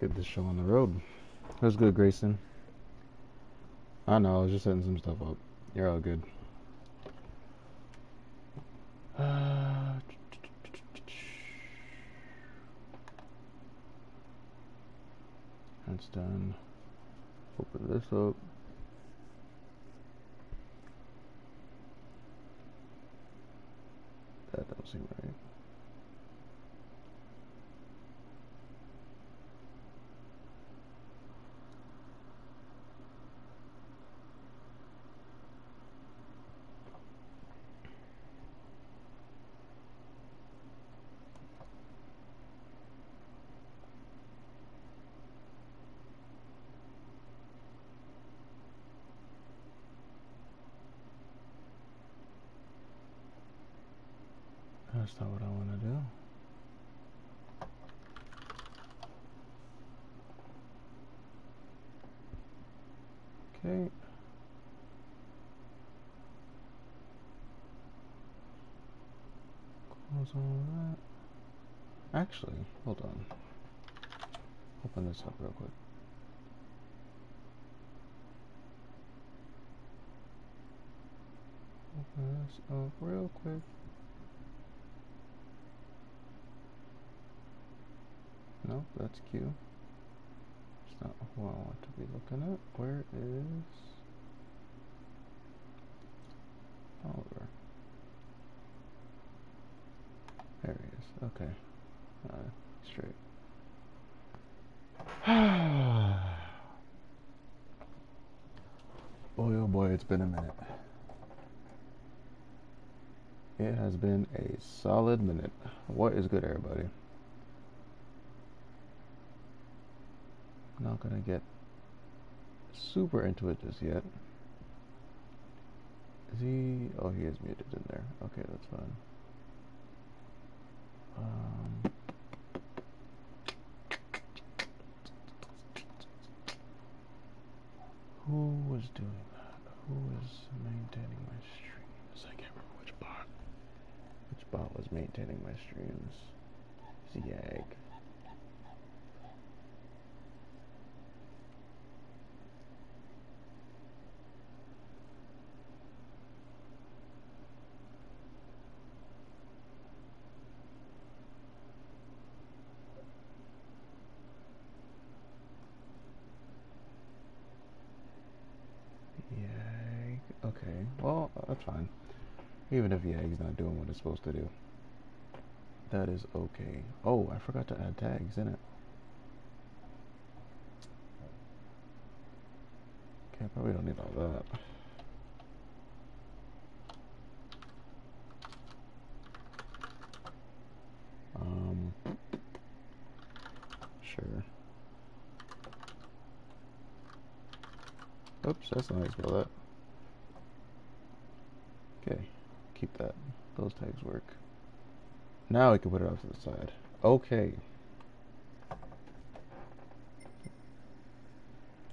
get this show on the road. That's good, Grayson. I know, I was just setting some stuff up. You're all good. That's done. Open this up. That doesn't seem right. That's not what I want to do. Okay. Close all that. Actually, hold on. Open this up real quick. Open this up real quick. Nope, that's Q. It's not who I want to be looking at. Where is Oliver? There he is. Okay. Uh, straight. boy, oh boy, it's been a minute. It has been a solid minute. What is good, everybody? Not gonna get super into it just yet. Is he? Oh, he is muted in there. Okay, that's fine. Um, who was doing that? Who was maintaining my streams? I can't remember which bot. Which bot was maintaining my streams? Yag. Okay. Well, that's fine. Even if Yag's not doing what it's supposed to do. That is okay. Oh, I forgot to add tags in it. Okay, I probably don't need all that. Um, sure. Oops, that's not how you spell that. Okay, keep that. Those tags work. Now we can put it off to the side. Okay.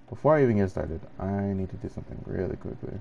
Before I even get started, I need to do something really quickly.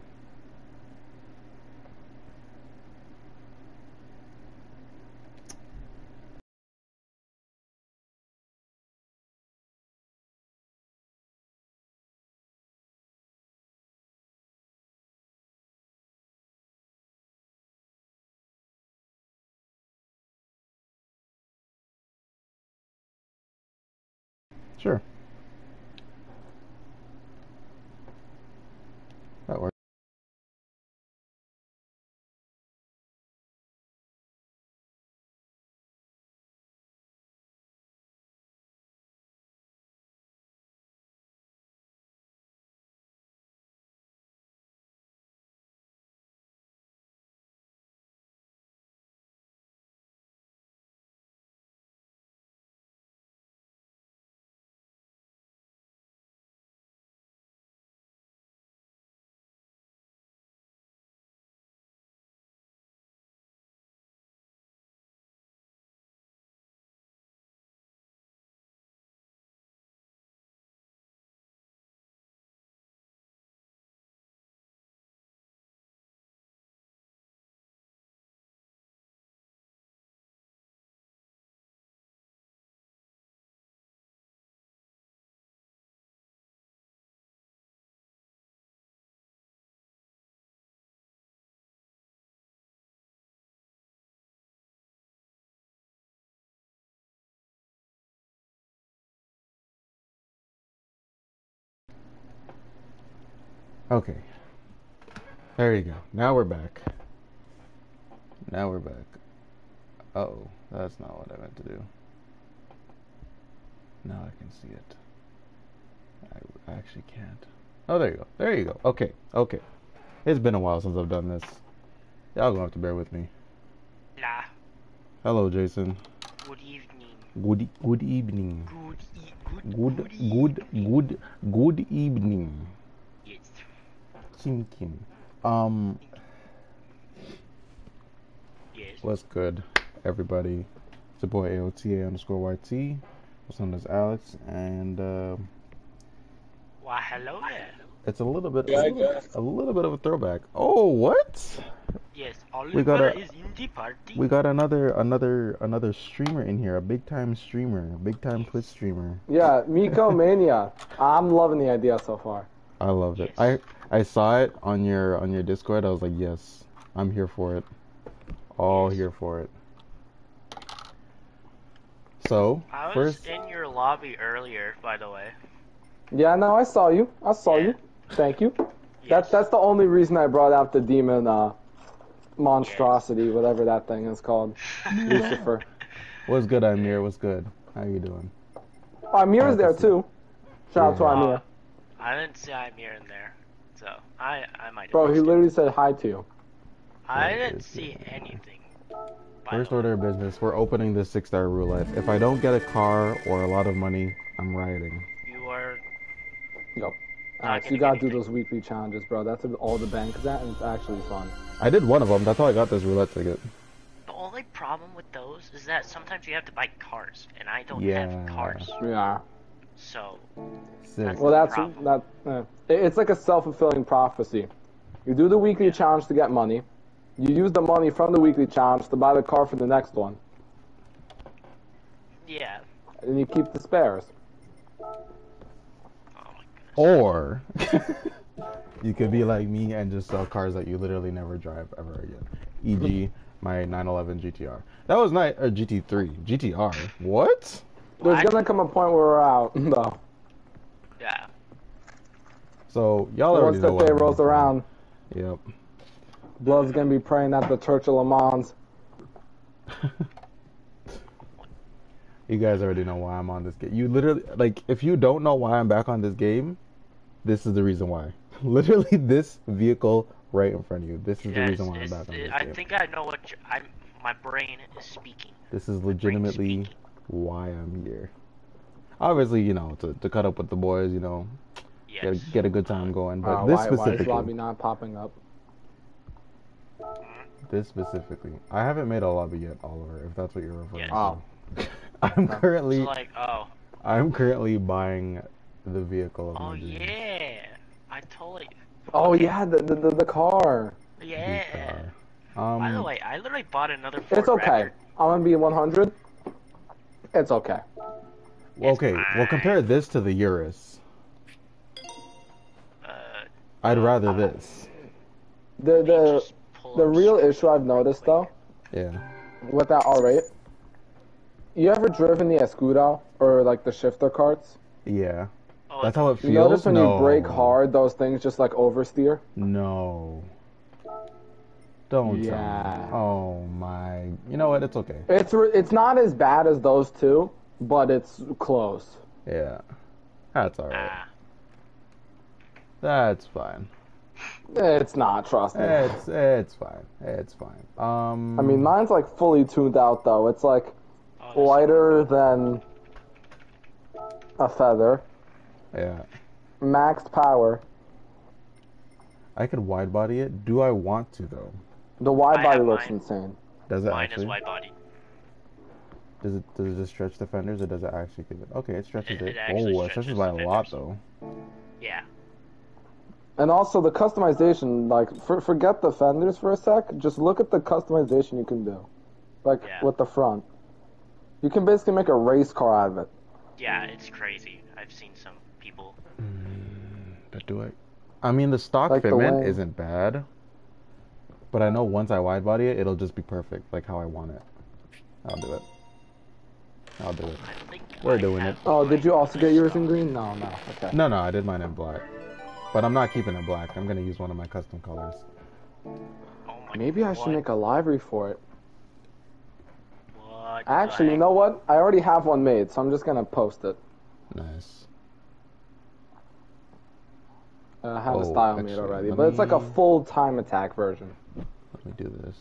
Okay. There you go. Now we're back. Now we're back. Uh oh, that's not what I meant to do. Now I can see it. I actually can't. Oh, there you go. There you go. Okay, okay. It's been a while since I've done this. Y'all gonna have to bear with me. Nah. Hello, Jason. Good evening. Good good evening. Good e- good Good good good evening. good good evening. Yes. Kim Kim. Um, Yes. what's good, everybody? It's your boy AOTA underscore YT. Also known as Alex, and uh, Why hello there. it's a little bit, Yeah, a, I little, a little bit of a throwback. Oh, what? Yes, Oliver got a- is in the party. We got another, another, another streamer in here. A big time streamer, a big time Twitch streamer. Yeah, Miko Mania. I'm loving the idea so far. I loved it. Yes. I I saw it on your on your Discord. I was like, yes, I'm here for it. All Yes. here for it. So I was first, in your lobby earlier, by the way. Yeah, no, I saw you. I saw Yeah. you. Thank you. Yes. That's that's the only reason I brought out the demon uh, monstrosity, whatever that thing is called, Lucifer. what's good, Amir? What's good? How you doing? Oh, Amir's there too. Shout out to Yeah. Uh, Amir. I didn't see Amir in there, so I I might. have Bro, he missed it. literally said hi to you. I Yeah, didn't see good. anything. First order of business. We're opening this six star roulette. If I don't get a car or a lot of money, I'm rioting. You are. Yo. Not Alex, gonna you gotta get do those weekly challenges, bro. That's all the bank is at, and it's actually fun. I did one of them. That's how I got this roulette ticket. The only problem with those is that sometimes you have to buy cars, and I don't Yeah. have cars. Yeah. So Sick. Well, that's problem. that. Uh, it's like a self-fulfilling prophecy. You do the weekly challenge to get money. You use the money from the weekly challenge to buy the car for the next one, yeah. and you keep the spares. Oh my. Or you could be like me and just sell cars that you literally never drive ever again. E.g., my 911 GTR. That was not a GT3. GTR. What? There's gonna come a point where we're out, though. Yeah. So y'all already Once know the day rolls around, Yep. Blood's gonna be praying at the Church of Le Mans. You guys already know why I'm on this game. You literally like if you don't know why I'm back on this game, this is the reason why. literally this vehicle right in front of you. This is the reason why I'm back on this I game. think I know what you, I'm. My brain is speaking. This is legitimately speaking. Why I'm here. Obviously, you know, to, to cut up with the boys, you know, Yes. get a, get a good time going. But Uh, this why, why is specifically, lobby not popping up? this specifically, I haven't made a lobby yet, Oliver. If that's what you're referring Yes. to. Oh. I'm So currently, like, oh, I'm currently buying the vehicle of oh my dreams. yeah, I totally. Oh yeah, the the, the, the car. the Yeah. car. Um, By the way, I literally bought another Ford It's okay. Raptor. I'm gonna be 100. It's okay. well, okay, It's well, compare this to the Urus. Uh, I'd rather this. The the the real issue I've noticed though Yeah. with that R8. You ever driven the Escudo or like the shifter carts? Yeah. Oh, That's how it feels. You notice when no. you brake hard, those things just like oversteer. No. Don't Yeah. tell me. Oh my. You know what? It's okay. It's re- it's not as bad as those two, but it's close. Yeah. That's alright. Ah, That's fine. It's not, trust me. It's it's fine. It's fine. Um I mean, mine's like fully tuned out though. It's like oh, this- lighter than a feather, Yeah. maxed power. I could wide body it. Do I want to though? The wide I body have looks mine. insane. Does it Mine actually? is wide body. Does it does it just stretch the fenders or does it actually give it? Okay, it stretches It- it. it oh, it stretches stretches by a lot though. Yeah. And also the customization, like for, forget the fenders for a sec. Just look at the customization you can do, like Yeah. with the front. You can basically make a race car out of it. Yeah, it's crazy. I've seen some people. Mm, but do I? I mean, the stock Like fitment way- isn't bad, but I know once I wide body it, it'll just be perfect, like how I want it. I'll do it. I'll do it. We're doing it. Oh, did you also get yours in green? No, no. Okay. No, no, I did mine in black. but I'm not keeping it black. I'm gonna use one of my custom colors. Maybe I should make a library for it. Actually, you know what? I already have one made, so I'm just gonna post it. Nice. Uh, I have Oh, a style made already, but it's like a full time attack version. Let me do this.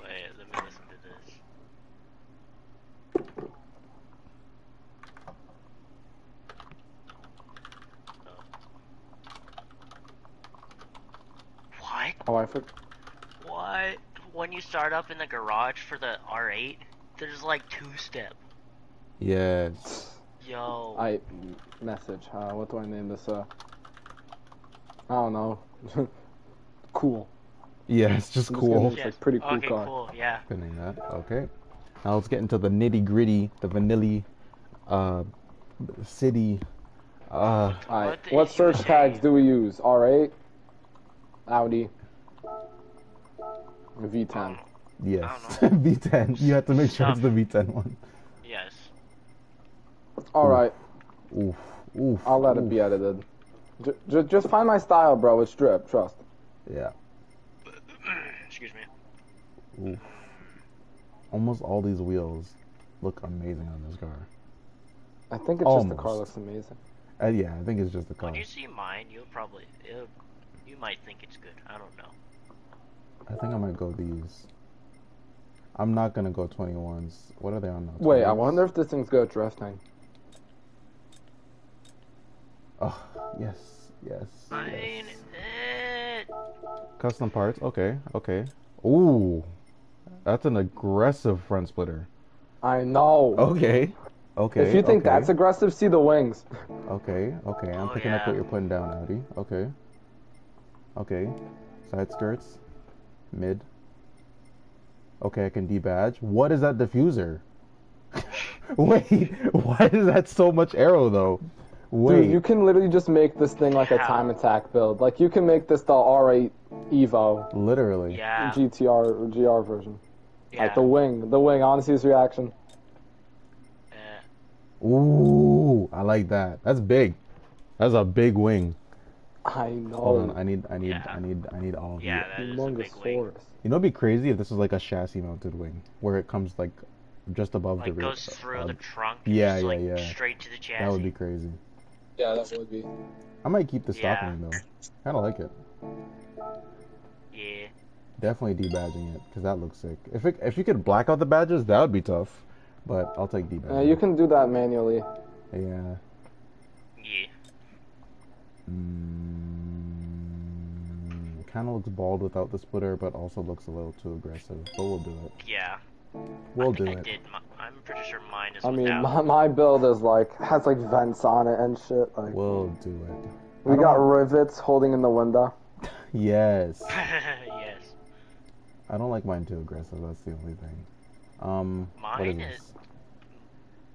Wait, let me listen to this. What? Oh, I for- What? When you start up in the garage for the R8, there's like two step. Yes. Yo. I message. Uh, what do I name this? Uh, I don't know. cool. Yes, just I'm just cool. gonna- It's a pretty cool okay, car. cool. Yeah. Spinning that. Okay. Now let's get into the nitty gritty, the vanilla, uh, city. Uh, Alright, What the what search USA? tags do we use? R8, Audi, V10. yes, V10. You have to make sure it's the V10 one. Yes. Alright, Oof, oof. I'll let it be edited. J- j- just find my style, bro. It's drip. Trust. Yeah. Excuse me. Oof. Almost all these wheels look amazing on this car. I think it's just the car Almost. looks amazing. Uh, yeah, I think it's just the car. When you see mine, you'll probably you might think it's good. I don't know. I think I might go these. I'm not gonna go 21s. What are they on now? Wait, I wonder if this thing's good at drifting. Oh, yes, yes. I yes. Mean, Custom parts. Okay, okay. Ooh, that's an aggressive front splitter. I know. Okay, okay. if you think okay, that's aggressive, see the wings. okay, okay. I'm Oh, picking up what you're putting down, Audi. Okay, okay. Side skirts, mid. Okay, I can debadge. What is that diffuser? Wait, why is that so much aero though? Wait, Dude, you can literally just make this thing like a time attack build. Like you can make this the R8 Evo literally. yeah, GTR GR version. yeah. Like the wing, the wing. Honestly's reaction. eh, Ooh, I like that. That's big. That's a big wing. I know. Hold on, I need, I need, Yeah. I need, I need all of yeah, you. that is a big wing. You know, it'd be crazy if this was like a chassis-mounted wing, where it comes like just above Like the rear. goes through uh, the trunk. yeah, just, yeah, like, yeah. Straight to the chassis. that would be crazy. Yeah, that would be. I might keep the stock Yeah. wing though. Kind of like it. Yeah. Definitely debadging it because that looks sick. If it, if you could black out the badges, that would be tough. But I'll take debadging. Yeah, you can do that manually. Yeah. Yeah. Mm, kind of looks bald without the splitter, but also looks a little too aggressive. But we'll do it. Yeah. We'll I think do I it. did. mi- I'm pretty sure mine is I mean, without. my, my build is like has like vents on it and shit. Like We'll do it. we got want- rivets holding in the window. Yes. yes. I don't like mine too aggressive. That's the only thing. Um, Mine this? is-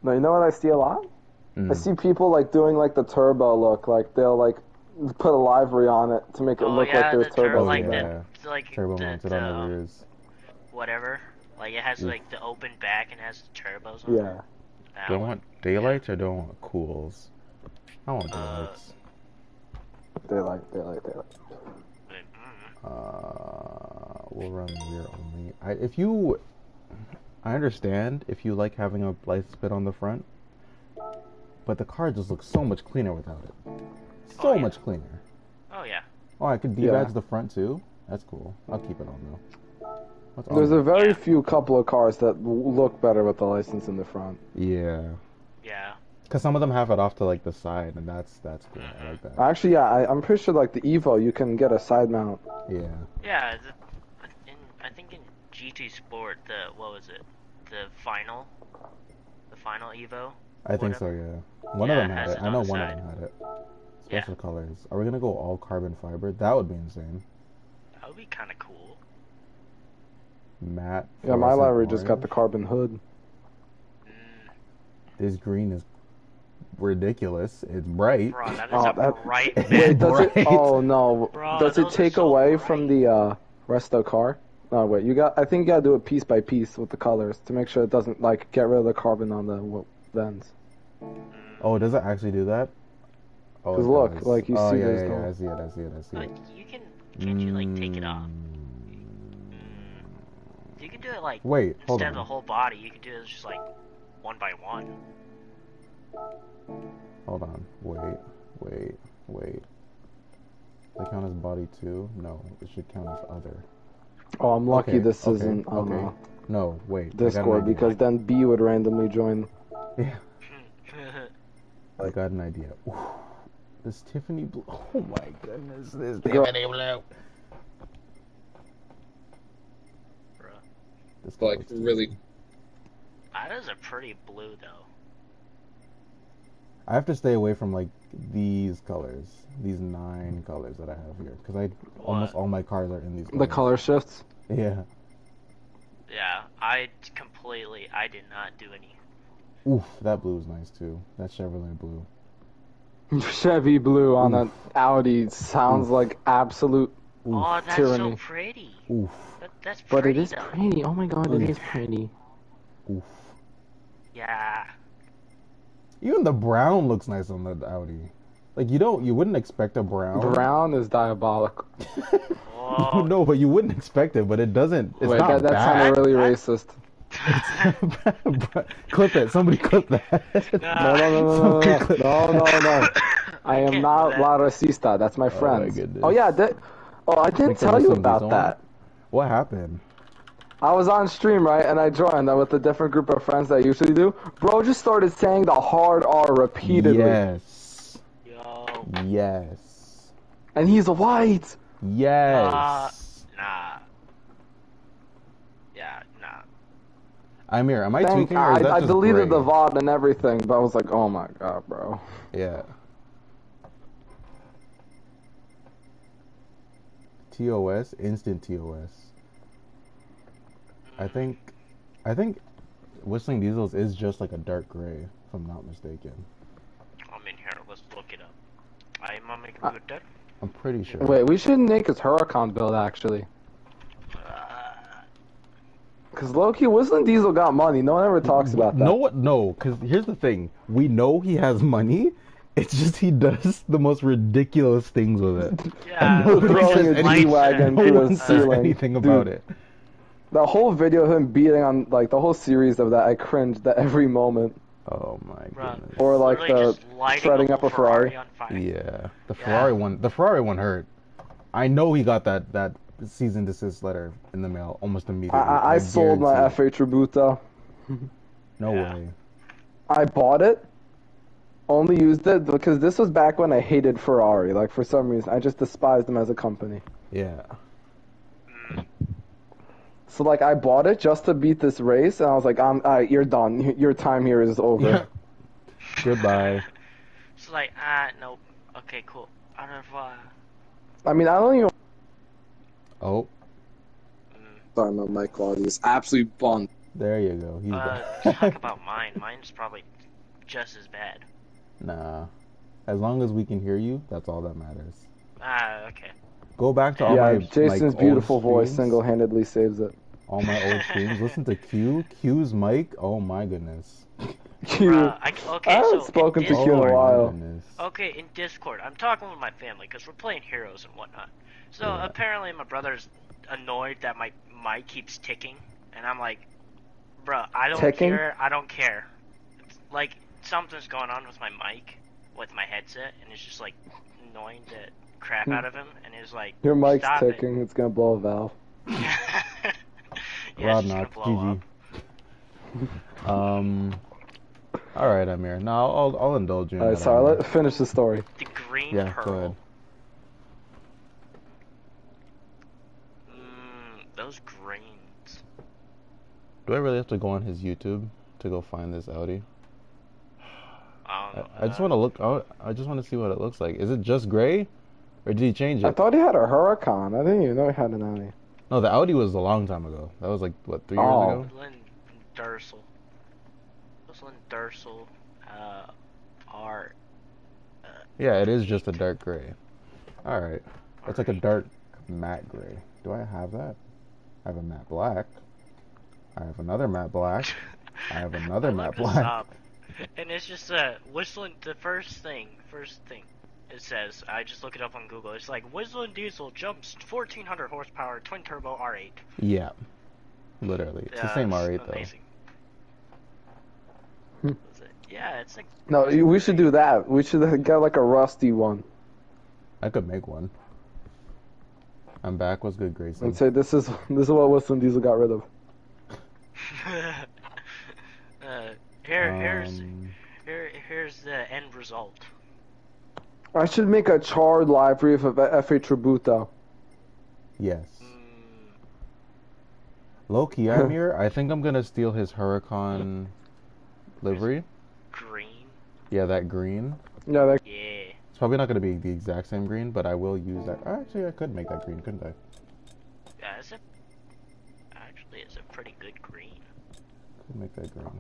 No, you know what I see a lot? I Mm. see people like doing like the turbo look, like they'll like put a livery on it to make it Oh look yeah, like the there's turbo. turbo, Oh, like yeah. the like Turbo mounted the, on the um, rears. whatever. Like it has like the open back and has the turbos on it. Yeah. Do I want daylights or do I want cools? I want Uh, daylights. Daylight, daylight, daylight. Mm, Uh, we'll run rear only. I, if you, I understand if you like having a light spit on the front, but the car just looks so much cleaner without it. So Oh, yeah. much cleaner. Oh yeah. Oh, I could Yeah. debadge the front too. That's cool. I'll keep it on though. What's on There's a very Yeah. few couple of cars that look better with the license in the front. yeah, Yeah. because some of them have it off to like the side, and that's that's cool. I like that. Actually, yeah, I, I'm pretty sure like the Evo, you can get a side mount. Yeah. Yeah. The, in I think in GT Sport the what was it? The final. The final Evo. I think so, yeah. One Yeah, of them had it. it I know the one of them had it. Yeah. Special colors. Are we gonna go all carbon fiber? That would be insane. That would be kind of cool. Matte. Yeah, my fluorescent library just got the carbon hood. Mm, This green is ridiculous. It's bright. bro, that is Oh, a that- bright Wait, Wait, map. does it? Oh no. Bro, does it take so away from bright. the uh, resto car? No, wait. You got. I think you gotta do it piece by piece with the colors to make sure it doesn't like get rid of the carbon on the w- vents. Oh, does it actually do that? Oh, 'Cause it look, does. like, you oh, see yeah, there's yeah, yeah, I see it, I see it, I see But it. you can, can't you like take it off? You can do it like Wait, hold instead of the whole body. You can do it just like one by one. Hold on. Wait, wait, wait. They count as body too? No, it should count as other. Oh, I'm lucky Okay, this okay, isn't on okay. uh, No, wait. I got an Discord because then B would randomly join. Yeah, I got an idea. Ooh, this Tiffany blue. Oh my goodness, this Girl- Tiffany blue. Bruh. This Like really, good. That is a pretty blue though. I have to stay away from like these colors, these nine colors that I have here, because I almost all my cars are in these. The color shifts. Yeah. Yeah, I completely. I did not do any. Oof, that blue is nice too. That Chevrolet blue. Chevy blue on an Audi sounds Oof. like absolute. Oof, Oh, that's tyranny. so pretty. oof, That, that's But it is though. pretty. Oh my god, it Oof. is pretty. oof. Yeah. Even the brown looks nice on the Audi. Like you don't, you wouldn't expect a brown. Brown is diabolical. Whoa. no, but you wouldn't expect it. But it doesn't. It's Wait, not that, that bad. sounded really That- racist. clip it. Somebody clip that. No, no, no, no, no, no, no, no, no, no. I am can't not. La Racista. That's my oh my friend. goodness. Oh yeah, that, oh I didn't Thanks tell you about that. What happened? I was on stream, right, and I joined with a different group of friends that I usually do. Bro just started saying the hard R repeatedly. Yes. Yo. Yes. And he's white. Yes. Uh, Nah. Yeah, nah. Amir, am I Thank, tweaking or is I, that I just deleted the? VOD and everything, but I was like, oh my god, bro. Yeah. TOS, instant TOS. I think, I think, Whistling Diesels is just like a dark gray, if I'm not mistaken. I'm in here. Let's look it up. I'm gonna make a good dead. I'm pretty sure. Wait, we should make his Huracan build actually. Uh, Cause Loki, Whistling Diesel got money. No one ever talks about that. No, what? No, because here's the thing: we know he has money. It's just he does the most ridiculous things with it. yeah. nobody Throwing says anything- G-Wagon No through one the ceiling. anything about Dude. it. The whole video of him beating on like the whole series of that, I cringed at every moment. Oh my Bruh. goodness. Or like Literally the just shredding up a Ferrari. Ferrari. on fire. Yeah, the Yeah. Ferrari one. The Ferrari one hurt. I know he got that that cease and desist letter in the mail almost immediately. I, I sold my guarantee it. F8 Tributo. No Yeah. way. I bought it, only used it because this was back when I hated Ferrari. Like for some reason, I just despised them as a company. Yeah. Mm. So like I bought it just to beat this race, and I was like, "I'm, all right, you're done. Your time here is over." Goodbye. It's like, ah, nope. Okay, cool. Au revoir. I mean, I don't even. Oh, Mm. sorry, my mic quality is absolutely bunk. there you go. He's Uh, talk about mine. Mine's probably just as bad. Nah. As long as we can hear you, that's all that matters. Ah, okay. Go back to all yeah, my Jason's like, old beautiful voice single-handedly saves it. All my old streams. Listen to Q. Q's mic. Oh my goodness. Q. Bruh, I, okay, I haven't so in spoken to Discord, Q in oh a while. goodness. Okay, in Discord, I'm talking with my family because we're playing Heroes and whatnot. So Yeah. apparently my brother's annoyed that my mic keeps ticking, and I'm like, bruh, I don't Ticking? care. I don't care. It's like something's going on with my mic, with my headset, and it's just like annoying the crap out of him. And he's like, Your mic's Stop it. ticking. It's gonna blow a valve. yeah, Rod it's just knock. blow GG. Um. All right, Amir. No, I'll I'll indulge you. in All right, sorry. Amir. Let finish the story. The green Yeah, pearl. go ahead. Mm, those greens. Do I really have to go on his YouTube to go find this Audi? I, I just want to look. I, I just want to see what it looks like. Is it just gray, or did he change it? I thought he had a Huracan. I didn't even know he had an Audi. No, the Audi was a long time ago. That was like what three Oh. years ago. Lynn Dursel. Lynn Dursel. Uh, art. Yeah, it is just a dark gray. All right, it's like a dark matte gray. Do I have that? I have a matte black. I have another matte black. I have another I matte looked this black. Up, and it's just uh, whistling. The first thing, first thing, It says. I just look it up on Google. It's like Whistling Diesel jumps 1400 horsepower twin turbo R8. Yeah. Literally. It's the same R8 though. amazing. Hmm. It- Yeah, it's like No, we should do that. We should get like a rusty one I could make one. I'm back. What's good, Grayson? and say this is this is what Whistling Diesel got rid of. Uh, here, here's Um, here, here's the end result. I should make a charred library of F8 Tributo. yes. Mm, Low key, I'm here. I think I'm gonna steal his Huracan livery. green. Yeah, that green. Yeah, that, Yeah. It's probably not gonna be the exact same green, but I will use that. Actually, I could make that green, couldn't I? Yeah, it's a actually it's a pretty good green. Could make that green.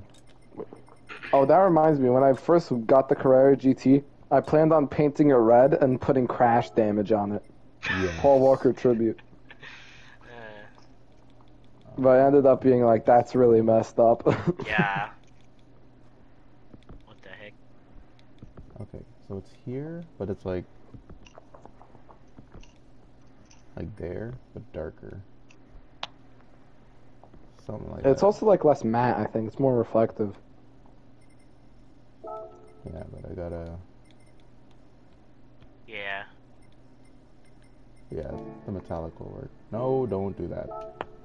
Oh, that reminds me. When I first got the Carrera GT, I planned on painting it red and putting crash damage on it. Yeah. Paul Walker tribute. Uh, But I ended up being like, that's really messed up. yeah. what the heck? Okay, so it's here, but it's like like there, but darker. Something like it's that. It's also like less matte, I think. It's more reflective. Yeah, but I gotta. Yeah. Yeah, the metallic will work. No, don't do that.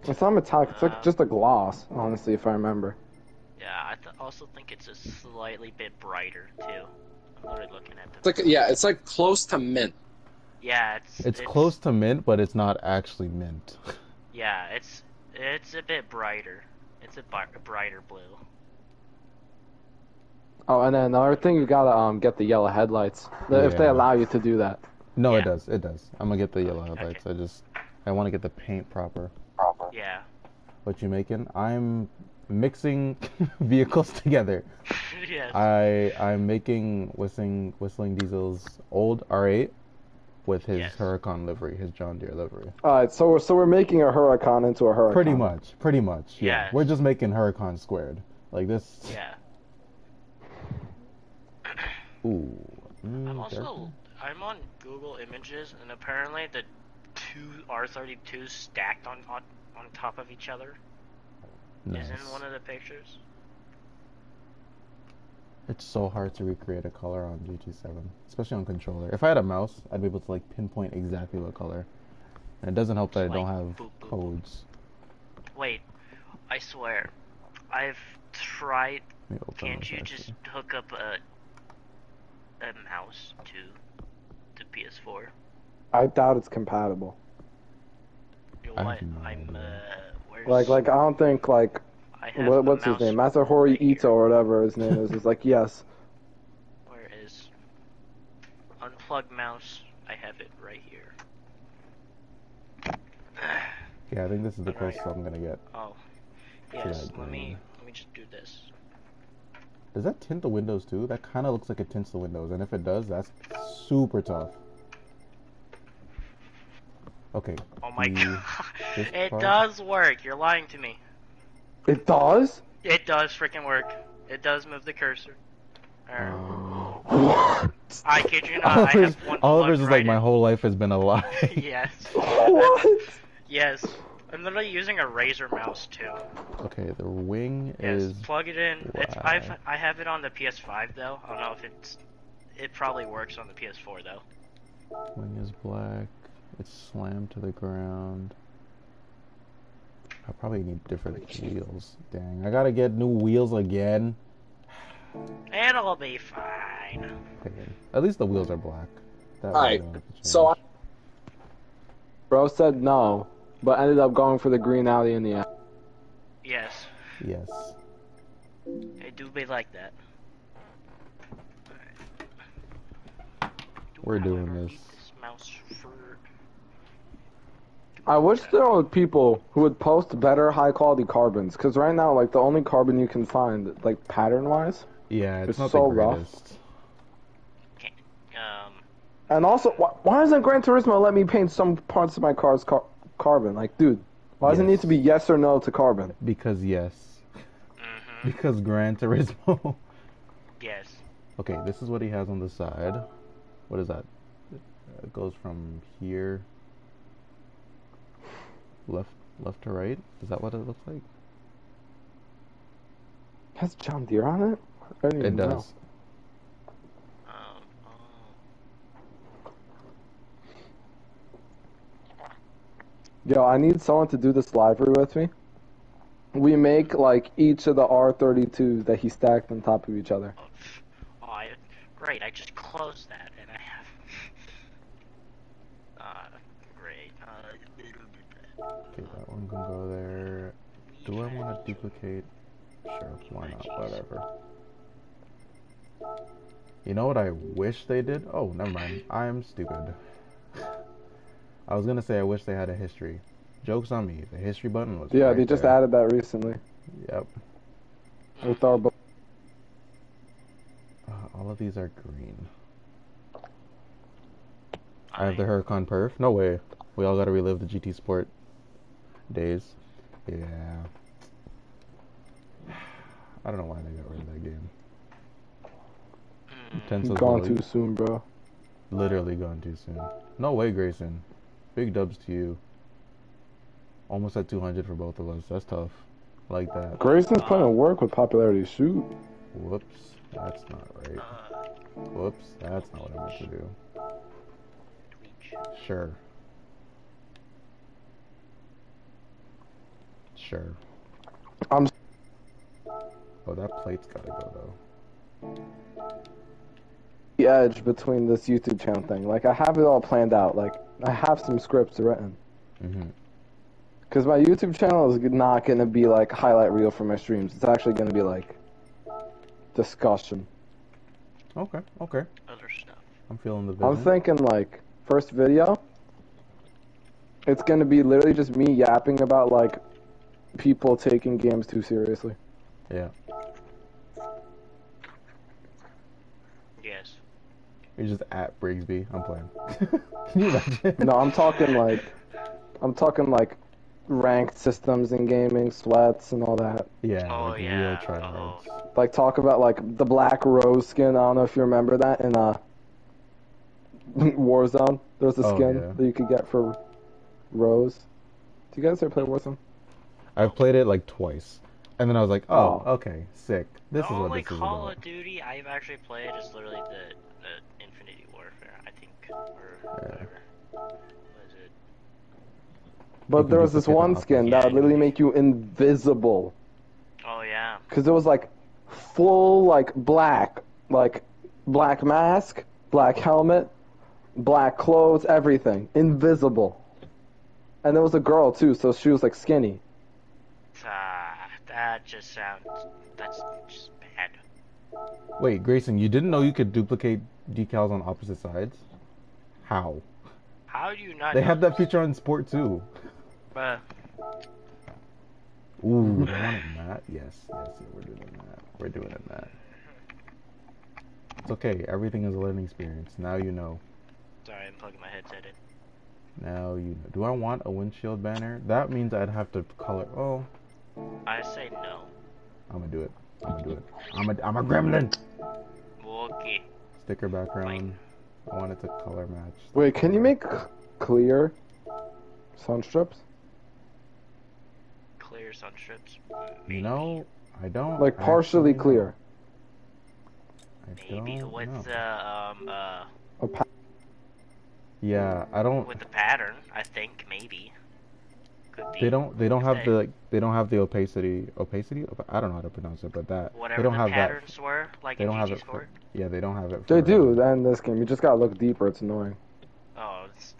It's not metallic, it's like uh. just a gloss, honestly, if I remember. Yeah, I th- also think it's a slightly bit brighter too. I'm literally looking at It's like yeah, it's like close to mint. Yeah, it's. It's close to mint, but it's not actually mint. Yeah, it's it's a bit brighter. It's a bi- brighter blue. Oh, and then another thing, you gotta um get the yellow headlights. If they Yeah. allow you to do that. No, Yeah. it does. It does. I'm gonna get the yellow headlights. I just I want to get the paint proper. Yeah. What you making? I'm mixing vehicles together. yes. I I'm making whistling whistling diesel's old R8 with his Yes. Huracan livery, his John Deere livery. Alright, so we're so we're making a Huracan into a Huracan. Pretty much, pretty much. Yeah, Yes. we're just making Huracan squared. Like this. yeah. Ooh. Mm, I'm also darker? I'm on Google Images and apparently the two R32s stacked on on, on top of each other nice. is in one of the pictures. It's so hard to recreate a color on GT7, especially on controller. If I had a mouse, I'd be able to like pinpoint exactly what color. And it doesn't help that I don't have boop, boop. codes. Wait, I swear, I've tried. Let me open Can't you just hook up a a mouse to the PS4? I doubt it's compatible. You know what? have I'm uh, where's Like like I don't think like I have what, what's his name? Masahori right here. Ito or whatever his name is is like yes. Where is unplug mouse? I have it right here. Yeah, I think this is the Alright. closest I'm gonna get. Oh, To yes. Let me let me just do this. Does that tint the windows too? That kind of looks like it tints the windows, and if it does, that's super tough. Okay. Oh my the- god, it part- does work. You're lying to me. It does? It does freaking work. It does move the cursor. Alright. What? I kid you not. I Oliver's, have one Oliver's plug is like right my whole life has been a lie. yes. what? Yes. I'm literally using a Razer mouse too. okay, the wing Yes. is Plug it in. It's I've I have it on the PS5 though. I don't know if it's it probably works on the PS4 though. wing is black. It's slammed to the ground. I probably need different wheels. Dang, I gotta get new wheels again. It'll be fine. Okay, at least the wheels are black. That Alright, I don't have to So I. Bro said no, but ended up going for the green Audi in the end. Yes. yes. It do be like that. Alright. Do, We're doing this. this mouse for I wish there were people who would post better high quality carbons, because right now, like the only carbon you can find, like pattern wise, Yeah, it's, It's not so the rough. greatest. um and also, why, why doesn't Gran Turismo let me paint some parts of my car's car- carbon? Like, dude, why does it need to be yes or no to carbon? Because yes. mhm, Because Gran Turismo. yes. okay, this is what he has on the side. What is that? It goes from here left left to right. Is that what it looks like? Has John Deere on it? I don't It does. know. does. Um, oh. Yo, I need someone to do this library with me. We make like each of the R32s that he stacked on top of each other. Oh, I, great, I just closed that, and I have... Uh, great. Uh, Okay, that one can go there. Do I want to duplicate? Sure, why not? Whatever. You know what I wish they did? Oh, never mind. I'm stupid. I was gonna say I wish they had a history. Joke's on me. The history button was. Yeah, right they just there. added that recently Yep. with our. Uh, all of these are green. I have the Huracan Perf. No way. We all gotta relive the GT Sport days. Yeah. I don't know why they got rid of that game. Mm, Tenso's Gone too soon, bro. Literally gone too soon. No way, Grayson. Big dubs to you. Almost at 200 for both of us. That's tough. Like that. Grayson's putting in work with popularity. Shoot. Whoops. That's not right. uh, Whoops. That's not what I meant to do. Sure. Sure. I'm- Oh, that plate's gotta go though. The edge between this YouTube channel thing. Like I have it all planned out. Like I have some scripts written. Mm-hmm. Because my YouTube channel is not going to be like highlight reel for my streams. It's actually going to be like discussion. Okay. Okay. Other stuff. I'm feeling the vision. I'm thinking like first video. It's going to be literally just me yapping about like people taking games too seriously. Yeah. You're just at Brigsby. I'm playing. Can you imagine? No, I'm talking like I'm talking like ranked systems in gaming, sweats and all that. Yeah. Oh, like yeah. real tryhards. Like talk about like the black rose skin. I don't know if you remember that in uh Warzone. There was a Oh, skin yeah. that you could get for Rose. Do you guys ever play Warzone? I've played it like twice, and then I was like, oh, Oh. okay, sick. This the is what only this is Call about. of Duty I've actually played is literally the, the Infinity Warfare, I think, or whatever. Was it? But there was this one skin that would literally you- make you invisible. Oh yeah. Cause it was like full like black, like black mask, black helmet, black clothes, everything, invisible. And there was a girl too, so she was like skinny. Ah, that just sounds. That's just bad. Wait, Grayson, you didn't know you could duplicate decals on opposite sides? How? How do you not? They have that feature on Sport too. Bruh, Ooh, they want it matte? Yes, yes, yeah, we're doing that. We're doing it matte. It's okay. Everything is a learning experience. Now you know. sorry, I'm plugging my headset in. Now you know. Do I want a windshield banner? That means I'd have to color. Oh, I say no. I'm gonna do it. I'm gonna do it. I'm a, I'm a gremlin. Okay. Sticker background. I want it to color match. Wait, can you make clear sun strips? Clear sun strips. You know, I don't. Like partially clear. I Maybe with know. the um uh A pa- Yeah, I don't. with the pattern. I think maybe. Could be. They don't. They don't have they- the like. They don't have the opacity. Opacity? I don't know how to pronounce it, but that Whatever they don't the have that. patterns were, like They in don't have it. For, yeah, they don't have it. They do. um, Then in this game, you just gotta look deeper. It's annoying. Oh, it's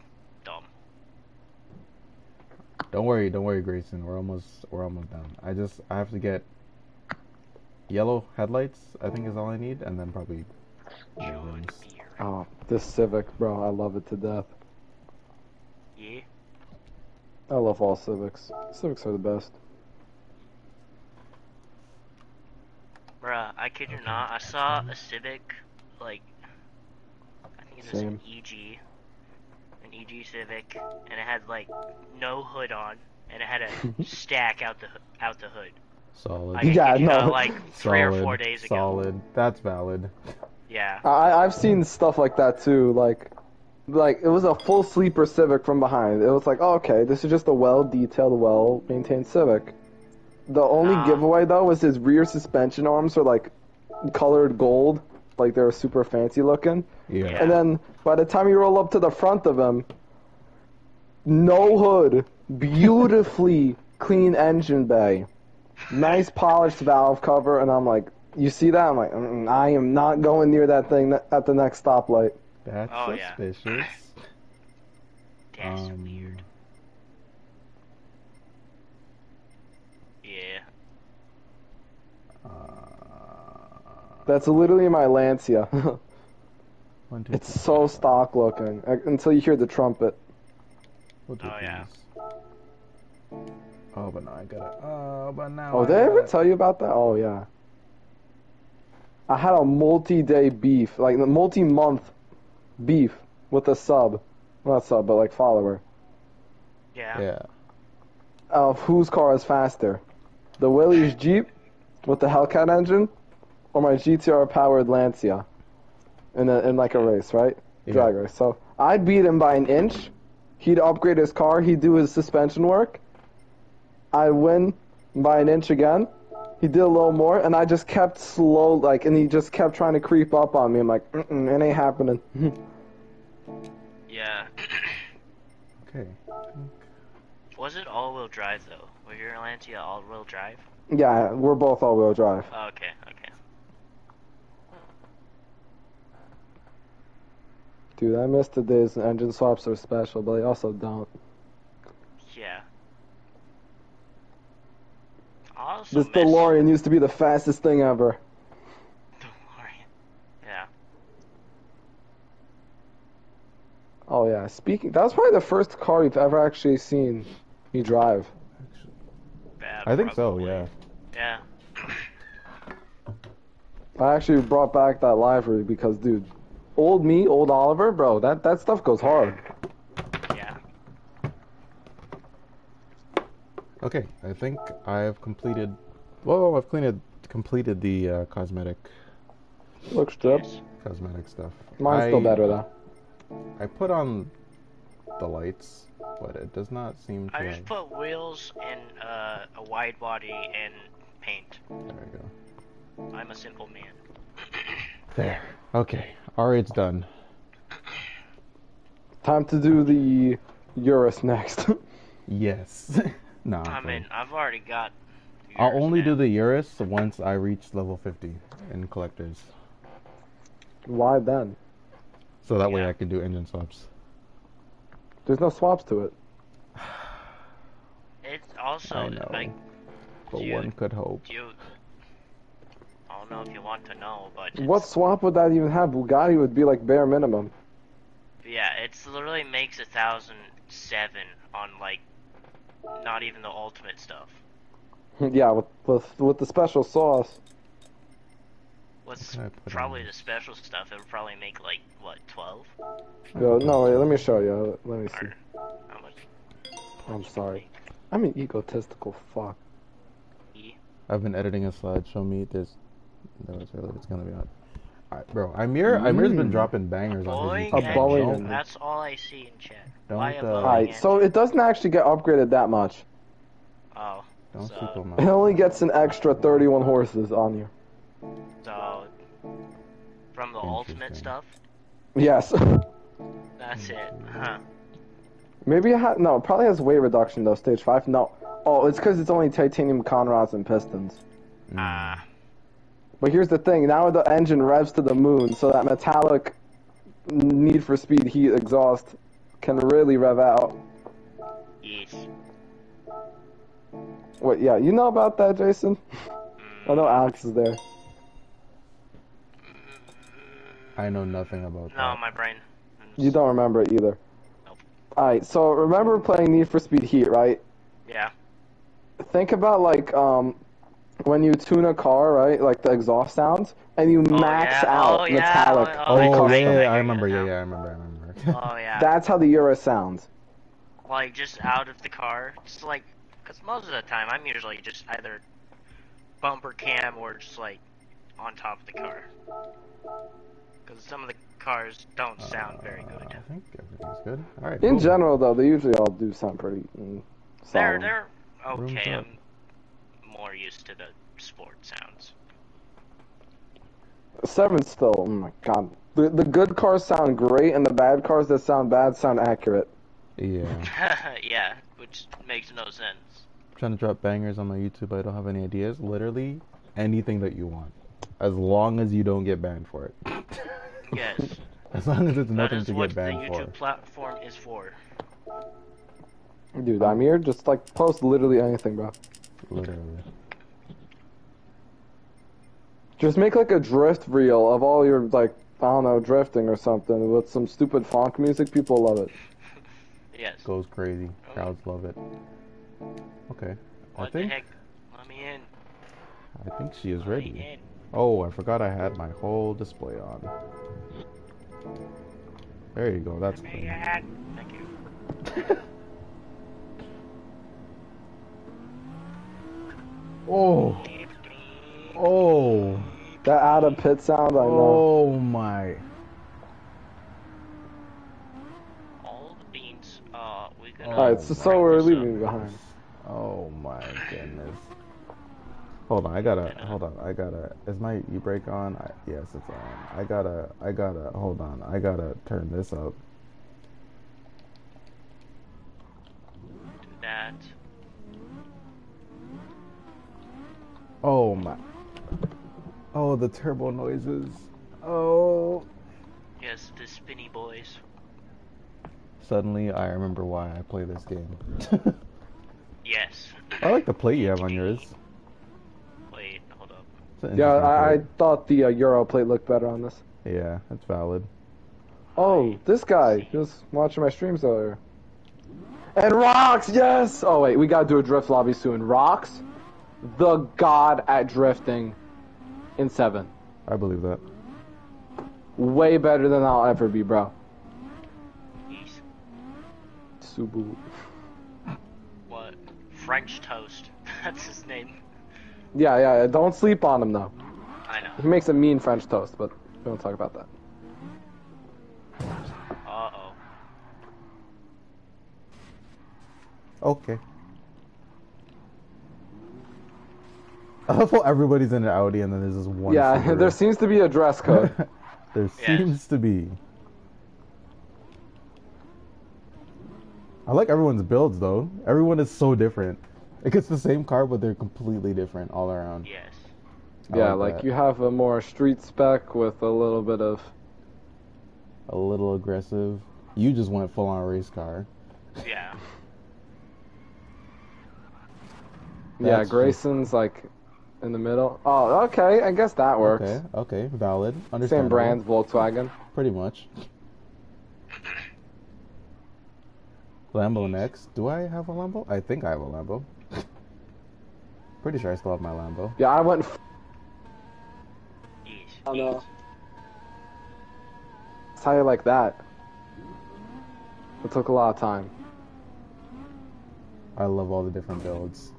dumb. Don't worry, don't worry, Grayson. We're almost. We're almost done. I just. I have to get yellow headlights. I think is all I need, and then probably new John rims. Beer. Oh, this Civic, bro, I love it to death. Yeah. I love all Civics. Civics are the best. Bruh, I kid you Okay, not, I saw a Civic, like, I think it was an EG, an EG Civic, and it had like no hood on, and it had a stack out the out the hood. Solid. I Yeah, kid you no. not, like three or Solid, four days ago. Solid. That's valid. Yeah. I I've seen stuff like that too. Like, like it was a full sleeper Civic from behind. It was like, oh, okay, this is just a well detailed, well maintained Civic. The only Ah. giveaway though was his rear suspension arms are like colored gold, like they were super fancy looking. Yeah. And then by the time you roll up to the front of him, no hood, beautifully clean engine bay, nice polished valve cover, and I'm like, you see that? I'm like, I am not going near that thing at the next stoplight. That's Oh, yeah. suspicious. That's Um, weird. Yeah. Uh, That's literally my Lancia. one, two, it's three, so four, stock looking uh, until you hear the trumpet. We'll do Oh, yeah. Oh, but now I got it. Oh, but now. Oh, I did I ever gotta- tell you about that? Oh yeah. I had a multi-day beef, like a multi-month beef with a sub, not sub, but like follower. Yeah. Yeah. Of whose car is faster, the Willys Jeep with the Hellcat engine, or my GTR powered Lancia, in a, in like a race, right? Yeah. Drag race. So I'd beat him by an inch. He'd upgrade his car. He'd do his suspension work. I win by an inch again. He did a little more, and I just kept slow, like, and he just kept trying to creep up on me. I'm like, Mm-mm, it ain't happening. Yeah. Okay. Was it all-wheel drive though? Was your Lancia all-wheel drive? yeah, we're both all-wheel drive. Oh, okay. Okay. Dude, I miss the days engine swaps are special, but they also don't. Yeah. I Also This miss DeLorean used to be the fastest thing ever. DeLorean. Yeah. Oh yeah, speaking, that was probably the first car you've ever actually seen me drive. Actually, Bad. I think so. Yeah. Yeah. I actually brought back that livery because, dude, old me, old Oliver, bro, that that stuff goes hard. Yeah. Okay. I think I've completed. Well, I've cleaned completed the uh, cosmetic Looks good. Cosmetic stuff. Mine's still better though. I put on the lights, but it does not seem to. I just put wheels and uh, a wide body and paint. There we go. I'm a simple man. There. Okay. R8's done. Time to do the Urus next. Yes. no. I'm I fine. mean, I've already got. I'll only man. do the Urus once I reach level 50 in collectors. Why then? So that way I can do engine swaps. There's no swaps to it. It's also I know. like But Dude. one could hope. you. I don't know if you want to know, but it's, What swap would that even have? Bugatti would be like bare minimum. Yeah, it's literally makes a thousand seven on like not even the ultimate stuff. yeah, with, with with the special sauce. What's can I put probably on the special stuff? It would probably make like what twelve? Yo, no, wait, let me show you. Let me see. Or how much? I'm sorry. I'm an egotistical fuck. E? I've been editing a slideshow meet. There's no, it's really it's gonna be on. Alright, bro. Amir, Amir's been Mm. dropping bangers on his A YouTube. and Boeing Don't- engine. That's all I see in chat. Don't, Why a uh, Boeing Alright, so it doesn't actually get upgraded that much. Oh, Don't so, sleep on It my. only gets an extra 31 horses on you. so from the ultimate stuff, Yes. that's it, huh? Maybe it ha- no, it probably has weight reduction though. Stage five. No. Oh, it's because it's only titanium conrods and pistons. Mm. But here's the thing: now the engine revs to the moon, so that metallic Need for Speed heat exhaust can really rev out. yes. Wait, yeah, you know about that, Jason? I know Alex is there. I know nothing about No, that. No, my brain. You don't remember it either. Nope. Alright, so remember playing Need for Speed Heat, right? Yeah. Think about like um when you tune a car, right? Like the exhaust sounds, and you Oh, max yeah. out Oh, yeah. metallic. Oh, Oh, yeah, can- yeah, I yeah, can I hear remember. Yeah, yeah, I remember. I remember. Oh yeah. That's how the Euro sounds. like just out of the car. Just like, cause most of the time I'm usually just either bumper cam or just like on top of the car. because some of the cars don't sound very Uh, good. I think everything's good. All right. In cool. general, though, they usually all do sound pretty mm, They're they're okay. Up. I'm more used to the sport sounds. Seven still, oh my god. The, the good cars sound great, and the bad cars that sound bad sound accurate. Yeah. yeah, which makes no sense. I'm trying to drop bangers on my YouTube, but I don't have any ideas. Literally anything that you want, as long as you don't get banned for it. Yes, As long as it's that nothing is to what get the banned YouTube for. platform is for. Dude, I'm here, just like post literally anything, bro. Literally. Just make like a drift reel of all your like I don't know drifting or something with some stupid funk music. People love it. Yes. Goes crazy. Oh. Crowds love it. Okay. I What think the heck? Let me in. I think she is Let ready. Oh, I forgot I had my whole display on. There you go. That's Let me clean. in. Thank you. Oh, oh, That out of pit sound, I know. oh my. All the beans. Uh, we gonna. Alright, so, so we're leaving you behind. Oh my goodness. Hold on, I gotta, hold on, I gotta, is my e-brake on? I, yes, it's on. I gotta, I gotta, hold on, I gotta turn this up. Do that. Oh my. Oh, the turbo noises. Oh. Yes, the spinny boys. Suddenly, I remember why I play this game. Yes. I like the plate you have on yours. Wait, hold up. Yeah, I, I thought the uh, Euro plate looked better on this. Yeah, that's valid. Oh, this guy. He was watching my streams earlier. And Rocks, yes! Oh, wait, we gotta do a drift lobby soon. Rocks, the god at drifting in 7. I believe that. Way better than I'll ever be, bro. He's Subu. what? French toast. That's his name. Yeah, yeah, don't sleep on him, though. I know. He makes a mean French toast, but we don't talk about that. Uh oh. Okay. I love how everybody's in an Audi and then there's this one. yeah, Subaru. there seems to be a dress code. there Yes. seems to be. I like everyone's builds though. Everyone is so different. Like it's the same car, but they're completely different all around. Yes. I yeah, like like you have a more street spec with a little bit of. A little aggressive. You just went full on race car. Yeah. Yeah, Grayson's like in the middle. Oh, okay, I guess that works. Okay, okay, valid. Same Understandable. brand, Volkswagen. Pretty much. Lambo next. Do I have a Lambo? I think I have a Lambo. Pretty sure I still have my Lambo. Yeah, I went. F- Yes. Oh, no. how you like that. It took a lot of time. I love all the different builds.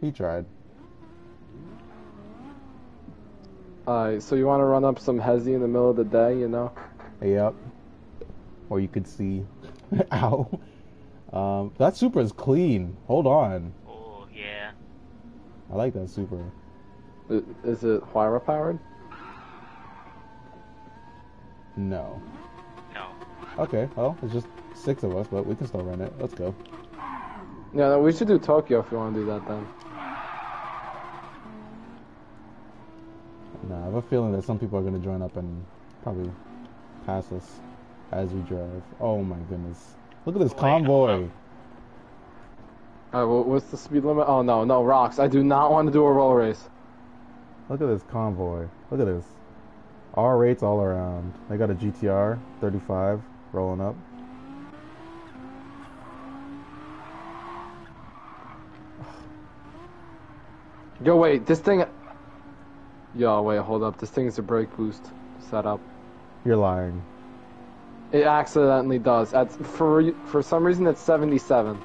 He tried. Uh, so you want to run up some hesi in the middle of the day, you know? Yep. Or you could see. Ow. Um, that super is clean. Hold on. Oh yeah. I like that super. Is it Huayra powered? No. No. Okay, well, it's just six of us, but we can still run it. Let's go. Yeah, no, we should do Tokyo if you want to do that then. Nah, I have a feeling that some people are gonna join up and probably pass us as we drive. Oh my goodness. Look at this Wait, convoy. Uh, Alright, well, what's the speed limit? Oh, no, no, rocks. I do not want to do a roll race. Look at this convoy. Look at this. R8s all around. They got a GTR 35 rolling up. Yo, wait, this thing. Yo, wait, hold up. This thing is a brake boost setup. You're lying. It accidentally does. At for for some reason, it's 77.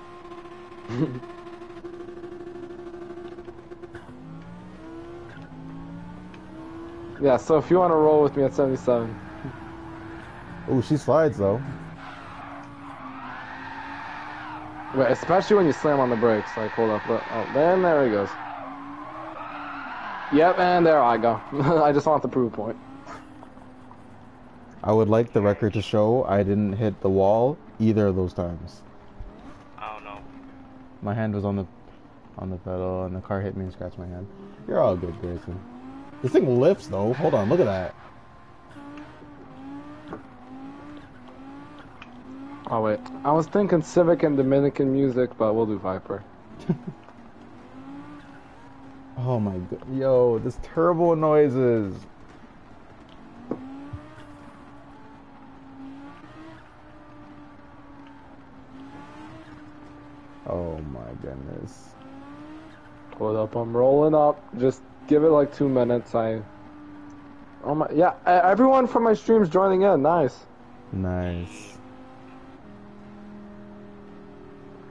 yeah, so if you want to roll with me at 77, Ooh, she slides though. Wait, especially when you slam on the brakes. Like, hold up. Oh, then there he goes. Yep, and there I go. I just want the proof point. I would like the record to show I didn't hit the wall either of those times. I don't know. My hand was on the on the pedal and the car hit me and scratched my hand. You're all good, Grayson. This thing lifts though. Hold on, look at that. Oh wait, I was thinking Civic and Dominican music, but we'll do Viper. Oh my god. Yo, this turbo noises. Oh my goodness. Hold up, I'm rolling up. Just give it like two minutes. I. Oh my, yeah. Everyone from my stream's joining in. Nice. Nice.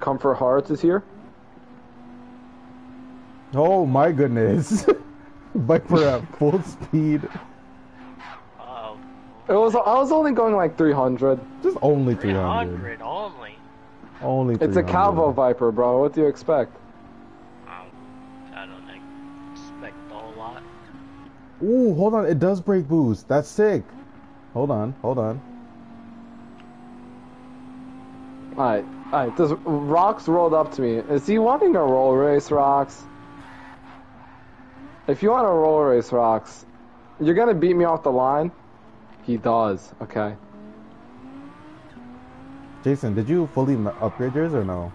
Comfort Hearts is here. Oh my goodness. Viper at full speed. Uh-oh. It was. I was only going like 300. Just only 300. 300 only. Only 300. It's a Calvo Viper, bro. What do you expect? Um, I don't expect a whole lot. Ooh, hold on. It does brake boost. That's sick. Hold on. Hold on. Alright, alright. This Rocks rolled up to me. Is he wanting a roll race, Rocks? If you want to roll race, Rocks, you're gonna beat me off the line. He does. Okay. Jason, did you fully upgrade yours or no?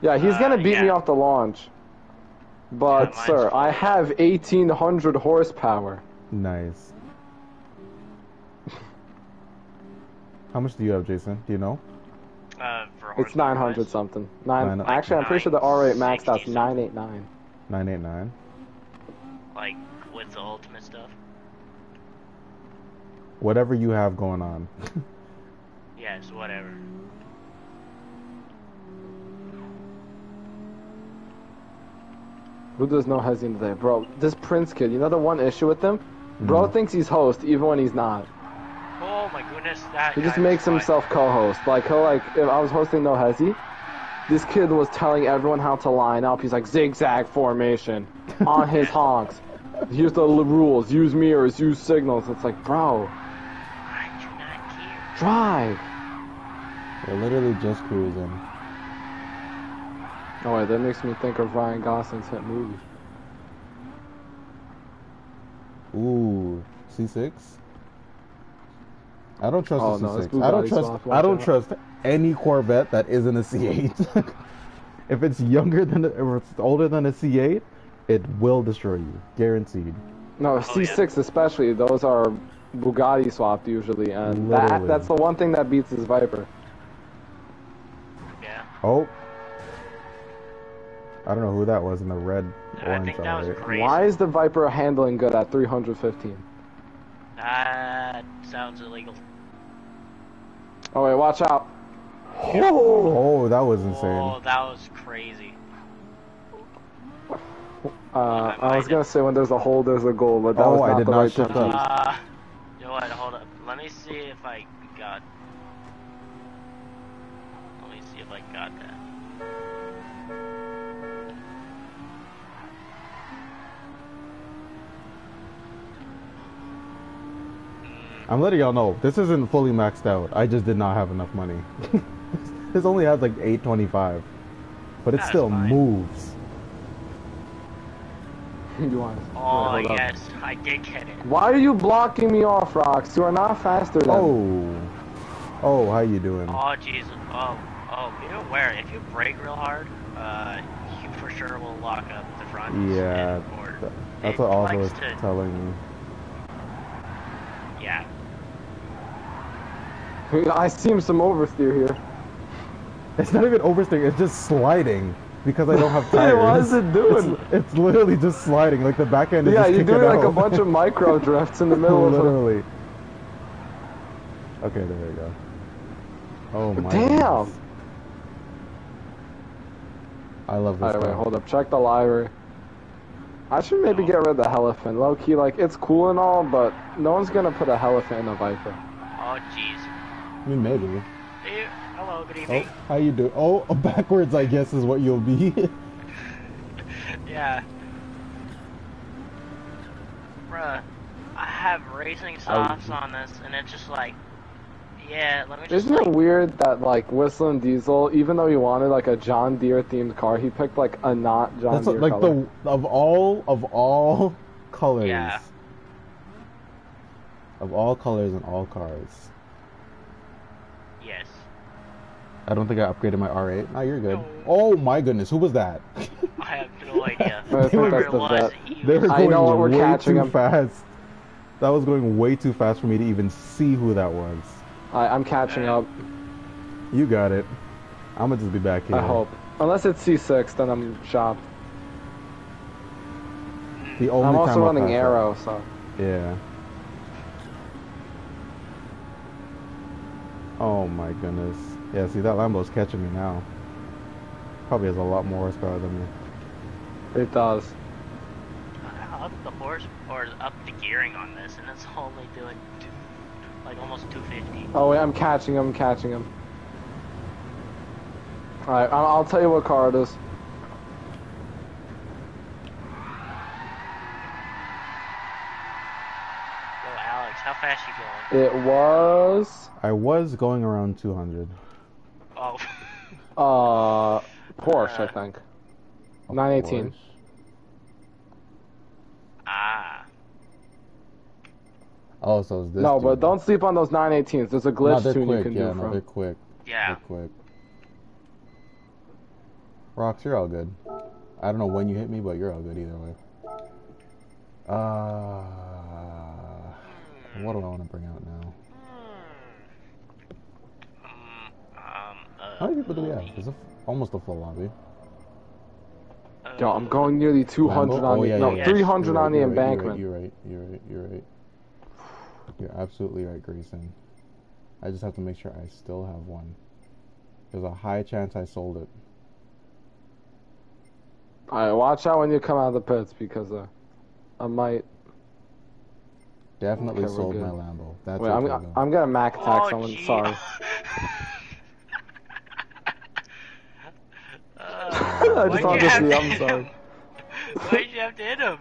Yeah, he's Uh, gonna beat me off the launch. But Yeah, sir, I have 1800 horsepower. Nice. How much do you have, Jason? Do you know? Uh, for It's 900 wise. something. Nine. Nine- Actually, I'm pretty sure the R8 maxed out 960 989. 989. Like, with the ultimate stuff. Whatever you have going on. Yes, whatever. Who does know Hesi today, bro? This Prince kid. You know the one issue with him? Bro Mhm. thinks he's host even when he's not. Oh my goodness, that He just makes himself co-host. Like he'll like if I was hosting No Hesi, this kid was telling everyone how to line up. He's like zigzag formation on his honks. Here's the rules: use mirrors, use signals. It's like, bro, fine. I do not care. drive. They're literally just cruising. Oh wait, that makes me think of Ryan Gosling's hit movie. Ooh, C6. I don't trust Oh, the no, C6. I don't trust. swap, I don't out. trust any Corvette that isn't a C8. if it's younger than, if it's older than a C8, it will destroy you, guaranteed. No. C6 especially. Those are Bugatti swapped usually, and that that's the one thing that beats his Viper. Yeah. Oh, I don't know who that was in the red I orange think that was crazy. Why is the Viper handling good at 315? That sounds illegal. Oh wait, watch out. Oh, that was insane. Oh, that was crazy. Uh, I was gonna say when there's a hole, there's a goal, but that Oh, was I not did the not right shift technique. up. Uh, you know what? Hold up. Let me see if I got. Let me see if I got that. I'm letting y'all know this isn't fully maxed out. I just did not have enough money. this only has like 825, but it That's still fine. moves. You want- Oh Wait, hold up. yes, I did get it. Why are you blocking me off, Rocks? You are not faster than. Oh, oh, how you doing? Oh Jesus. Oh, oh. Be aware. If you brake real hard, uh, you for sure will lock up the front. Yeah, end, or th- That's it what Oslo likes was to- telling me. Yeah. I see him some oversteer here. It's not even oversteer, It's just sliding because I don't have Hey, tires. what is it doing? It's, it's literally just sliding. Like the back end is Yeah, just you're doing like a bunch of micro drifts in the middle of a. literally. Okay, there we go. Oh my. Damn. goodness. I love this. Alright, wait, hold up. Check the library. I should maybe get rid of the Elephant. Low key, like, it's cool and all, but no one's gonna put a Elephant in a Viper. Oh jeez. I mean, maybe. Hey, hello, good Oh, how you do? Oh, backwards, I guess, is what you'll be. Yeah. Bruh, I have racing softs on this, and it's just like, yeah, let me just Isn't like, it weird that like Whistling Diesel, even though he wanted like a John Deere themed car, he picked like a not John That's Deere like color. the of all of all colors. Yeah. Of all colors and all cars. yes. I don't think I upgraded my R8. No, you're good. No. Oh my goodness, who was that? I have no idea. I think Whoever that's it the was, vet. They was were I going know we're way catching too 'em. fast. That was going way too fast for me to even see who that was. I, I'm catching up. You got it. I'm gonna just be back here. I hope. Unless it's C6, then I'm shocked. The only I'm also time I'll running pass aero, so. Yeah. Oh my goodness. Yeah, see that Lambo's catching me now. Probably has a lot more horsepower than me. It does. I up the horse or up the gearing on this, and it's only doing two, like almost 250. Oh wait, I'm catching him, I'm catching him. Alright, I'll, I'll tell you what car it is. Yo, Alex, how fast you going? It was I was going around 200. Oh, uh Porsche, I Uh, think. 918. course. ah. Oh, so it's this. No, dude. but don't sleep on those 918s. There's a glitch they're tune quick. you can yeah, do no, from. they're quick. Yeah. They're quick. Rocks, you're all good. I don't know when you hit me, but you're all good either way. Uh, what do I want to bring out now? Hmm. Um, uh, How many people do we have? It's a, almost a full lobby. uh, Yo, I'm going nearly 200 Lambo? on oh, the yeah, no, yeah, yeah. 300 You're on the right, you're right, embankment. You're right. You're right. You're right. You're right. You're absolutely right, Grayson. I just have to make sure I still have one. There's a high chance I sold it. Alright, watch out when you come out of the pits because uh, I might. Definitely Okay, sold my Lambo. That's Wait, okay, I'm though. I'm gonna Mac attack oh, someone. gee. Sorry. I why'd just you wanted to have see. to I'm hit sorry. him? Why'd you have to hit him?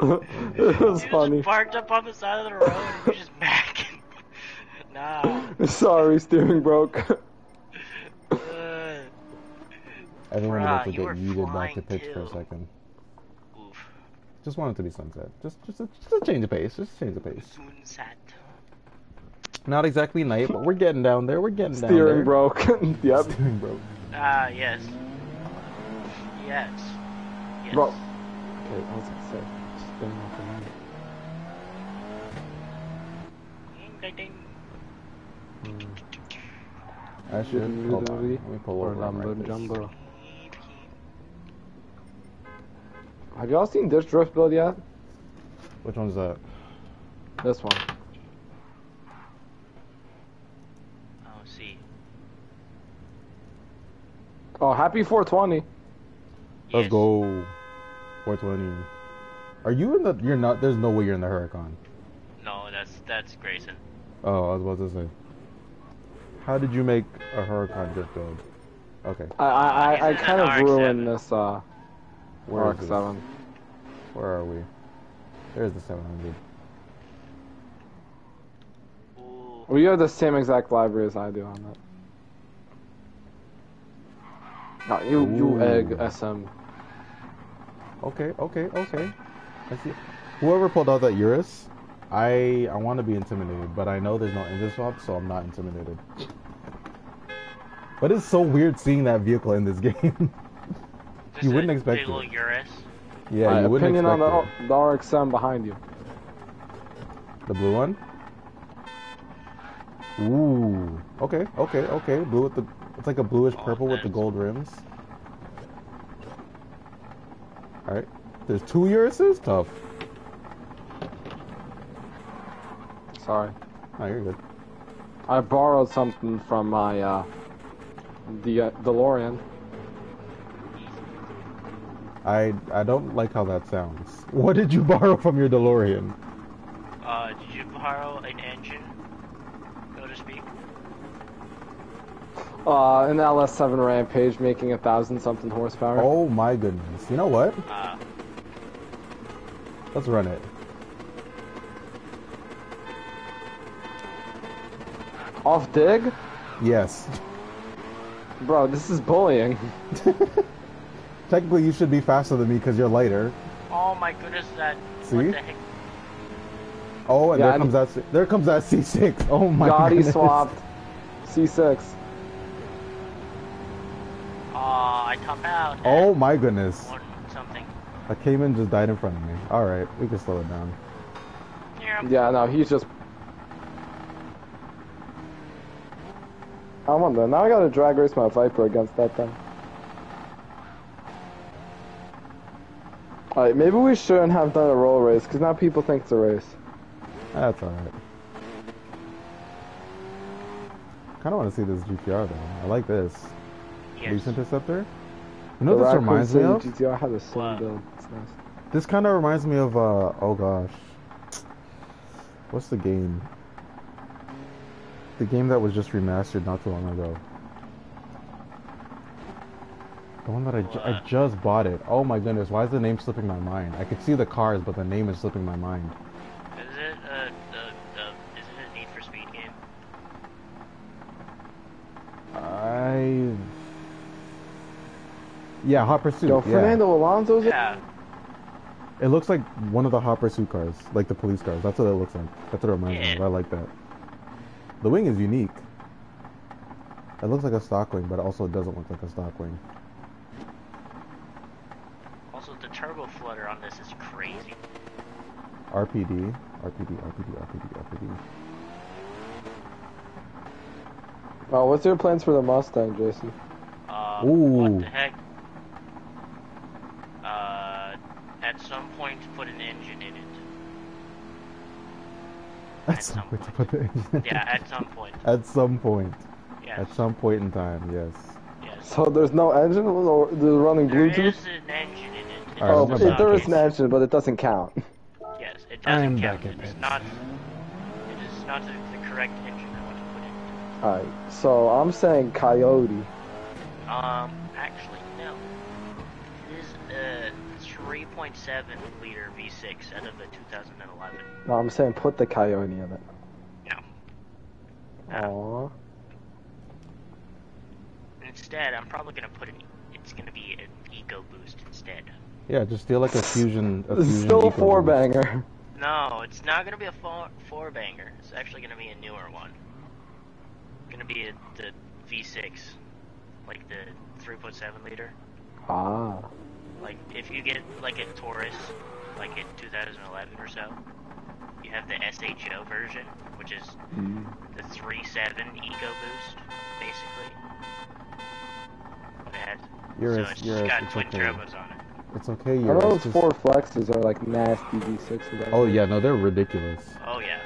it was He funny. was parked up on the side of the road and you just macking. nah. Sorry, steering broke. Uh, Everyone about to Bruh, get you were yeeted back to flying pitch for a second. oof. Just want it to be sunset. Just, just, a, just a change of pace. Just a change of pace. Sunset. Not exactly night, but we're getting down there. We're getting down steering there. broke. yep. Steering broke. Ah, yes. Yes. Yes. Bro. Okay, I was gonna say. Spin off the line. Ding, ding, ding. I should. Hold on. Let me pull Or over. and Lambo write this. Jumbo. Have y'all seen this drift build yet? Which one's that? This one. Oh, see. Oh, happy 420. Let's Yes. go. 420. Are you in the? You're not. There's no way you're in the Huracan. No, that's that's Grayson. Oh, I was about to say. How did you make a Huracan drift build? Okay. I I, I, I kind of RX-7. ruined this uh Where is this? RX-7. Where are we? There's the 700. Ooh. Well, you have the same exact library as I do on that. No, you you egg SM. Okay, okay, okay. I see. Whoever pulled out that Urus, I I want to be intimidated, but I know there's no engine swap, so I'm not intimidated. But it's so weird seeing that vehicle in this game. Just You wouldn't expect big little it. Urus. yeah, My you wouldn't opinion on expect the, the RX-7 behind you. The blue one. Ooh. Okay, okay, okay. Blue with the. It's like a bluish Oh, purple with the gold rims. All right. There's two Uruses. Tough. Sorry. Oh, you're good. I borrowed something from my uh the uh, DeLorean. I I don't like how that sounds. What did you borrow from your DeLorean? Uh, did you borrow an engine, so to speak? Uh, an LS7 Rampage making a thousand something horsepower. Oh my goodness. You know what? Uh, Let's run it. Off dig? Yes. Bro, this is bullying. Technically, you should be faster than me because you're lighter. oh my goodness, that. See? What the heck? Oh, and Yeah, there comes that. C- There comes that C6. Oh my Gotti goodness. swapped. C6. Oh, I top out. Oh my goodness. One something. A Cayman just died in front of me. All right, we can slow it down. Yeah. Yeah, no, he's just. I'm on. Now I gotta drag race my Viper against that thing. Alright, maybe we shouldn't have done a roll race, because now people think it's a race. That's all right. Kind of want to see this GTR though. I like this. Yes. Police Interceptor. You know The this Raccoon reminds me of? GTR had the same What? build. It's nice. This kind of reminds me of uh oh gosh. What's the game? The game that was just remastered not too long ago. The one that I, ju- I just bought it. Oh my goodness, why is the name slipping my mind? I could see the cars, but the name is slipping my mind. Is it uh the the is it a Need for Speed game? I Yeah, Hot Pursuit. Yo, yeah. Fernando Alonso's it? Yeah. It looks like one of the Hot Pursuit cars, like the police cars. That's what it looks like. That's what it reminds me of. I like that. The wing is unique. It looks like a stock wing, but also it also doesn't look like a stock wing. Also, the turbo flutter on this is crazy. RPD, RPD, RPD, RPD, RPD. Oh, what's your plans for the Mustang, Jason? Uh, Ooh. what the heck? Uh, at some point, put an engine in it. At At some some point to put the engine. Yeah, at some point. At some point. Yes. At some point in time, yes. yes. So there's no engine or they're running There Bluetooth? is an engine in it. It's Alright, Oh, never just if mind. there not- is an engine, but it doesn't count. Yes, it I am doesn't count. back at It's not. It is not the, the correct engine I want to put in. Alright, so I'm saying Coyote. Um, actually, no. It is a 3.7 liter V6 out of the 2011. No, I'm saying put the Coyote in it. No. Aww. Instead, I'm probably gonna put it. It's gonna be an EcoBoost instead. Yeah, just feel like a fusion. A It's fusion still a four boost. banger. No, it's not gonna be a four, four banger. It's actually gonna be a newer one. It's Gonna be a, the V6, like the 3.7 liter. Ah. Like if you get like a Taurus, like in 2011 or so, you have the SHO version, which is Mm. the 3.7 Eco Boost, basically. It has, You're so a- it's you're just a- got it's twin okay. turbos on it. It's okay. I You're those just- Ford Flexes are like nasty V6s. Oh yeah, no, they're ridiculous. Oh yeah.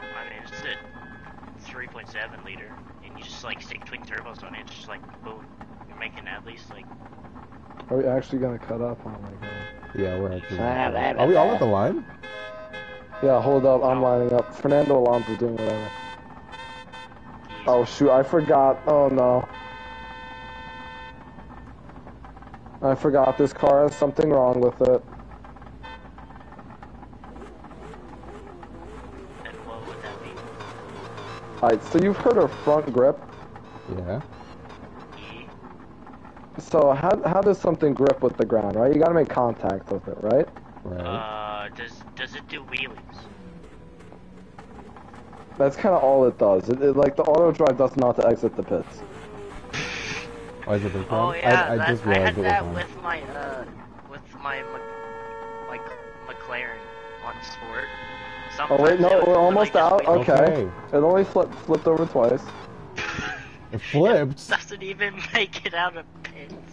I mean, it's a 3.7 liter, and you just like stick twin turbos on it. It's just like boom, you're making at least like Are we actually gonna cut up? Oh my god. Yeah, we're actually. Are we all at the line? Yeah, hold up, I'm lining up. Fernando Alonso doing whatever. Oh shoot, I forgot. Oh no. I forgot this car has something wrong with it. And what would that be? Alright, so you've heard of front grip. Yeah. So how how does something grip with the ground, right? You gotta make contact with it, right? Right. Uh, does does it do wheelies? That's kind of all it does. It, it, like the auto drive does not to exit the pits. Why is it this Oh one? yeah, I, I that, just I had it was that on. with my uh with my Mc- like McLaren on sport. Oh wait, no, we're almost out. Okay. Okay. It only flipped flipped over twice. It flipped. It doesn't even make it out of pits.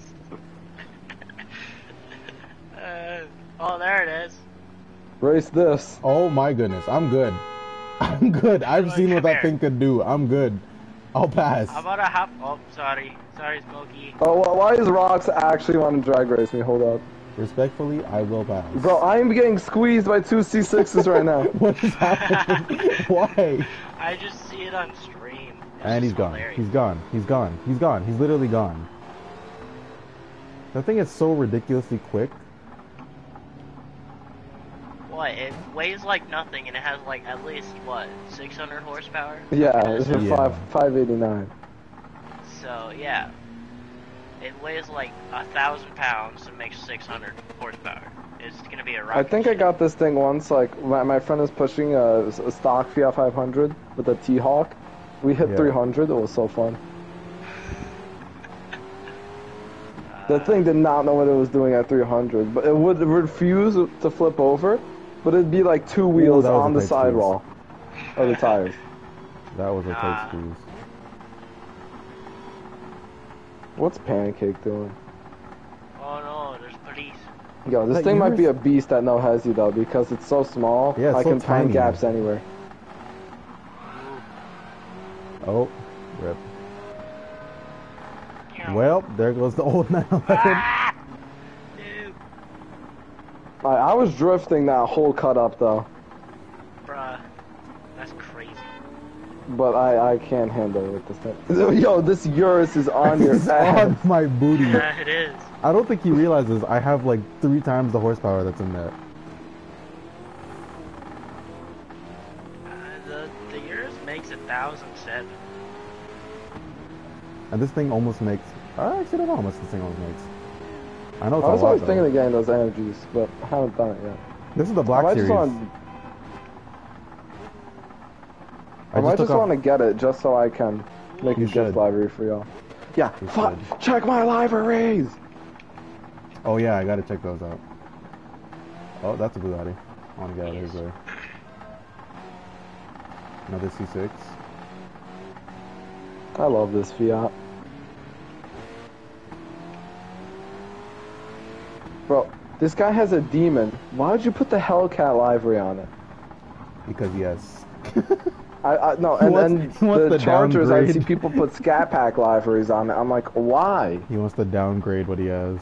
Uh, oh, there it is. Race this. Oh my goodness, I'm good. I'm good. I've Come seen what that here. thing could do. I'm good. I'll pass. How about a half? Oh, sorry, sorry, Smokey. Oh, wh- why is Rocks actually want to drag race me? Hold up. Respectfully, I will pass. Bro, I am getting squeezed by two C6s right now. what is happening? Why? I just see it on stream. And he's gone. area. He's gone. He's gone. He's gone. He's literally gone. That thing is so ridiculously quick. What? It weighs like nothing, and it has like at least what 600 horsepower. Yeah, it's so- a Yeah. five five eighty nine. So yeah, it weighs like a thousand pounds and makes 600 horsepower. It's gonna be a rocket. I think I got this thing once. Like my, my friend is pushing a, a stock Fiat 500 with a T-Hawk. We hit Yeah. 300. It was so fun. The Uh, thing did not know what it was doing at 300, but it would refuse to flip over. But it'd be like two wheels that was on the sidewall of the tires. That was a tight squeeze. What's Pancake doing? Oh no, there's police. Yo, this That thing might yours? be a beast at no hesi though because it's so small. Yeah, it's I so can find gaps anywhere. Oh, rip. Yeah. Well, there goes the old 911. Ah! Dude, I, I was drifting that whole cut up though, bruh, that's crazy. but I, I can't handle it with this thing. Yo, this Urus is on your It's ass. on my booty. Yeah, it is. I don't think he realizes I have like three times the horsepower that's in there. Uh, the the Urus makes a thousand seven. And this thing almost makes. I actually don't know how much this thing almost makes. I know it's I a was lot. always though. thinking of getting those energies, but I haven't done it yet. This is the Black might Series. just want, I, I just just want to get it just so I can make You a should. gift library for y'all. Yeah, fuck, check my libraries. Oh yeah, I gotta check those out. Oh, that's a Bugatti. I wanna get out of his Yes. way. Another C6. I love this Fiat. Bro, this guy has a demon. Why would you put the Hellcat livery on it? Because yes. I, I no, and, wants- and he wants the the Chargers, I see people put Scat Pack liveries on it. I'm like, why? He wants to downgrade what he has.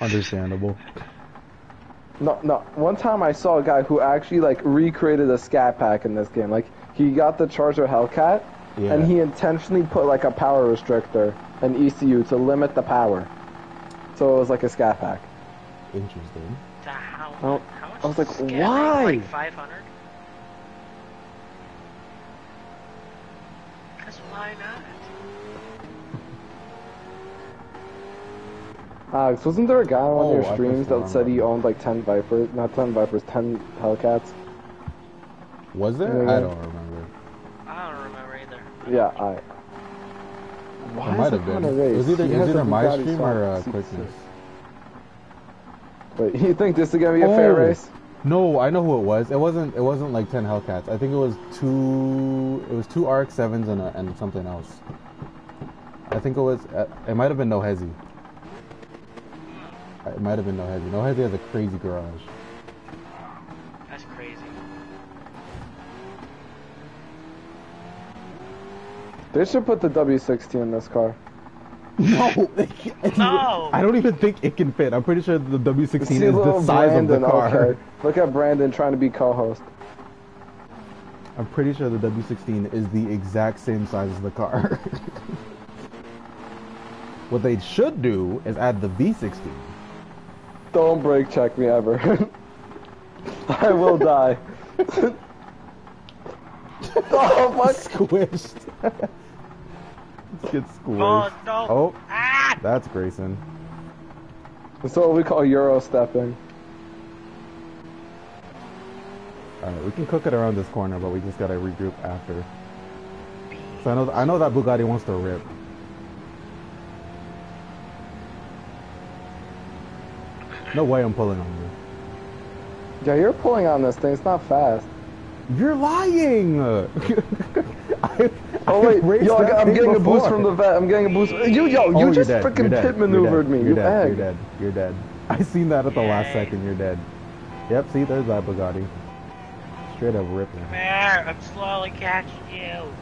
Understandable. No, no. One time I saw a guy who actually like recreated a Scat Pack in this game. Like he got the Charger Hellcat, Yeah. and he intentionally put like a power restrictor an ECU to limit the power. So it was like a Scat Pack. Interesting. The how, Oh, how much I was like, does why? Like 500? Cause why not? Alex, wasn't there a guy on one Oh, of I your streams that said he owned like 10 Vipers? Not 10 Vipers, 10 Hellcats? Was there? Yeah, I don't remember. I don't remember either. Yeah, I. Why it is might have been. It was either, He it was either my stream or uh, Quickness. Wait, you think this is gonna be a fair Oh. race? No, I know who it was. It wasn't. It wasn't like ten Hellcats. I think it was two. It was two RX sevens and a, and something else. I think it was. Uh, it might have been No Hesi. It might have been No Hesi. No Hesi has a crazy garage. That's crazy. They should put the W16 in this car. No, No! I don't even think it can fit. I'm pretty sure the W16 See is the size Brandon, of the car. okay. Look at Brandon trying to be co-host. I'm pretty sure the W16 is the exact same size as the car. what they should do is add the V16. Don't brake check me ever. I will die. oh fuck! Squished. Let's get Oh no! Oh, Ah! that's Grayson. That's what we call Euro stepping. Alright, we can cook it around this corner, but we just gotta regroup after. So I know, I know that Bugatti wants to rip. No way I'm pulling on you. Yeah, you're pulling on this thing. It's not fast. You're lying! I, Oh I wait, raced yo, I, I'm thing getting a boost from the vet. I'm getting a boost. You, yo, Oh, you you're just freaking You're pit You're maneuvered me. You're You dead. You're dead. You're dead. I seen that at the last second. You're dead. Yep. See, there's that Bugatti. Straight up ripping. Come here, I'm slowly catching you.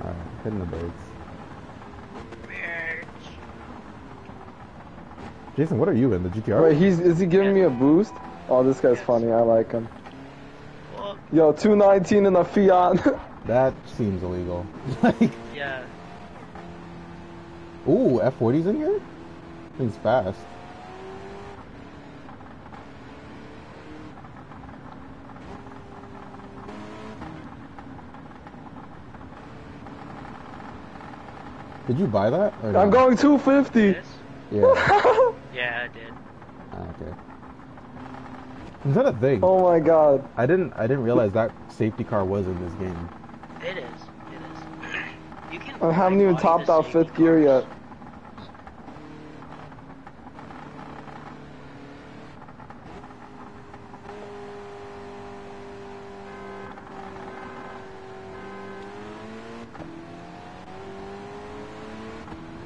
Alright, hitting the brakes. Bitch. Jason, what are you in the GTR? Wait, he's is he giving me a boost? Oh, this guy's Yes. funny. I like him. Look, Yo, 219 in a Fiat. That seems illegal. like, Yeah. ooh, F40's in here? Thing's fast. Did you buy that? Or I'm no? going 250. This? Yeah. Yeah, I did. Ah, okay. Is that a thing? oh my god. I didn't. I didn't realize that safety car was in this game. It is. It is. You can. I haven't even topped out safety fifth gear cars. yet.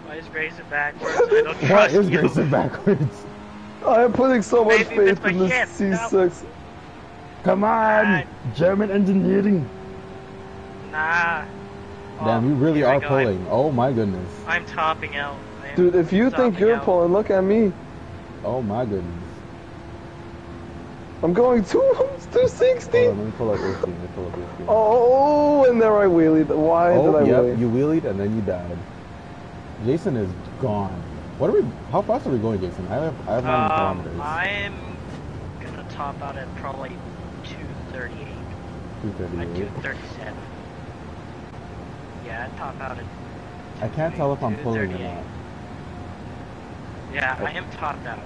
Why is Grayson backwards? I don't Why is you. Grayson backwards? I am putting so much Maybe faith in this C6. Come on, God. German engineering. Nah. Damn, you really here I are go. pulling. Oh my goodness. I'm, I'm topping out. I'm Dude, if you think you're out. pulling, look at me. Oh my goodness. I'm going two, Hold on, 260. let me pull up your screen. Let me pull up your screen. Oh, and there I wheelied. Why Oh, did I yep, wheelie? you wheelied and then you died. Jason is gone. What are we? How fast are we going, Jason? I have I have nine Um, kilometers. I'm gonna top out at probably 238. Two At thirty-eight. 237. Yeah, I top out at. I can't tell if I'm pulling or not. Yeah, I am topped out.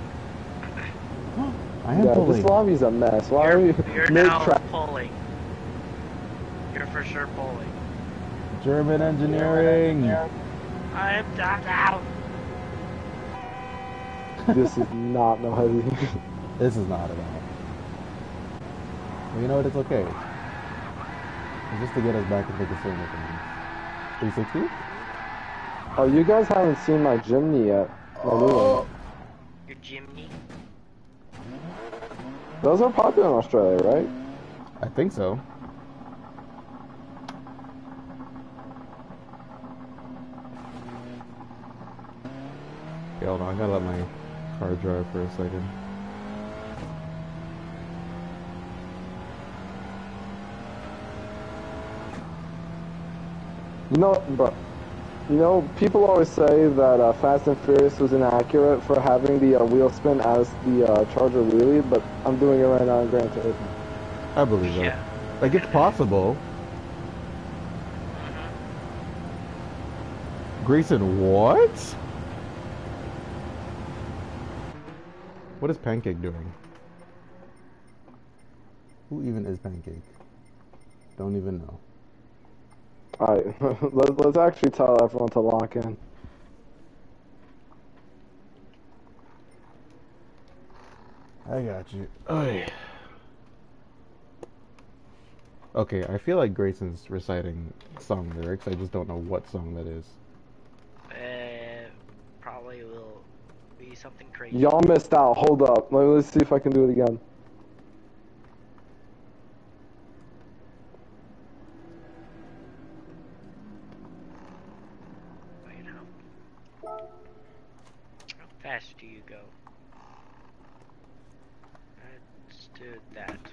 I am Yeah, pulling. this lobby's a mess. Why are You're, we you're mid now pulling. You're for sure pulling. German engineering. I am topped out. This is not no heavy. This is not at all. Well, you know what? It's okay. It's just to get us back into the swing of things. 360? oh, you guys haven't seen my Jimny yet. My new one. Oh. Your Jimny. Those are popular in Australia, right? I think so. Yeah, hold on. I gotta let my car drive for a second. You know, bro. You know, people always say that uh, Fast and Furious was inaccurate for having the uh, wheel spin as the uh, Charger wheelie, but I'm doing it right now in Gran Turismo. I believe that. Yeah. Like, it's possible. Grayson, what? What is Pancake doing? Who even is Pancake? Don't even know. Alright, let's, let's actually tell everyone to lock in. I got you. Oy. Okay, I feel like Grayson's reciting song lyrics. I just don't know what song that is. Uh, probably will be something crazy. Y'all missed out. Hold up. Let me let's see if I can do it again. How, how fast do you go? Let's do that.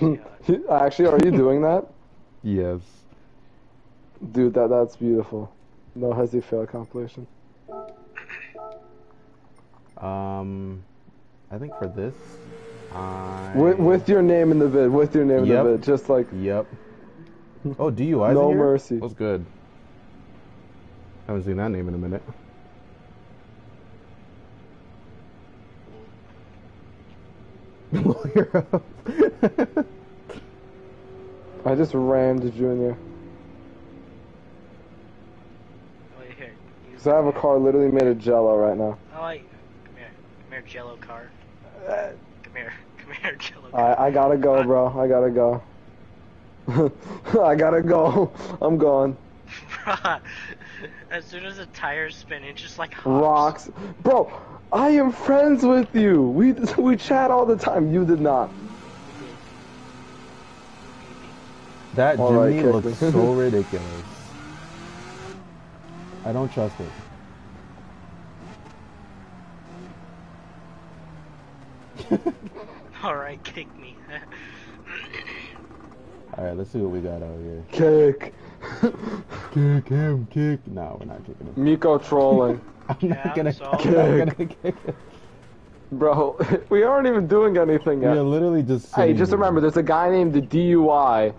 Yeah. Actually, are you doing that? Yes. Dude, that that's beautiful. No hesi fail compilation. Um, I think for this, I. With, with your name in the vid, with your name Yep. in the vid, just like Yep. Oh, DUI. No in here? mercy. That's good. I Haven't seen that name in a minute. Lawyer. I just rammed Junior. Wait, here. You, Cause I have a car literally made of Jello right now. Oh, wait. Come here. Jello car. Uh, come here. Come here, Jello car. I I gotta go, bro. I gotta go. I gotta go. I'm gone. as soon as the tires spin, it just like hops. Rocks, bro. I am friends with you. We we chat all the time. You did not. That All right, Jimny kick looks so ridiculous. I don't trust it. Alright, kick me. Alright, let's see what we got out here. Kick. Kick him, kick. No, we're not kicking him. Miko trolling. I'm Yeah, not gonna, so- I'm not gonna kick him. Bro, we aren't even doing anything yet. We are literally just. Hey, just here. remember, there's a guy named the DUI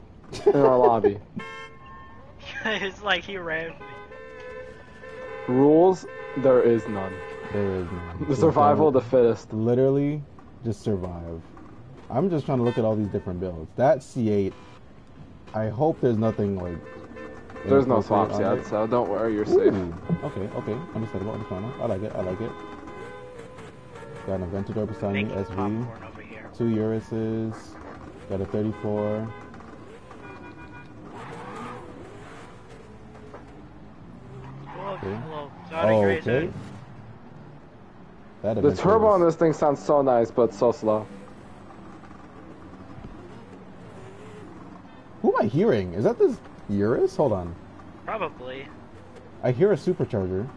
in our lobby. it's like he ran me. Rules, there is none. There is none. The survival of the fittest. Literally, just survive. I'm just trying to look at all these different builds. That C8, I hope there's nothing like. There's no inappropriate swaps yet, it. so don't worry, you're safe. Ooh, Okay, okay. Understandable, understandable. I like it, I like it. Got an Aventador beside me, Making SV. popcorn over here. Two Urises. Got a 34. Hello, Okay. hello. Sonic Oh, Racer. okay. That The Aventador turbo on this thing sounds so nice, but so slow. Who am I hearing? Is that this Urus? Hold on. Probably. I hear a supercharger.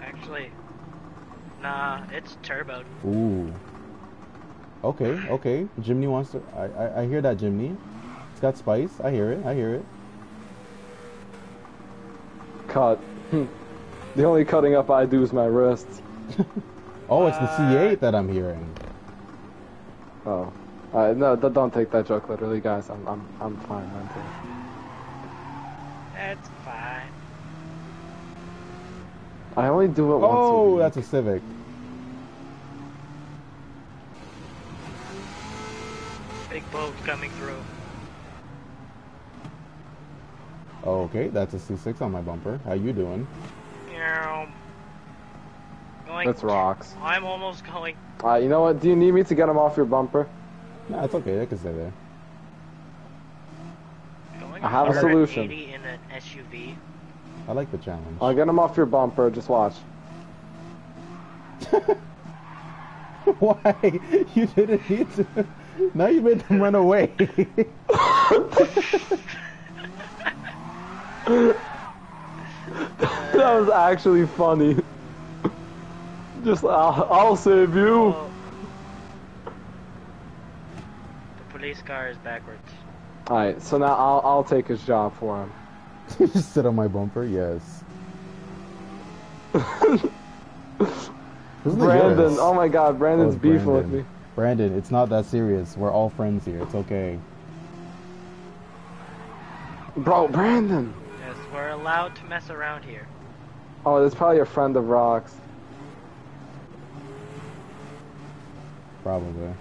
Actually. Nah, it's turbo. Ooh. Okay, okay. Jimny wants to. I, I, I hear that Jimny. It's got spice. I hear it. I hear it. Cut. the only cutting up I do is my wrists. Oh, it's the Uh, C8 that I'm hearing. Oh. Uh, no, don't take that joke literally, guys. I'm, I'm, I'm fine mentally. That's fine. I only do it once Oh, that's a Civic. Big boat coming through. Oh, okay, that's a C6 on my bumper. How you doing? Meow. Going. That's rocks. I'm almost going. Uh, you know what? Do you need me to get him off your bumper? Nah, it's okay. I can stay there. going I have a solution. in an SUV. I like the challenge. I'll get him off your bumper. Just watch. Why? You didn't need to. Now you made them run away. that was actually funny. Just, I'll, I'll save you. Oh. The police car is backwards. Alright, so now I'll, I'll take his job for him. you just sit on my bumper. Yes. Brandon, oh my god, Brandon's Oh, beefing with me. Brandon, it's not that serious. We're all friends here. It's okay. Bro, Brandon! Yes, we're allowed to mess around here. Oh, that's probably a friend of Rock's. Probably.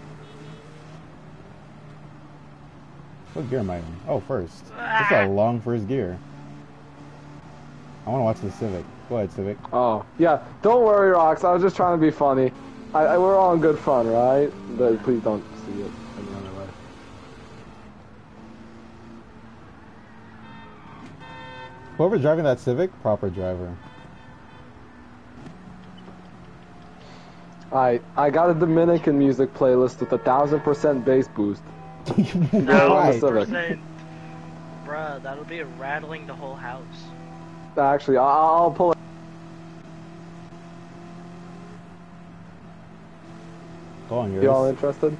What gear am I in? Oh, first. That's a long first gear. I want to watch the Civic. Go ahead, Civic. Oh, yeah, don't worry, Rocks. I was just trying to be funny. I, I, we're all in good fun, right? But please don't see it any other way. Whoever's driving that Civic, proper driver. I I got a Dominican music playlist with a thousand percent bass boost. No, Why? Why? percent. Bruh, that'll be rattling the whole house. Actually, I'll, I'll pull it. Go on, yours. You all interested?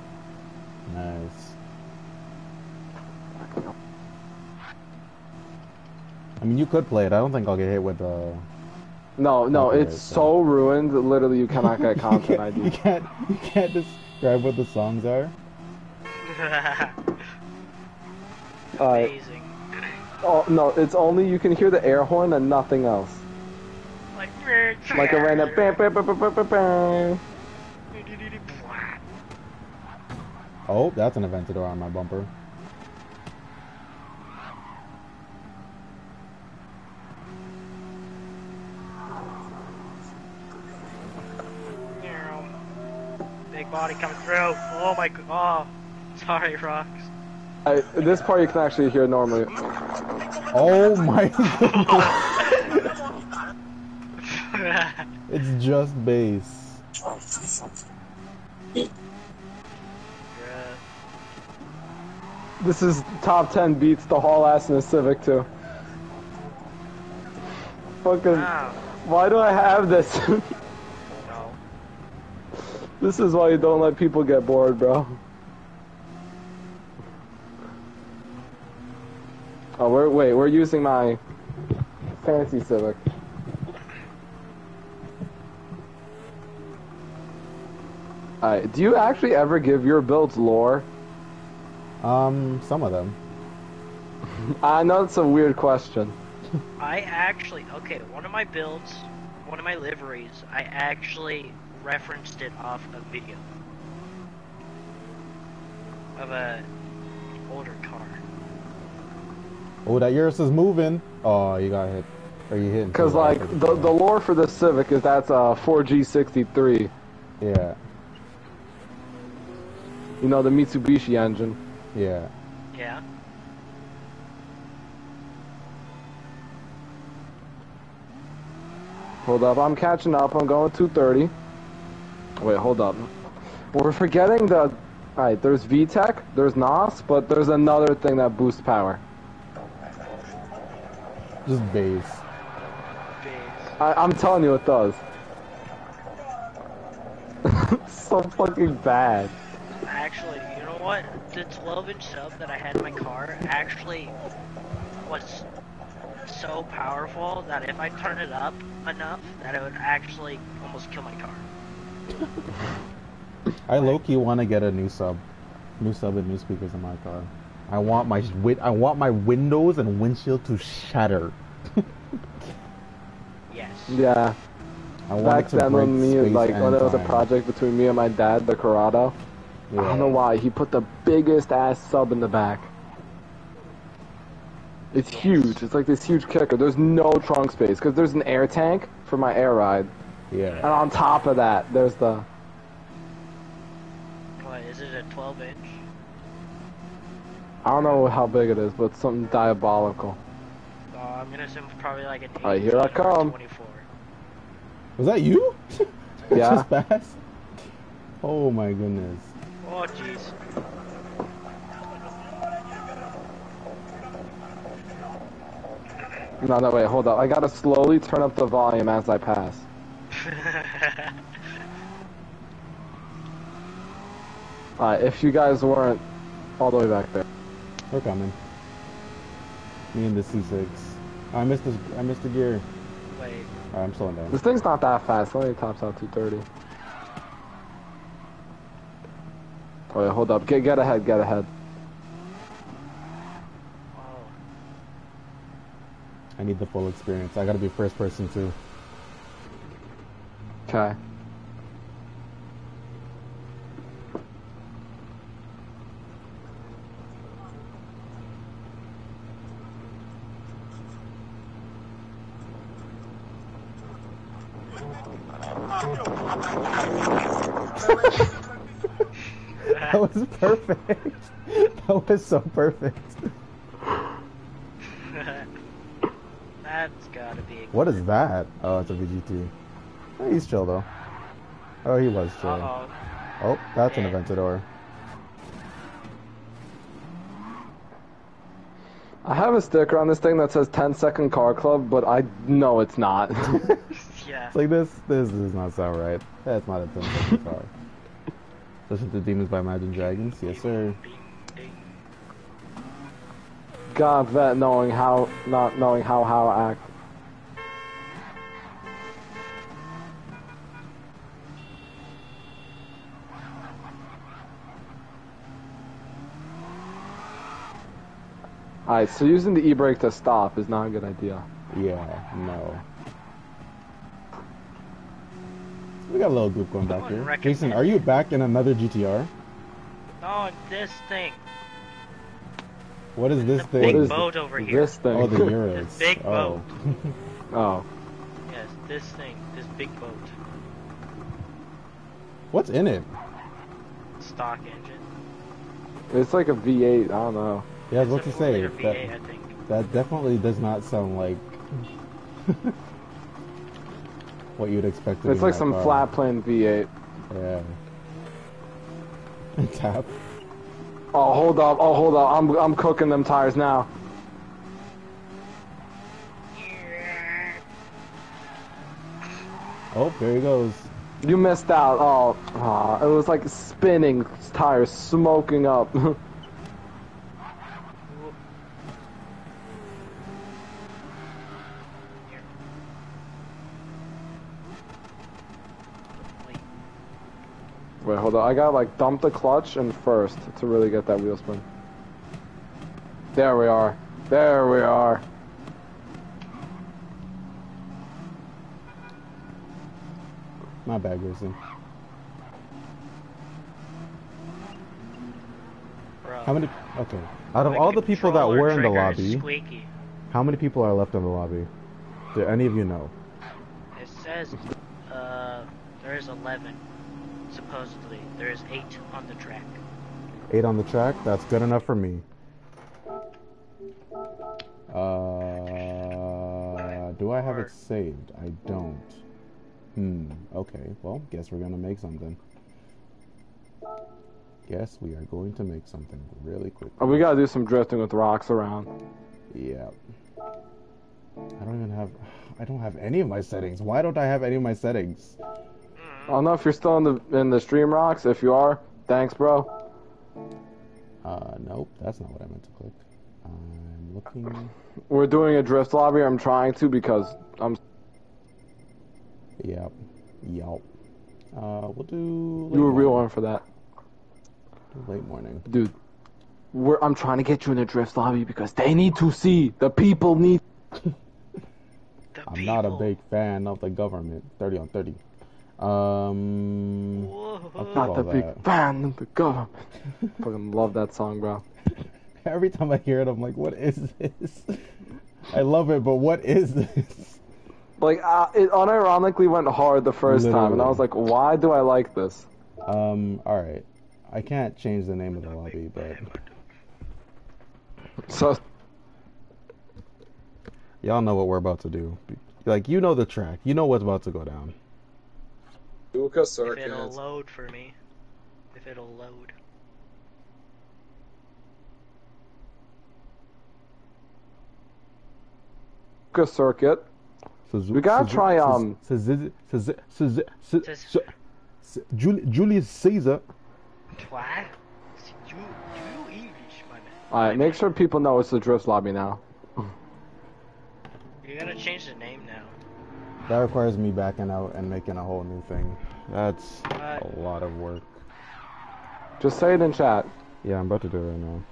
Nice. I mean, you could play it. I don't think I'll get hit with the. No, no, Okay, it's so- so ruined. Literally, you cannot get you, content can't, you can't. You can't describe what the songs are. Uh, Amazing. oh no, it's only you can hear the air horn and nothing else. Like, Like a random. bam, bam, bam, bam, bam, bam, bam. Oh, that's an Aventador on my bumper. Big body coming through. Oh my god. Oh, sorry, Rocks. I, this part you can actually hear normally. Oh my god. It's just bass. Bruh. This is top 10 beats the haul ass in a Civic too. Fucking, Wow. why do I have this? No. this is why you don't let people get bored, bro. Oh, we're, wait, we're using my fancy Civic. Alright, do you actually ever give your builds lore? Um, some of them. I know it's a weird question. I actually okay. One of my builds, one of my liveries, I actually referenced it off a video of a older car. Oh, that Urus is moving. Oh, you got hit. Are you hitting? Because, like, the, the lore for the Civic is that's a 4G63. Yeah, You know, the Mitsubishi engine. yeah. Yeah. Hold up, I'm catching up. I'm going 230. Wait, hold up. We're forgetting the. Alright, there's VTEC, there's NOS, but there's another thing that boosts power. Just bass. Bass. I, I'm telling you, it does. so fucking bad. Actually, you know what? The 12 inch sub that I had in my car actually was so powerful that if I turn it up enough, that it would actually almost kill my car. I low key want to get a new sub, new sub and new speakers in my car. I want my win- I want my windows and windshield to shatter. Yes. Yeah. I want Back then, when me, space like, when it was a project between me and my dad, the Corrado, I don't know why, he put the biggest ass sub in the back. It's huge. It's like this huge kicker. There's no trunk space because there's an air tank for my air ride, and on top of that, there's the. What, is it a 12 inch? I don't know how big it is, but it's something diabolical. Oh, I'm gonna assume probably like an 18 Alright, here I come. 24. Was that you? Yeah. Just fast. Oh my goodness. Oh, jeez. No, no, wait, hold up. I gotta slowly turn up the volume as I pass. Uh, if you guys weren't all the way back there. We're coming. Me and the C6. I missed this. I missed the gear. Wait. Alright, I'm slowing down. This thing's not that fast. It only tops out 230. Oh, wait, hold up. Get, get ahead, get ahead. Oh. I need the full experience. I gotta be first person too. Okay. That was perfect. that was so perfect. That's gotta be. What is that? Oh, it's a VGT. He's chill though. Oh, he was chill. Uh oh. Oh, that's an Aventador. I have a sticker on this thing that says 10 second car club, but I know it's not. Yeah. It's like this. This does not sound right. That's not a 10 second car. Listen to Demons by Imagine Dragons. Yes, sir. God, vet knowing how, not knowing how, how act. Alright, so using the e-brake to stop is not a good idea. Yeah, no. We got a little group going back here. Jason, are you back in another GTR? Oh, this thing. What is this The thing? big What is boat over here. This thing. Oh, the Urus. The big oh. oh. Yes, this thing. This big boat. What's in it? Stock engine. It's like a V8, I don't know. Yeah, I was about to say four-liter that. V8, I think. That definitely does not sound like what you'd expect. It's like some car. flat plane V8. Yeah. Tap. Oh, hold up. Oh, hold up. I'm, I'm cooking them tires now. Oh, there he goes. You missed out. Oh, aw, it was like spinning tires, smoking up. Wait, hold on. I gotta like dump the clutch in first to really get that wheel spin. There we are. There we are. My bad, Grayson. Bro. How many? Okay. Out of my all the people that were in the lobby, Squeaky. how many people are left in the lobby? Do any of you know? It says, uh, there is 11, supposedly. There is 8 on the track. Eight on the track. That's good enough for me. Uh, do I have it saved? I don't. Hmm. Okay. Well, guess we're gonna make something. Guess we are going to make something really quick. Oh, we gotta do some drifting with rocks around. Yeah. I don't even have. I don't have any of my settings. Why don't I have any of my settings? I don't know if you're still in the in the stream rocks. If you are, thanks, bro. Uh, nope. That's not what I meant to click. I'm looking. We're doing a drift lobby. I'm trying to because I'm. Yep. Yep. Uh, we'll do. You were real morning. one for that, late morning. dude. We're, I'm trying to get you in a drift lobby because they need to see. The people need. The I'm not a big fan of the government. 30 on 30. Um. Whoa. Okay. Not all the big fan of the government. Fucking love that song, bro. Every time I hear it, I'm like, what is this? I love it, but what is this? Like, uh, it unironically went hard the first time, and I was like, why do I like this? Um, alright. I can't change the name of the lobby, but So, y'all know what we're about to do. Like, you know the track. You know what's about to go down. Duca If it'll load for me. If it'll load. Suzuka Circuit. We gotta try, um, Julius Caesar. What? You, you English, my man. Alright, make sure people know it's the drift lobby now. You gotta change the name now. That requires me backing out and making a whole new thing. That's What? a lot of work. Just say it in chat. Yeah, I'm about to do it right now.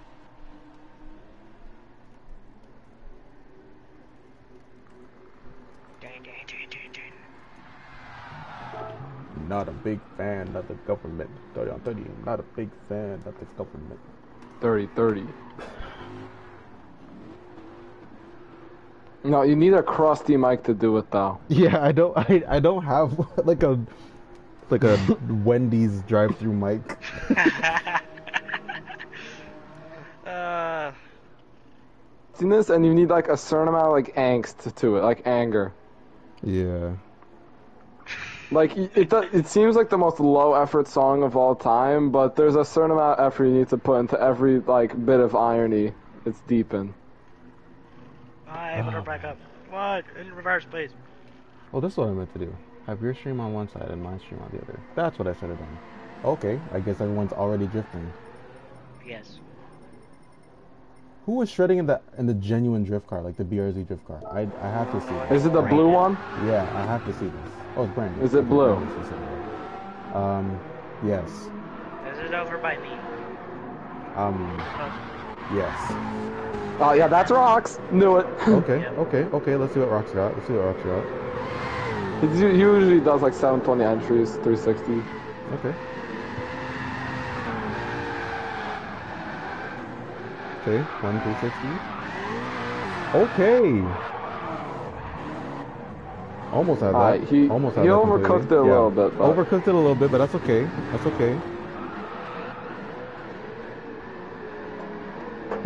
Not a big fan of the government. 30 on 30. Not a big fan of the government. 30 30. No, you need a crusty mic to do it though. Yeah, I don't. I, I don't have like a like a Wendy's drive-through mic. uh, Seen this, and you need like a certain amount of like angst to it, like anger. Yeah. Like it, it, it seems like the most low effort song of all time, but there's a certain amount of effort you need to put into every like bit of irony it's deep in. I put her back up. What? In reverse, please. Well, this is what I meant to do. Have your stream on one side and my stream on the other. That's what I said it on. Okay, I guess everyone's already drifting. Yes. Who was shredding in the in the genuine drift car, like the BRZ drift car? I I have to see. This. Is it the blue one? Yeah, I have to see this. Oh, it's brand new. Is it Okay, blue? brand new. Um, yes. Is it over by me? Um, Supposedly. Yes. Oh yeah, that's rocks. Knew it. Okay, okay, okay. Let's see what Rock's got. Let's see what Rock's got. he usually does like 720 entries, 360. Okay. Okay, one three sixty. Okay. Almost had that. He- Almost had he that overcooked completely. it a little bit, but- Overcooked it a little bit, but that's okay. That's okay.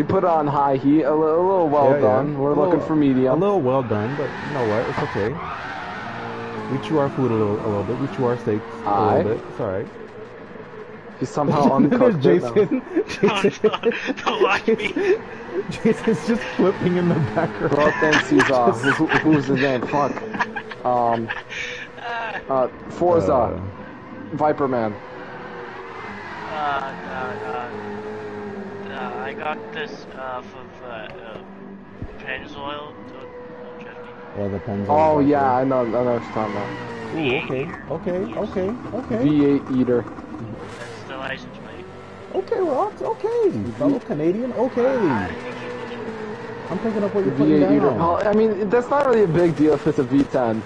He put on high heat, a little, a little well Yeah, yeah. done. We're A looking little- for medium. A little well done, but you know what? It's okay. We chew our food a little, a little bit. We chew our steaks a little bit. It's all right. He somehow There's uncooked it. Jason. Oh, no. Don't watch me. Jason's just flipping in the background. Well, thanks, he's, uh, who, who's his name? Fuck. Um, uh, Forza, Uh, Viper Man. Uh, uh, uh, uh, I got this off of, uh, uh, Pennzoil. Don't judge yeah, the Pennzoil Oh yeah, I know, I know what you're talking about. Ooh, okay, okay, okay, okay. V8 Eater. Okay, Rocks. Okay, fellow Canadian. Okay. I'm picking up what you're putting V8 eater. down. Well, I mean, that's not really a big deal if it's a V10.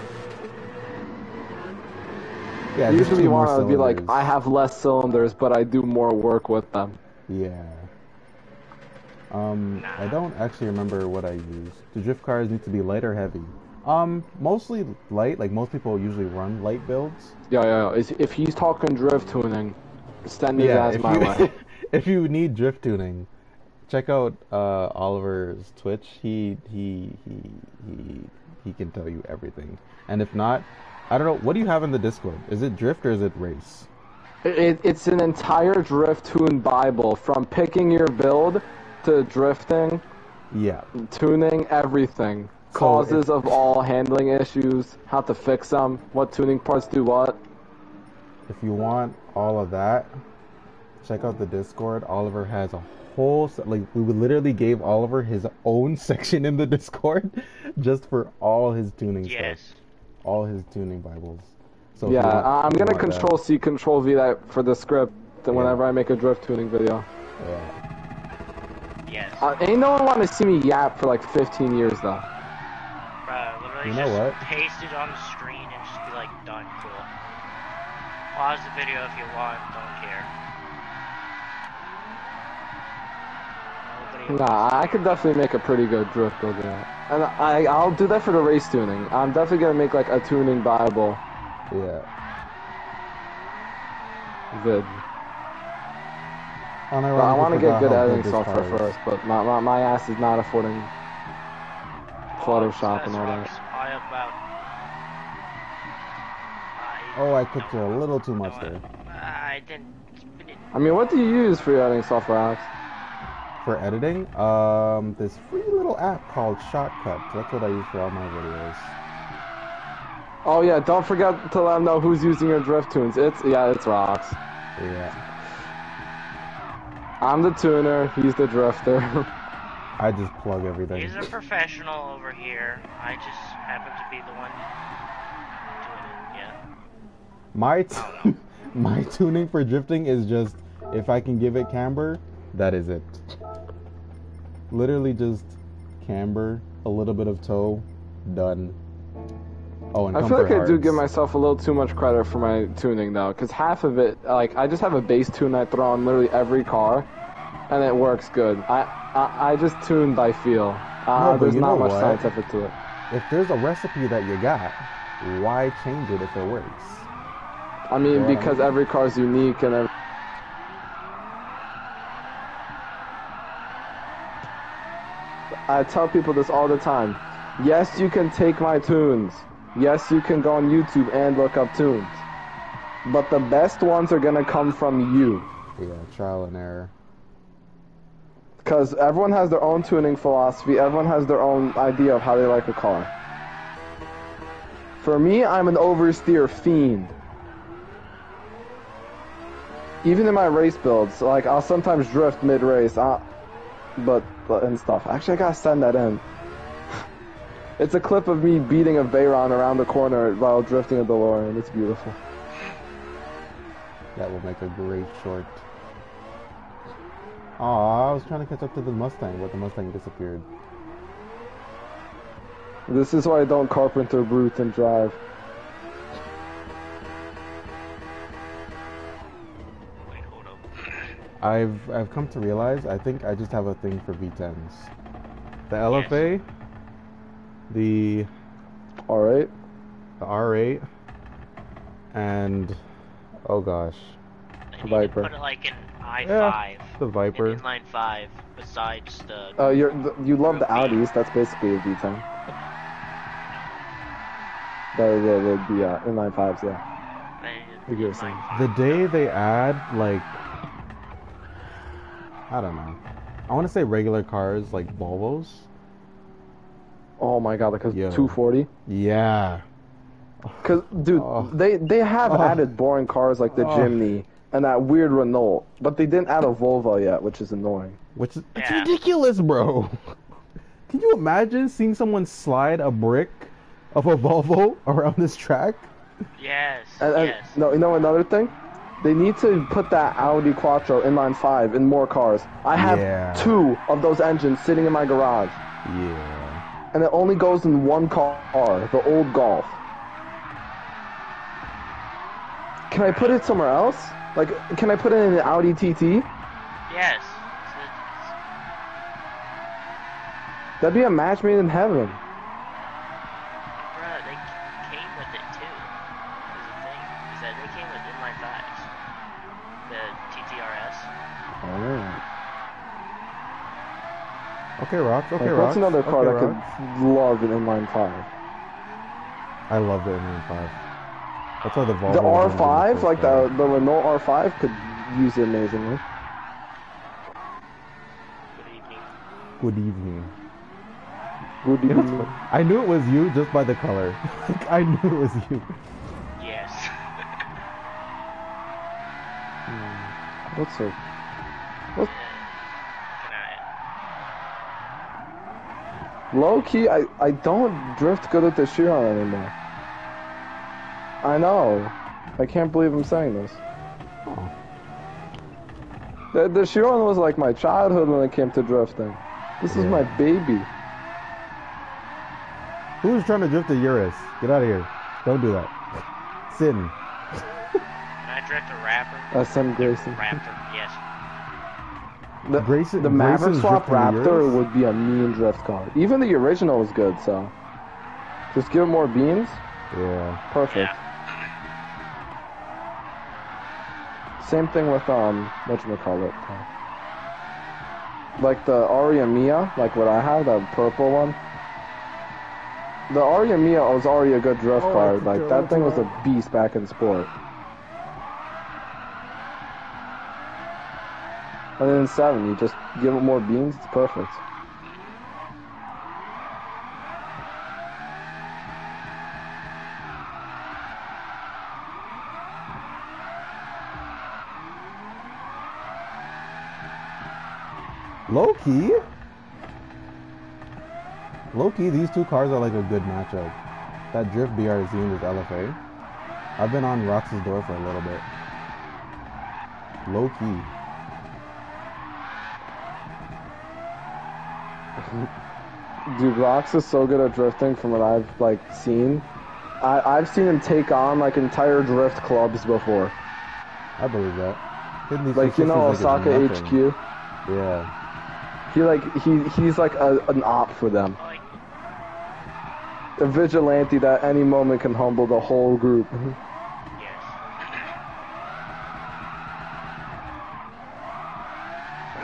Yeah, Usually you more want to be like. I have less cylinders, but I do more work with them. Yeah. Um, I don't actually remember what I used. Do drift cars need to be light or heavy? Um, mostly light. Like most people usually run light builds. Yeah, yeah. yeah. If he's talking drift tuning, send his ass if my you, way. if you need drift tuning, check out uh, Oliver's Twitch. He he he he he can tell you everything. And if not, I don't know. What do you have in the Discord? Is it drift or is it race? It, it's an entire drift tune bible from picking your build to drifting, Yeah. tuning, everything. So Causes of all handling issues, how to fix them, what tuning parts do what. If you want all of that, check out the Discord. Oliver has a whole se- like we literally gave Oliver his own section in the Discord just for all his tuning Yes. stuff, all his tuning bibles. So Yeah, want- I- I'm gonna want that- control C, control V that for the script. Then Yeah. whenever I make a drift tuning video, Yeah. Yes. uh, ain't no one want to see me yap for like 15 years though. Bruh, literally You know just what? paste it on the screen and just be like, done, cool. Pause the video if you want, don't care. Nobody Nah, I could definitely make a pretty good drift build of that. And I, I'll do that for the race tuning. I'm definitely gonna make like a tuning bible Yeah. vid. I want to get good editing software first, but my, my, my ass is not affording Photoshop and all that. I about. Oh, I cooked you a little too much there. I didn't. didn't- I mean, what do you use for your editing software, Alex? For editing, um, this free little app called Shotcut. That's what I use for all my videos. Oh yeah, don't forget to let them know who's using your drift tunes. It's yeah, it's rocks. Yeah. I'm the tuner, he's the drifter. I just plug everything. He's a professional over here. I just happen to be the one doing it. Yeah. My oh, t- my tuning for drifting is just if I can give it camber, that is it. Literally just camber, a little bit of toe, done. Oh, and I feel like I do give myself a little too much credit for my tuning though, because half of it, like I just have a base tune I throw on literally every car, and it works good. I I, I just tune by feel. Uh, No, there's not much what? scientific to it. If there's a recipe that you got, why change it if it works? I mean, Yeah. because every car is unique and. Every... I tell people this all the time. Yes, you can take my tunes. Yes, you can go on YouTube and look up tunes. But the best ones are gonna come from you. Yeah, trial and error. Because everyone has their own tuning philosophy, everyone has their own idea of how they like a car. For me, I'm an oversteer fiend. Even in my race builds, like I'll sometimes drift mid-race, uh, but, but and stuff. Actually, I gotta send that in. It's a clip of me beating a Veyron around the corner while drifting a DeLorean. It's beautiful. That will make a great short. Aw, I was trying to catch up to the Mustang, but the Mustang disappeared. This is why I don't carpenter, brute, and drive. Wait, hold up. I've I've come to realize I think I just have a thing for V10s. The LFA, the All right. the R8, and oh gosh, I Viper. put it like an i5. Yeah, the An Viper. inline 5 besides the. Uh, you're th- you love the Audis. That's basically a V10. The the the, the uh, inline fives, yeah. I- I get what you're saying. inline The day they add like I don't know. I want to say regular cars like Volvos. Oh my god, like a Yo. 240. Yeah. Cause dude, Oh. they they have Oh. added boring cars like the Oh. Jimny and that weird Renault, but they didn't add a Volvo yet, which is annoying. Which is it's ridiculous, bro. Can you imagine seeing someone slide a brick of a Volvo around this track? Yes, And, and yes. no, you know another thing? They need to put that Audi Quattro inline five in more cars. I have Yeah. two of those engines sitting in my garage, Yeah. And it only goes in one car, the old Golf. Can I put it somewhere else? Like, can I put it in an Audi TT? Yes. That'd be a match made in heaven. Okay, rocks. Okay, Like, rocks. what's another car okay, that rocks. could love an inline five? I love the inline five. That's why the Volvo. The was one of R5, like the the Renault R5, could use it amazingly. Good evening. Good evening. Good You know evening. I knew it was you just by the color. Like, I knew it was you. Yes. What's a Can I? Low key? I I don't drift good at the Chiron anymore. I know. I can't believe I'm saying this. Oh. The the Chiron was like my childhood when it came to drifting. This is my baby. Who's trying to drift a Urus? Get out of here. Don't do that. Sin. Can I drift a rapper? Uh, SM Grayson. Raptor, yes. The, Grayson- the Maverick Grayson's Swap Raptor would be a mean drift car. Even the original was good, so just give it more beans. Yeah. Perfect. Yeah. Same thing with um, what you call it? Like the Aria Mia, like what I have, that purple one. The Aria Mia was already a good drift Oh, car. Like that thing was a beast back in sport. And then seven, you just give it more beans. It's perfect. Low key, these two cars are like a good matchup. That Drift BRZ and this LFA. I've been on Rox's door for a little bit. Low Dude, Rox is so good at drifting from what I've like seen. I, I've seen him take on like entire drift clubs before. I believe that. Like you know 660s like Osaka. HQ. Yeah. He like he he's like a, an op for them. A vigilante that any moment can humble the whole group. yes.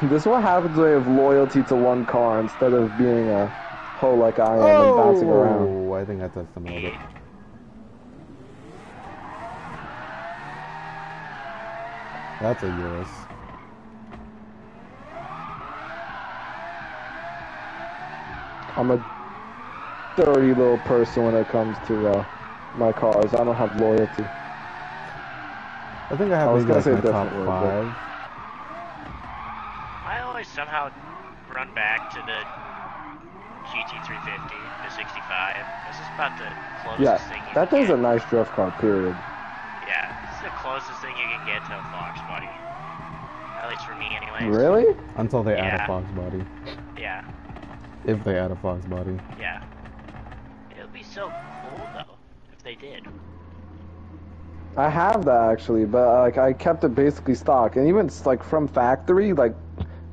This is what happens when you have loyalty to one car instead of being a hoe like I am and bouncing around. Oh, I think I touched him a little bit. That's a Urus. I'm a dirty little person when it comes to uh, my cars. I don't have loyalty. I think I have I was maybe gonna like say my top different word, but- five. I always somehow run back to the GT350, the 65. This is about the closest Yeah, thing you that can thing's get. a nice drift car. Period. Yeah, it's the closest thing you can get to a Fox body. At least for me, anyways. Really? Until they add a Fox body. Yeah, If they add a Fox body. yeah. It would be so cool though if they did. I have that actually, but uh, like I kept it basically stock, and even s- like from factory, like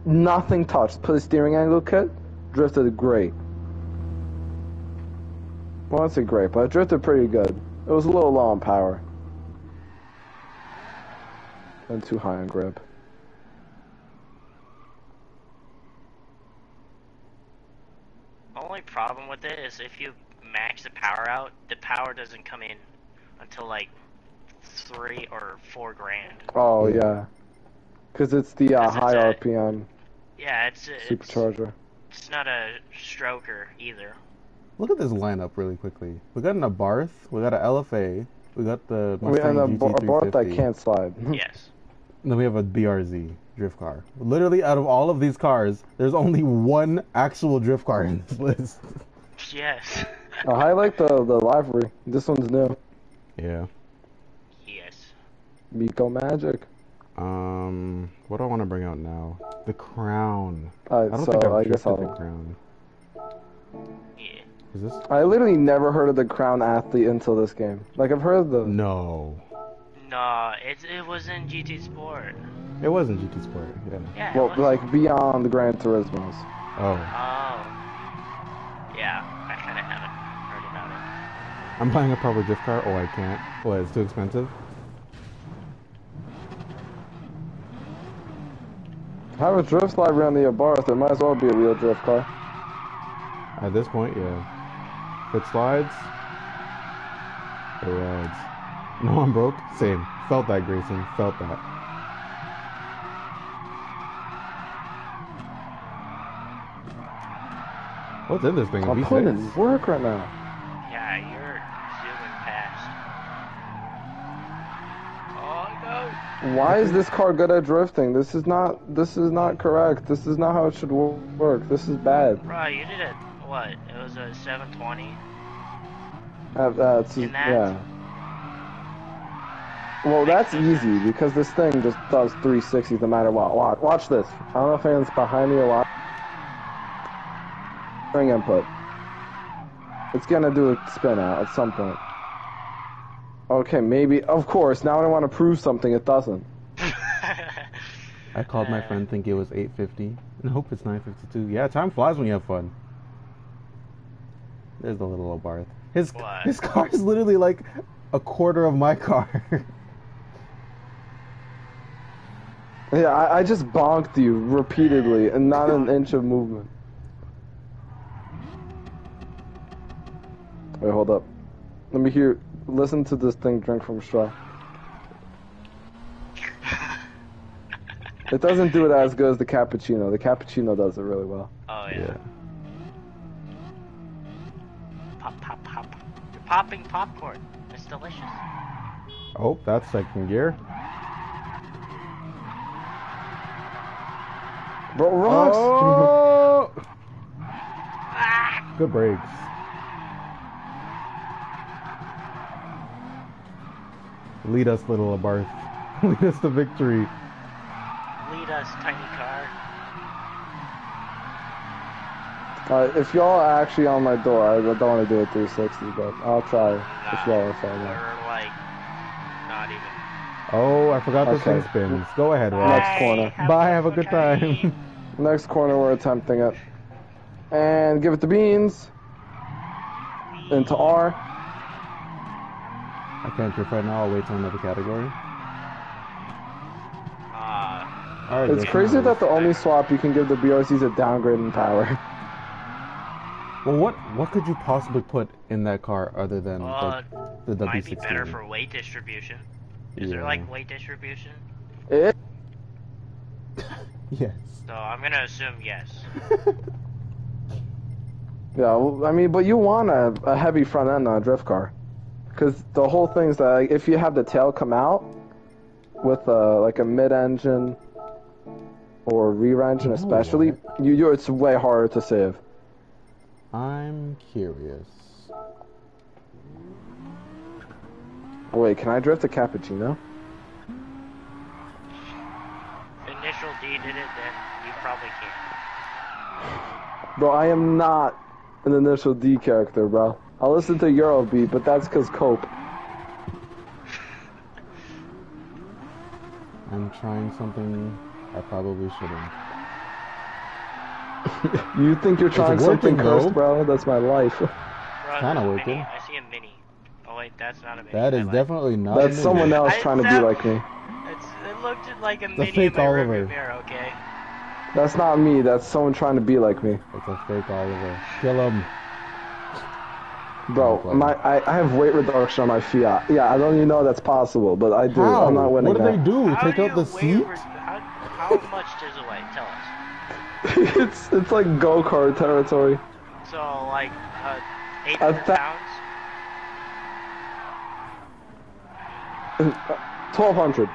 nothing touched. Put a steering angle kit, drifted great. Well, I say great, but it drifted pretty good. It was a little low on power, and too high on grip. Only problem with it is if you max the power out, the power doesn't come in until like three or four grand. Oh yeah, because it's the uh, it's high a- RPM Yeah, it's a, supercharger. it's not a stroker either. Look at this lineup really quickly. We got an Abarth, we got an LFA, we got the We Mustang and a, bo- a bar that GT350, can't slide. yes. and then we have a BRZ drift car. Literally, out of all of these cars, there's only one actual drift car in this list. Yes. I highlight the the livery. This one's new. Yeah. yes. Miko Magic. Um, what do I want to bring out now? The crown. Alright, I don't so think I've I guess the I'll. crown. Yeah. Is this? I literally never heard of the Crown Athlete until this game. Like I've heard of the. No. No, it it was in GT Sport. It wasn't GT Sport. Yeah. Yeah. it Well, was. like beyond the Gran Turismos. Oh, Oh. Yeah, I kind of haven't heard about it. I'm buying a proper drift car. Oh, I can't. What? It's too expensive. Have a drift slide around the Abarth. It might as well be a real drift car. At this point, yeah. If it slides, it rides. No, I'm broke. Same. Felt that, Grayson. Felt that. What's in this thing? I'm putting in work right now. Yeah, you're zooming past. Oh no! Why is this car good at drifting? This is not. This is not correct. This is not how it should work. This is bad. Bro, you did it. What? It was a 720. Uh, that's that? yeah. Well, that's easy because this thing just does 360s no matter what. Watch, watch this. I don't know if anyone's behind me or what. Ring input. It's gonna do a spin out at some point. Okay, maybe. Of course. Now when I want to prove something, it doesn't. I called my friend thinking it was 850. And hope it's 952. Yeah, time flies when you have fun. There's the little Abarth. His What? his car is literally like a quarter of my car. Yeah, I, I just bonked you repeatedly and not an inch of movement. Wait, hold up. Let me hear. Listen to this thing drink from a straw. It doesn't do it as good as the cappuccino. The cappuccino does it really well. oh yeah. yeah. Pop, pop, pop. You're popping popcorn. It's delicious. Oh, that's second gear. Bro, rocks! Oh! Ah! Good brakes. Lead us, little Abarth. Lead us to victory. Lead us, tiny car. Uh, if y'all are actually on my door, I don't want to do a 360, but I'll try if y'all are fine. Or like, not even. Oh, I forgot this Okay. thing spins. Go ahead, Rob. Next corner. Bye, have a good time. Next corner, we're attempting it. And give it the beans. Into R. I can't drift right now. I'll wait till another category. Uh, All right, It's crazy that the only swap you can give the BRZ is a downgrade in power. Well, what what could you possibly put in that car other than uh, the, the W16? Might be better for weight distribution. Is there like weight distribution? It, Yes. So I'm gonna assume yes. yeah, well, I mean, but you want a, a heavy front end on a drift car. Because the whole thing is that like, if you have the tail come out with uh, like a mid-engine or rear engine, know especially, you, you it's way harder to save. I'm curious. Wait, can I drift a cappuccino? If Initial D did it, then you probably can. Bro, I am not an initial D character, bro. I'll listen to Eurobeat, but that's because Cope. I'm trying something I probably shouldn't. You think you're trying something working, though? cursed, bro? That's my life. Bro, Kinda working. I see a mini. Oh wait, that's not a mini. That I definitely not. That's me. someone else I- trying to be like me. It's, it looked like a a mini fake in my Oliver. mirror, okay? That's not me. That's someone trying to be like me. It's a fake Oliver. Kill him. Bro, my I, I have weight reduction on my Fiat. Yeah, I don't even know that's possible, but I do. How? I'm not winning what do that. they do? How Take do out the seat? How, how much does it weigh? Tell us. it's it's like go kart territory. So like uh, A 800 pounds. Twelve hundred.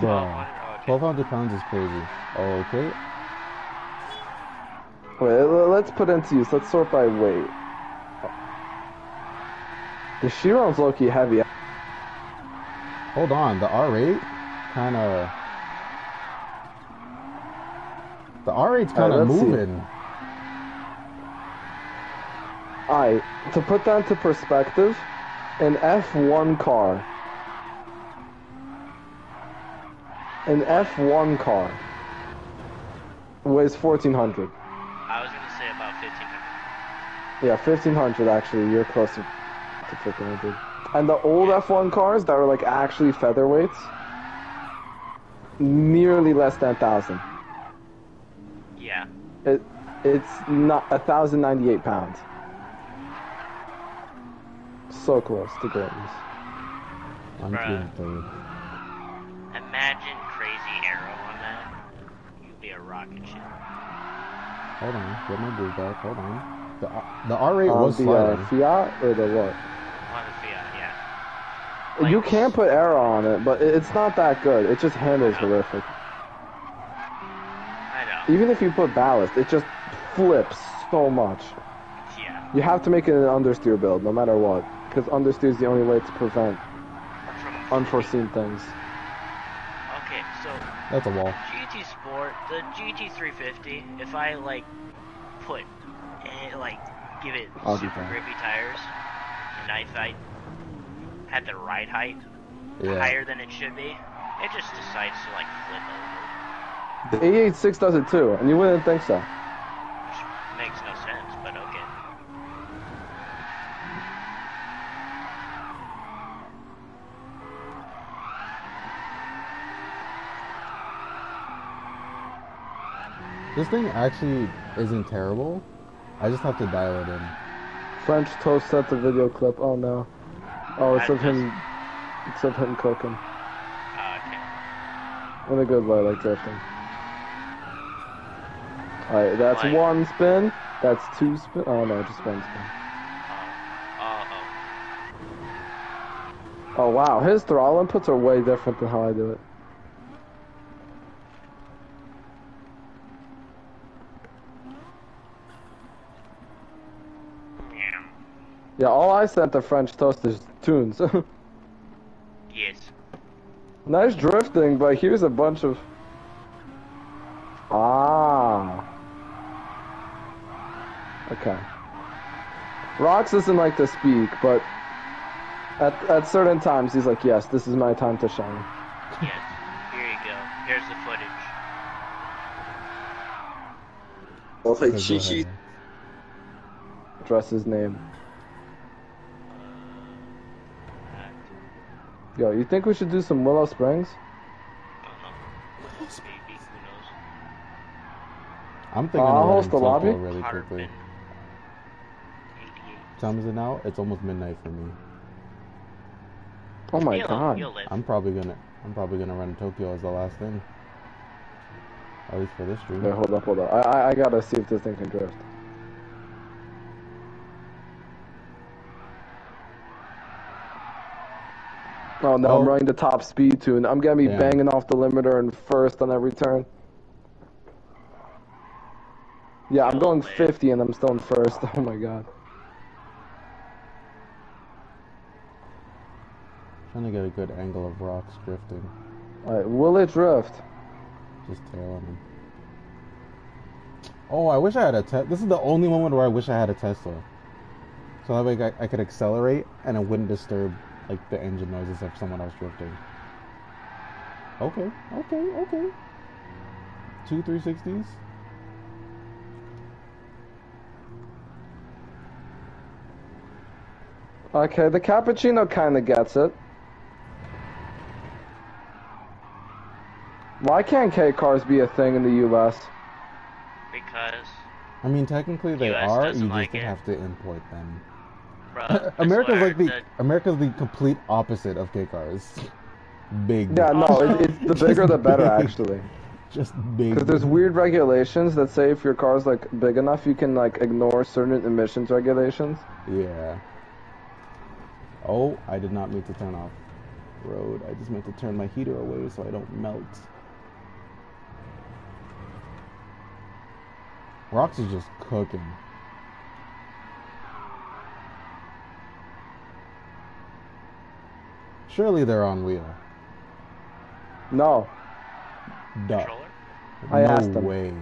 Bro, 1200. Pounds is crazy. Okay. Wait, let's put into use. Let's sort by weight. The Chiron's low-key heavy. Hold on, the R8 kind of. The R8's kind of let's moving. Alright, to put that into perspective, an F1 car. An F1 car weighs 1400. I was gonna say about 1500. Yeah, 1500 actually. You're closer to 1500. And the old F1 cars that were like actually featherweights, nearly less than a 1,000. Yeah. It, it's not a 1,098 pounds. So close to greatness. I'm Bruh. being third. Imagine crazy aero on that. You'd be a rocket ship. Hold on, get my blue back. Hold on. The the R8 On was the sliding. uh, Fiat or the what? On the Fiat, yeah. Like- you can put aero on it, but it's not that good. It just handles horrific. I know. Even if you put ballast, it just flips so much. Yeah. You have to make it an understeer build, no matter what, because understeer is the only way to prevent unforeseen things. Okay, so That's a wall. GT Sport, the GT350, if I like put, eh, like, give it I'll super grippy tires, and I I had the right height Yeah. higher than it should be, it just decides to like flip over, The AE86 does it too, and you wouldn't think so. which makes no sense, but okay. This thing actually isn't terrible. I just have to dial it in. French toast set the video clip. Oh no. Oh, it's of him. It's of him cooking Uh, okay. in a good way, like drifting. Alright, that's one spin. That's two spin. Oh no, just one spin. Oh, oh, oh. Oh wow, his throttle inputs are way different than how I do it. Yeah, all I sent to French toast is tunes. Yes. nice drifting, but here's a bunch of. Ah. Okay. Rox doesn't like to speak, but at at certain times he's like, "Yes, this is my time to shine." Yes. Here you go. Here's the footage. Well, like So go Shishi. Address his name. Yo, you think we should do some Willow Springs? I don't know. Maybe, who knows? I'm thinking I'll of host the lobby? Really quickly. Time is it now? It's almost midnight for me. Oh my You'll- god. You'll. I'm probably gonna I'm probably gonna run Tokyo as the last thing. At least for this stream. Wait, hold up, hold up. I, I I gotta see if this thing can drift. Oh no, Oh. I'm running the top speed tune. I'm gonna be Damn. banging off the limiter and first on every turn. Yeah, I'm going 50 and I'm still in first. Oh my god. Trying to get a good angle of rocks drifting. Alright, will it drift? Just tailing him. Oh, I wish I had a Tesla. This is the only moment where I wish I had a Tesla. So that way I, I could accelerate and it wouldn't disturb like the engine noises of someone else drifting. Okay, okay, okay. Two 360s. Okay, the cappuccino kinda gets it. Why can't K cars be a thing in the US? Because, I mean, technically they US are. You just like have to import them. Bro, uh, I America's like the America's the complete opposite of K cars. Big. Yeah, no, it, it's the bigger the better big. actually. Just big. Because there's weird regulations that say if your car's like big enough, you can like ignore certain emissions regulations. Yeah. Oh, I did not mean to turn off road. I just meant to turn my heater away so I don't melt. Rocks is just cooking. Surely they're on wheel. No. Duh. Controller? I no asked them. way.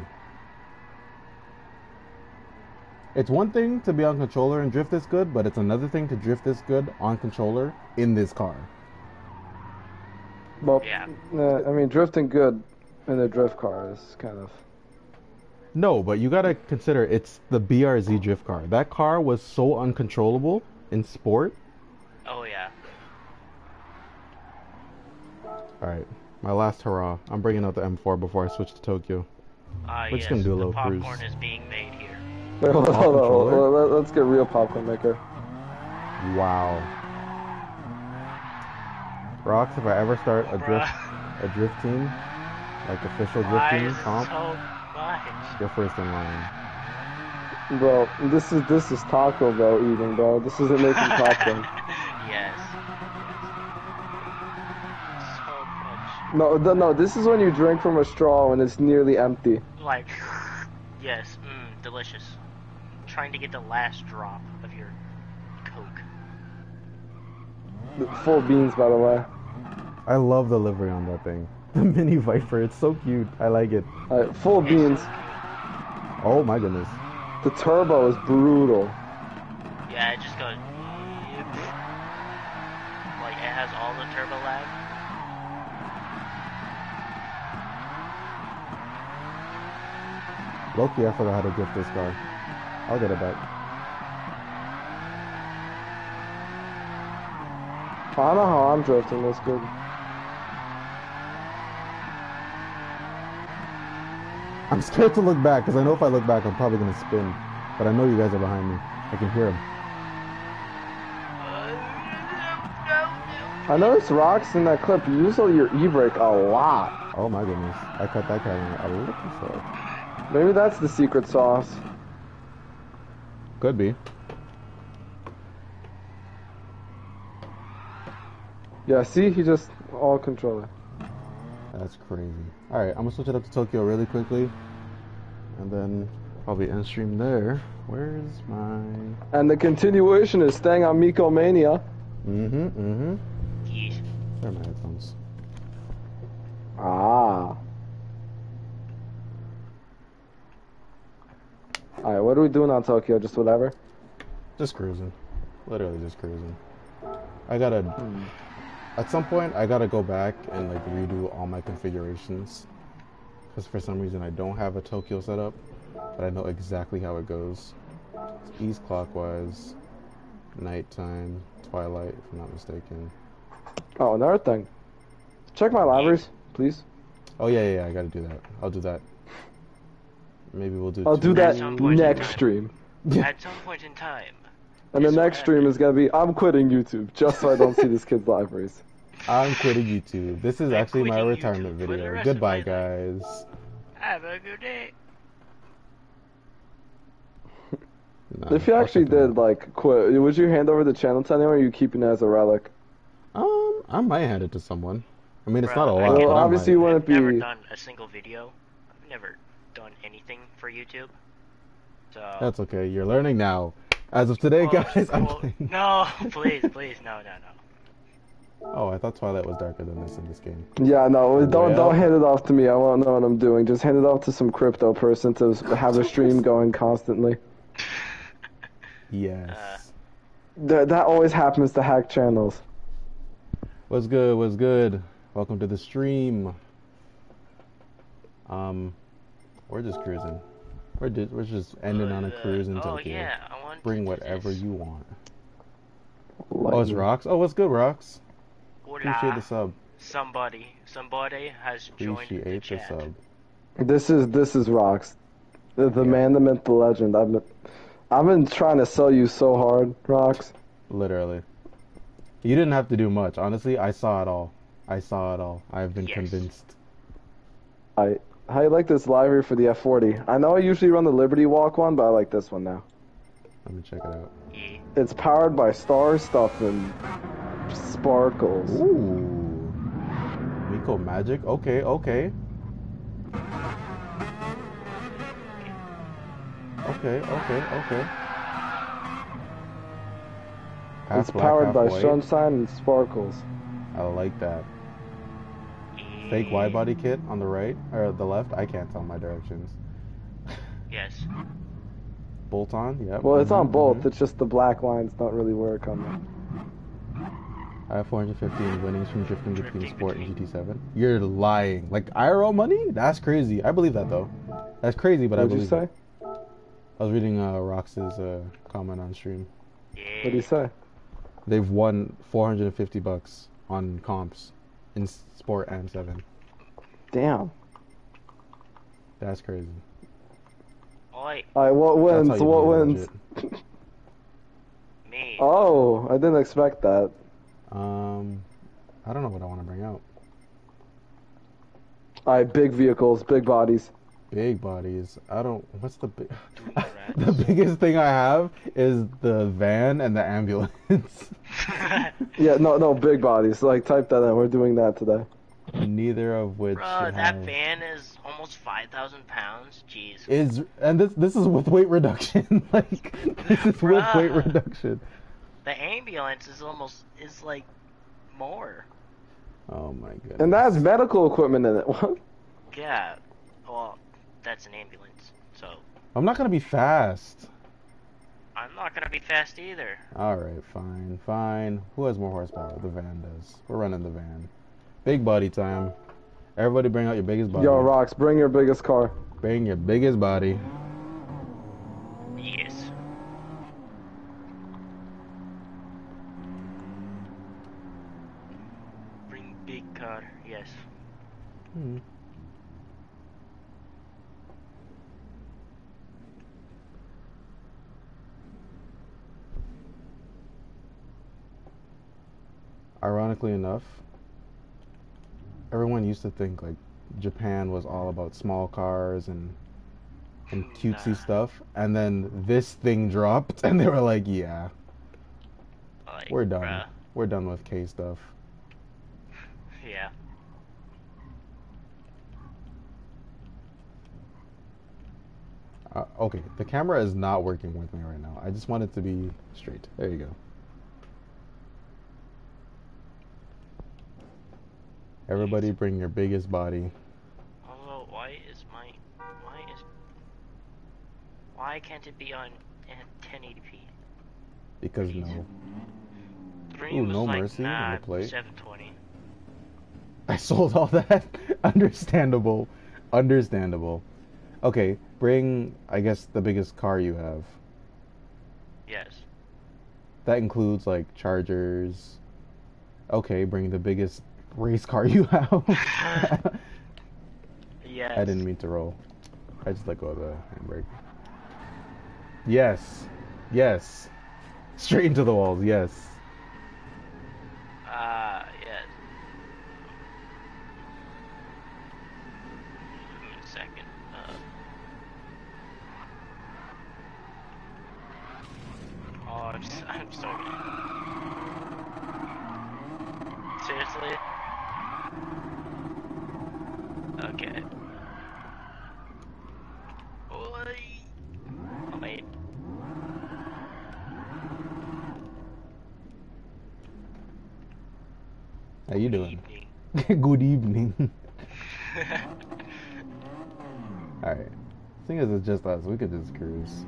It's one thing to be on controller and drift this good, but it's another thing to drift this good on controller in this car. Well, Yeah. uh, I mean, drifting good in a drift car is kind of. No, but you gotta consider it's the BRZ drift car. That car was so uncontrollable in sport. Oh yeah. Alright, my last hurrah. I'm bringing out the M4 before I switch to Tokyo. Ah We're yes, just gonna do a the little popcorn cruise. is being made here. Wait, hold on, hold on, hold on. Let- Let's get real popcorn maker. Wow. Rocks, if I ever start a drift a drift team, like official drift Why team comp, so much? you're first in line. Bro, this is this is Taco Bell eating, bro. This isn't making popcorn. yes. So much. No, th- no, this is when you drink from a straw and it's nearly empty. Like, yes, mmm, delicious. Trying to get the last drop of your Coke. Full beans, by the way. I love the livery on that thing. The mini Viper, it's so cute. I like it. Alright, full beans. Oh my goodness. The turbo is brutal. Yeah, it just goes. Loki, I forgot how to drift this car. I'll get it back. I don't know how I'm drifting this good. I'm scared to look back because I know if I look back, I'm probably gonna spin. But I know you guys are behind me. I can hear them. I noticed rocks in that clip. You use your e-brake a lot. Oh my goodness. I cut that camera a little short. Maybe that's the secret sauce. Could be. Yeah, see, he just all controller. That's crazy. Alright, I'm gonna switch it up to Tokyo really quickly. And then probably end stream there. Where's my. And the continuation is staying on Miko Mania. Mm hmm, mm hmm. Yeesh. Where are my headphones? Ah. Alright, what are we doing on Tokyo? Just whatever? Just cruising. Literally just cruising. I gotta. Hmm. At some point, I gotta go back and like redo all my configurations. Because for some reason, I don't have a Tokyo setup, but I know exactly how it goes. It's east clockwise, nighttime, twilight, if I'm not mistaken. Oh, another thing. Check my libraries, please. Oh yeah, yeah, yeah, I gotta do that. I'll do that. Maybe we'll do. I'll two. do that At some point in next time. stream. At some point in time. And the next stream is gonna be I'm quitting YouTube just so I don't see this kid's libraries. I'm quitting YouTube. This is I'm actually my retirement YouTube video. Goodbye, guys. Have a good day. Nah, if you I'll actually check it out. did like quit, would you hand over the channel to anyone or are you keeping it as a relic? Um, I might hand it to someone. I mean, it's Bro, not a lot. Well, but I obviously might. you wouldn't I've never be done a single video. I've never done anything for YouTube. So. That's okay. You're learning now. As of today, Well, guys, I'm playing. No, please, please, no, no, no. Oh, I thought Twilight was darker than this in this game. Yeah, no, don't Well- don't hand it off to me. I won't know what I'm doing. Just hand it off to some crypto person to have a stream going constantly. Yes. Uh. That that always happens to hack channels. What's good? What's good? Welcome to the stream. Um, we're just cruising. We're just we're just ending on a Uh, cruise in oh, Tokyo. yeah, I want Bring to whatever you want. Like Oh, it's. Rocks. Oh, what's good, Rocks? Appreciate the sub. Somebody, somebody has joined the the chat. sub. This is this is rocks. The, the man, the myth, the legend. I've been I've been trying to sell you so hard, rocks. Literally. You didn't have to do much. Honestly, I saw it all. I saw it all. I've been Yes. convinced. I how you like this library for the F40? I know I usually run the Liberty Walk one, but I like this one now. Let me check it out. It's powered by star stuff and sparkles. Ooh. Miko Magic. Okay, okay. Okay, okay, okay. Half It's black, powered by white. sunshine and sparkles. I like that. Fake wide body kit on the right or the left. I can't tell my directions. Yes. Bolt on. Yep. Well, it's on mhm, both. mhm. It's just the black lines don't really work on them. I have 415 winnings from drifting between Drifting Sport and GT7. You're lying. Like IRL money? That's crazy. I believe that though. That's crazy, but I believe. What'd you say? it. I was reading uh, Rox's uh, comment on stream. Yeah. What'd he say? They've won 450 bucks on comps in Sport and 7. Damn. That's crazy. Oi, All right, what wins? What wins? me. Oh, I didn't expect that. Um, I don't know what I want to bring out. All right, big vehicles, big bodies. Big bodies. I don't. What's the big? The biggest thing I have is the van and the ambulance. Yeah, no, no, big bodies. Like, type that in. We're doing that today. Neither of which. Bro, that have- van is almost 5,000 pounds. Jeez. is and this this is with weight reduction. like this is with weight reduction. The ambulance is almost, is like more. Oh my god. And that has medical equipment in it. What? Yeah. Well, that's an ambulance. So, I'm not gonna be fast. I'm not gonna be fast either. All right, fine, fine. Who has more horsepower? The van does. We're running the van. Big body time. Everybody, bring out your biggest body. Yo, Rocks, bring your biggest car. Bring your biggest body. Yes. Bring big car. Yes. Hmm. Ironically enough, everyone used to think like Japan was all about small cars and and cutesy Nah. stuff, and then this thing dropped, and they were like, "Yeah, Like, we're done. bruh. We're done with K stuff." Yeah. Uh, okay, the camera is not working with me right now. I just want it to be straight. There you go. Everybody bring your biggest body. Although, why is my, why is, why can't it be on at 1080p? Because no. Dream Ooh, no like, mercy on the ah, plate. 720. I sold all that. Understandable. Understandable. Okay, bring, I guess, the biggest car you have. Yes. That includes, like, chargers. Okay, bring the biggest race car you have. Yes. I didn't mean to roll. I just let go of the handbrake. Yes. Yes. Straight into the walls, yes. Ah, yes. Give me a second. Uh, oh, I'm, s- I'm so Seriously? Okay. Oi. Oh, wait. How you doing? Evening. Good evening. Alright. Thing is, it's just us. We could just cruise.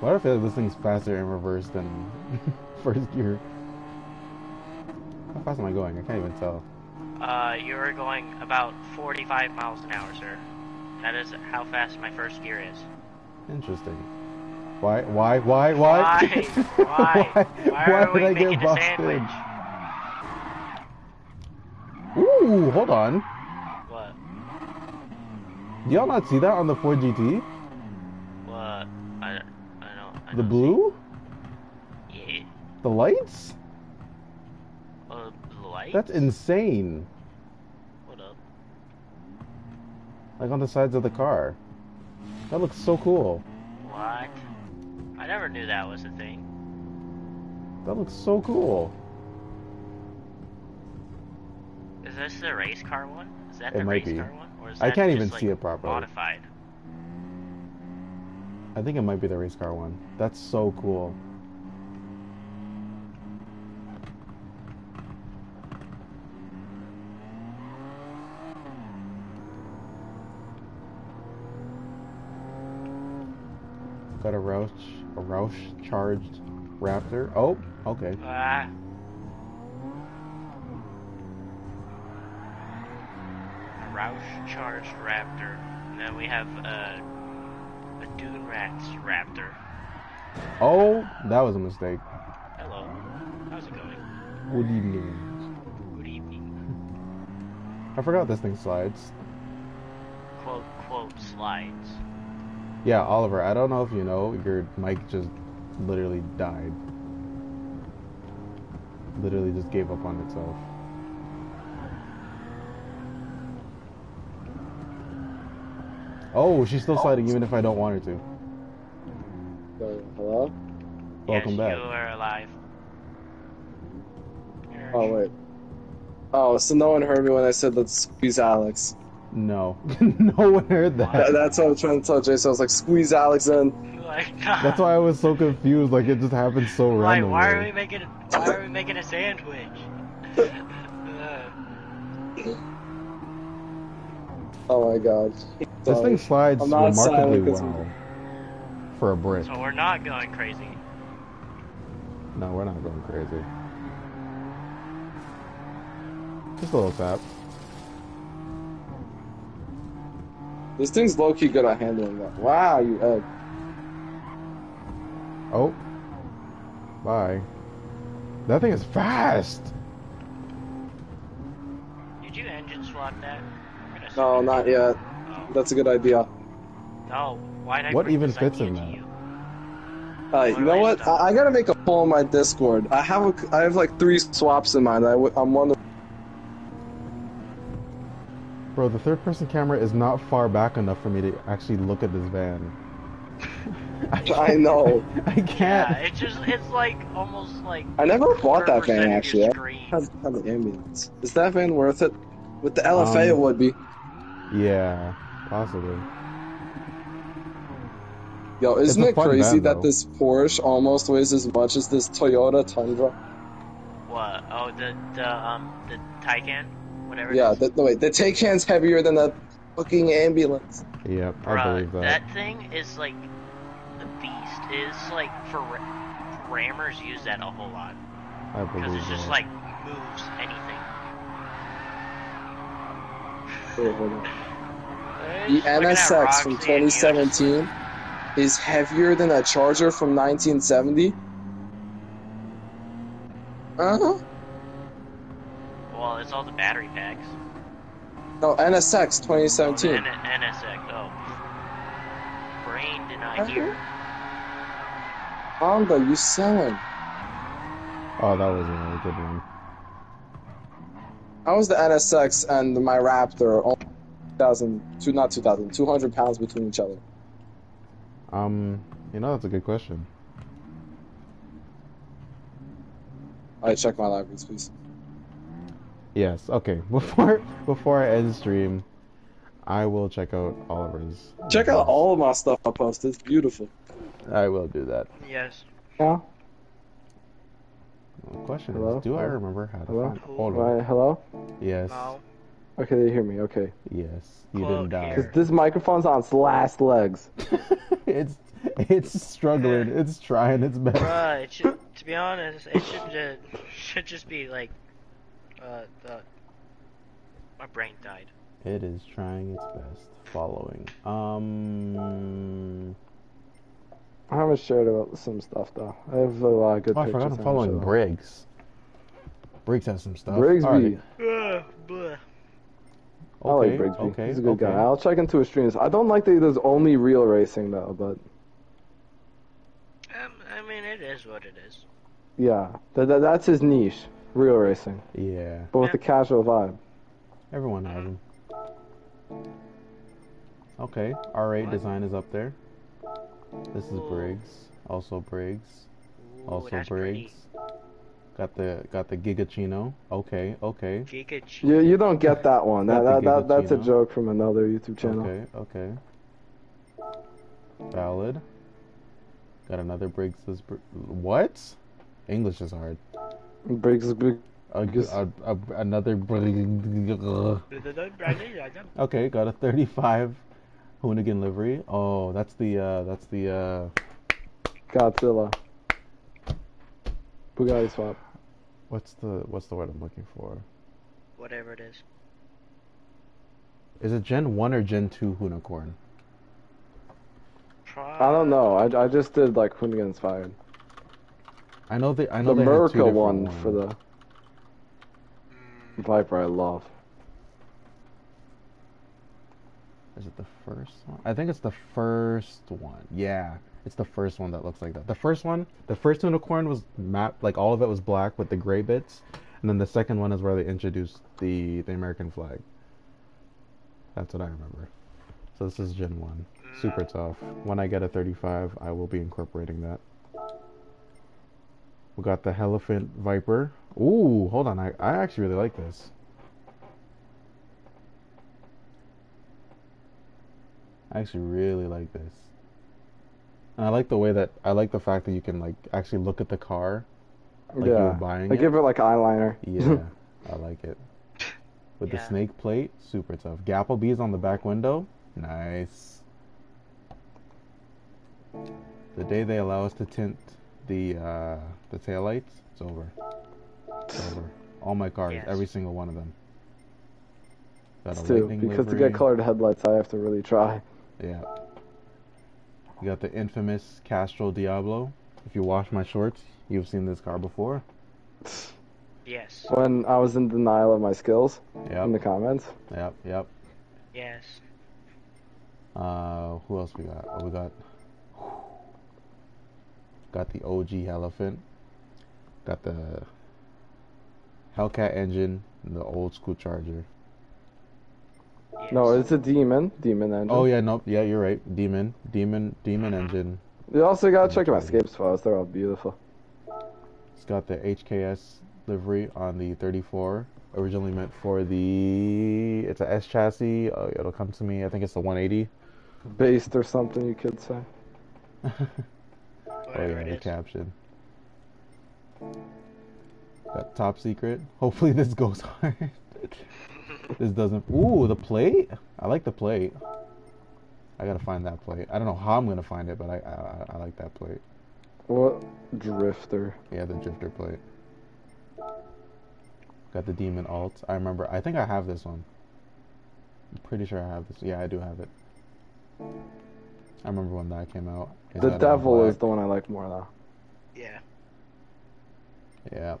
What if this thing's faster in reverse than first gear? How fast am I going? I can't even tell. Uh, you're going about 45 miles an hour, sir. That is how fast my first gear is. Interesting. Why? Why? Why? Why? Why? Why? Why are we did I get busted? sandwich? Ooh, hold on. What? Do y'all not see that on the Ford GT? What? I, I don't. I The don't blue? see- Yeah. The lights? Uh, the light? That's insane. What up? Like on the sides of the car. That looks so cool. I never knew that was a thing. That looks so cool. Is this the race car one? Is that It the might race be. car one? Or is I can't even like, see it properly. Modified. I think it might be the race car one. That's so cool. Got a Roush, a Roush charged Raptor. Oh, okay. Ah. Roush charged Raptor. And then we have uh, a Dune Rats Raptor. Oh, that was a mistake. Hello. How's it going? Good evening. Good evening. I forgot this thing slides. Quote, quote, slides. Yeah, Oliver, I don't know if you know, your mic just literally died. Literally just gave up on itself. Oh, she's still oh. sliding even if I don't want her to. So, hello? Welcome yes, back. you are alive. Oh wait. Oh, so no one heard me when I said let's squeeze Alex. No. no one heard That, that. that's what I was trying to tell Jason. I was like, squeeze Alex in. Like, That's why I was so confused. Like it just happened so Like, randomly. why are we making? Why are we making a sandwich? Oh my god. This thing slides I'm not remarkably well for a brick. so we're not going crazy. No, we're not going crazy. Just a little tap. This thing's low key good at handling that. Wow, you egg. Oh. Bye. That thing is fast. Did you engine swap that? No, not yet. Oh. That's a good idea. No, why'd I What even this fits idea in that? you? Uh, you know what? I, I gotta make a poll on my Discord. I have a, I have like three swaps in mind. I w- I'm one wondering. Bro, the third person camera is not far back enough for me to actually look at this van. I know. I can't. Yeah, it's just it's like almost like I never bought that van actually. I screen. have, have the ambulance. Is that van worth it? With the LFA, Um, it would be. Yeah, possibly. Yo, isn't it crazy van, that this Porsche almost weighs as much as this Toyota Tundra? What? Oh, the the um the Taycan, whatever. Yeah, the, no, wait, the Taycan's heavier than the fucking ambulance. Yep, I Bruh, believe that. that thing is like the beast. It's like for ra- rammers use that a whole lot I believe because believe it's just that. like moves anything. Wait, hold on. The just NSX from Roxy and you, it's- 2017 is heavier than a Charger from 1970. Uh huh. Well, it's all the battery packs. No, NSX Oh, 2017. N- NSX. Oh, brain did not Uh-huh. hear. Honda, you selling? Oh, that was a really good one. How was the NSX and my Raptor? Only 2000, two, not 2000, 200 pounds between each other. Um, you know, that's a good question. Alright, check my libraries, please. Yes. Okay. Before before I end stream, I will check out Oliver's. Check out all of my stuff I posted. It's beautiful. I will do that. Yes. Yeah. The question Hello? is, do I remember how to Hello? find? Hold on. Right, hello? Yes. No. Okay, they hear me. Okay. Yes. You Quote didn't die. Because this microphone's on its last legs. it's it's struggling. It's trying its best. Bruh, it should, to be honest, it should just, should just be like, uh, the, my brain died. It is trying its best. Following. Um. I haven't shared about some stuff though. I have a lot of good Oh, I forgot I'm following shared. Briggs. Briggs has some stuff. Brigsby. Alright. Ugh, bleh. I like Okay, Brigsby. okay, He's a good okay. guy. I'll check into his streams. I don't like that he does only real racing though, but Um, I mean, it is what it is. yeah, that, that, that's his niche, real racing, Yeah. but with Yeah. the casual vibe. Everyone has them. Okay, R8 design is up there. This is Ooh. Briggs. Also Briggs. Ooh, Also that's Briggs. pretty. Got the got the Gigachino. Okay, okay, Giga You you don't get that one. That, that, that that's a joke from another YouTube channel. okay, okay. Valid. Got another Briggs's. Br- What? English is hard. Briggs, Briggs. A, Guess- a, a, another. Okay, got a 35 Hoonigan livery. Oh, that's the uh, that's the uh, Godzilla. Bugatti swap. what's the what's the word I'm looking for? Whatever it is. Is it Gen 1 or Gen 2 Hoonicorn? I don't know. I, I just did like Hoonigan inspired. I know they I know The they two Merca one ones. for the Viper I love. Is it the first one? I think it's the first one. Yeah, it's the first one that looks like that. The first one, the first unicorn was mapped like all of it was black with the gray bits, and then the second one is where they introduced the the American flag. That's what I remember. So this is Gen One. Super tough. When I get a 35, I will be incorporating that. We got the Elephant Viper. Ooh, hold on. I, I actually really like this. I actually really like this. And I like the way that I like the fact that you can like actually look at the car like you were yeah. buying They it. give it like eyeliner. Yeah, I like it. With the snake plate, super tough. Gapplebees on the back window, nice. The day they allow us to tint the uh, the taillights, it's over. It's over. All my cars, Yes. every single one of them. Got a It's too lightning because to get colored headlights, I have to really try. Yeah. You got the infamous Castro Diablo. If you watch my shorts, you've seen this car before. Yes. When I was in denial of my skills Yep. in the comments, Yep. Yep. Yes. Uh, who else we got? Oh, we got got the OG Elephant. Got the Hellcat engine, and the old school Charger. no, it's a demon, demon engine. Oh yeah, nope, yeah, you're right. Demon, demon, demon engine. You also gotta check my Scapes files. They're all beautiful. It's got the HKS livery on the 34. Originally meant for the it's a S chassis. Uh, it'll come to me. I think it's the 180. Based or something, you could say. Oh Whatever yeah, it the is. caption. Got top secret. Hopefully this goes hard. this doesn't. Ooh, the plate. I like the plate. I gotta find that plate. I don't know how I'm gonna find it, but I I, I like that plate. What drifter? Yeah, the drifter plate. Got the demon alt. I remember. I think I have this one. I'm pretty sure I have this. Yeah, I do have it. I remember when that came out. Is The devil is the one I like more though. Yeah. Yeah.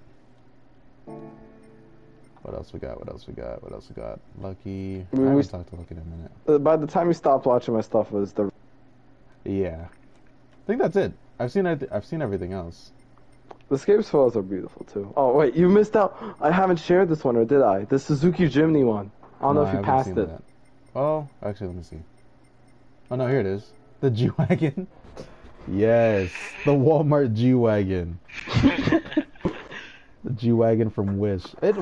What else we got? What else we got? What else we got? Lucky. I We- we haven't s- talked to Lucky in a minute. Uh, By the time you stopped watching my stuff, was the Yeah. I think that's it. I've seen. I've seen everything else. the Scapes files are beautiful too. Oh wait, you missed out. I haven't shared this one, or did I? The Suzuki Jimny one. I don't know if you passed seen it. that. Oh, actually, let me see. Oh no, here it is. The G wagon. yes, the Walmart G wagon. The G wagon from Wish. It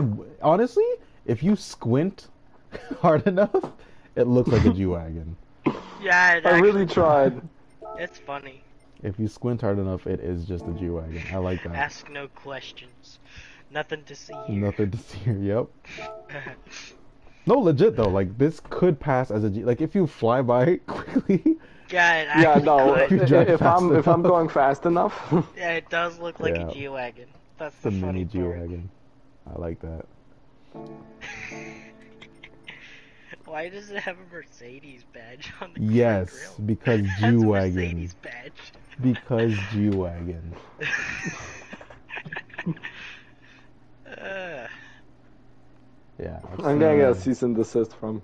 honestly, if you squint hard enough, it looks like a G wagon. Yeah, it I really tried. It's funny. If you squint hard enough, it is just a G wagon. I like that. Ask no questions. Nothing to see here. Nothing to see here. Yep. No, legit though. Like this could pass as a G. Like if you fly by quickly. Yeah, it Yeah, no. could. You i- drive If I'm if I'm going fast enough, Yeah, it does look like Yeah. a G-Wagon. That's It's the a funny mini G wagon. I like that. Why does it have a Mercedes badge on the Yes, grill? because G wagon. Mercedes badge. Because G wagon. Uh. Yeah. I'm gonna get a cease and desist from.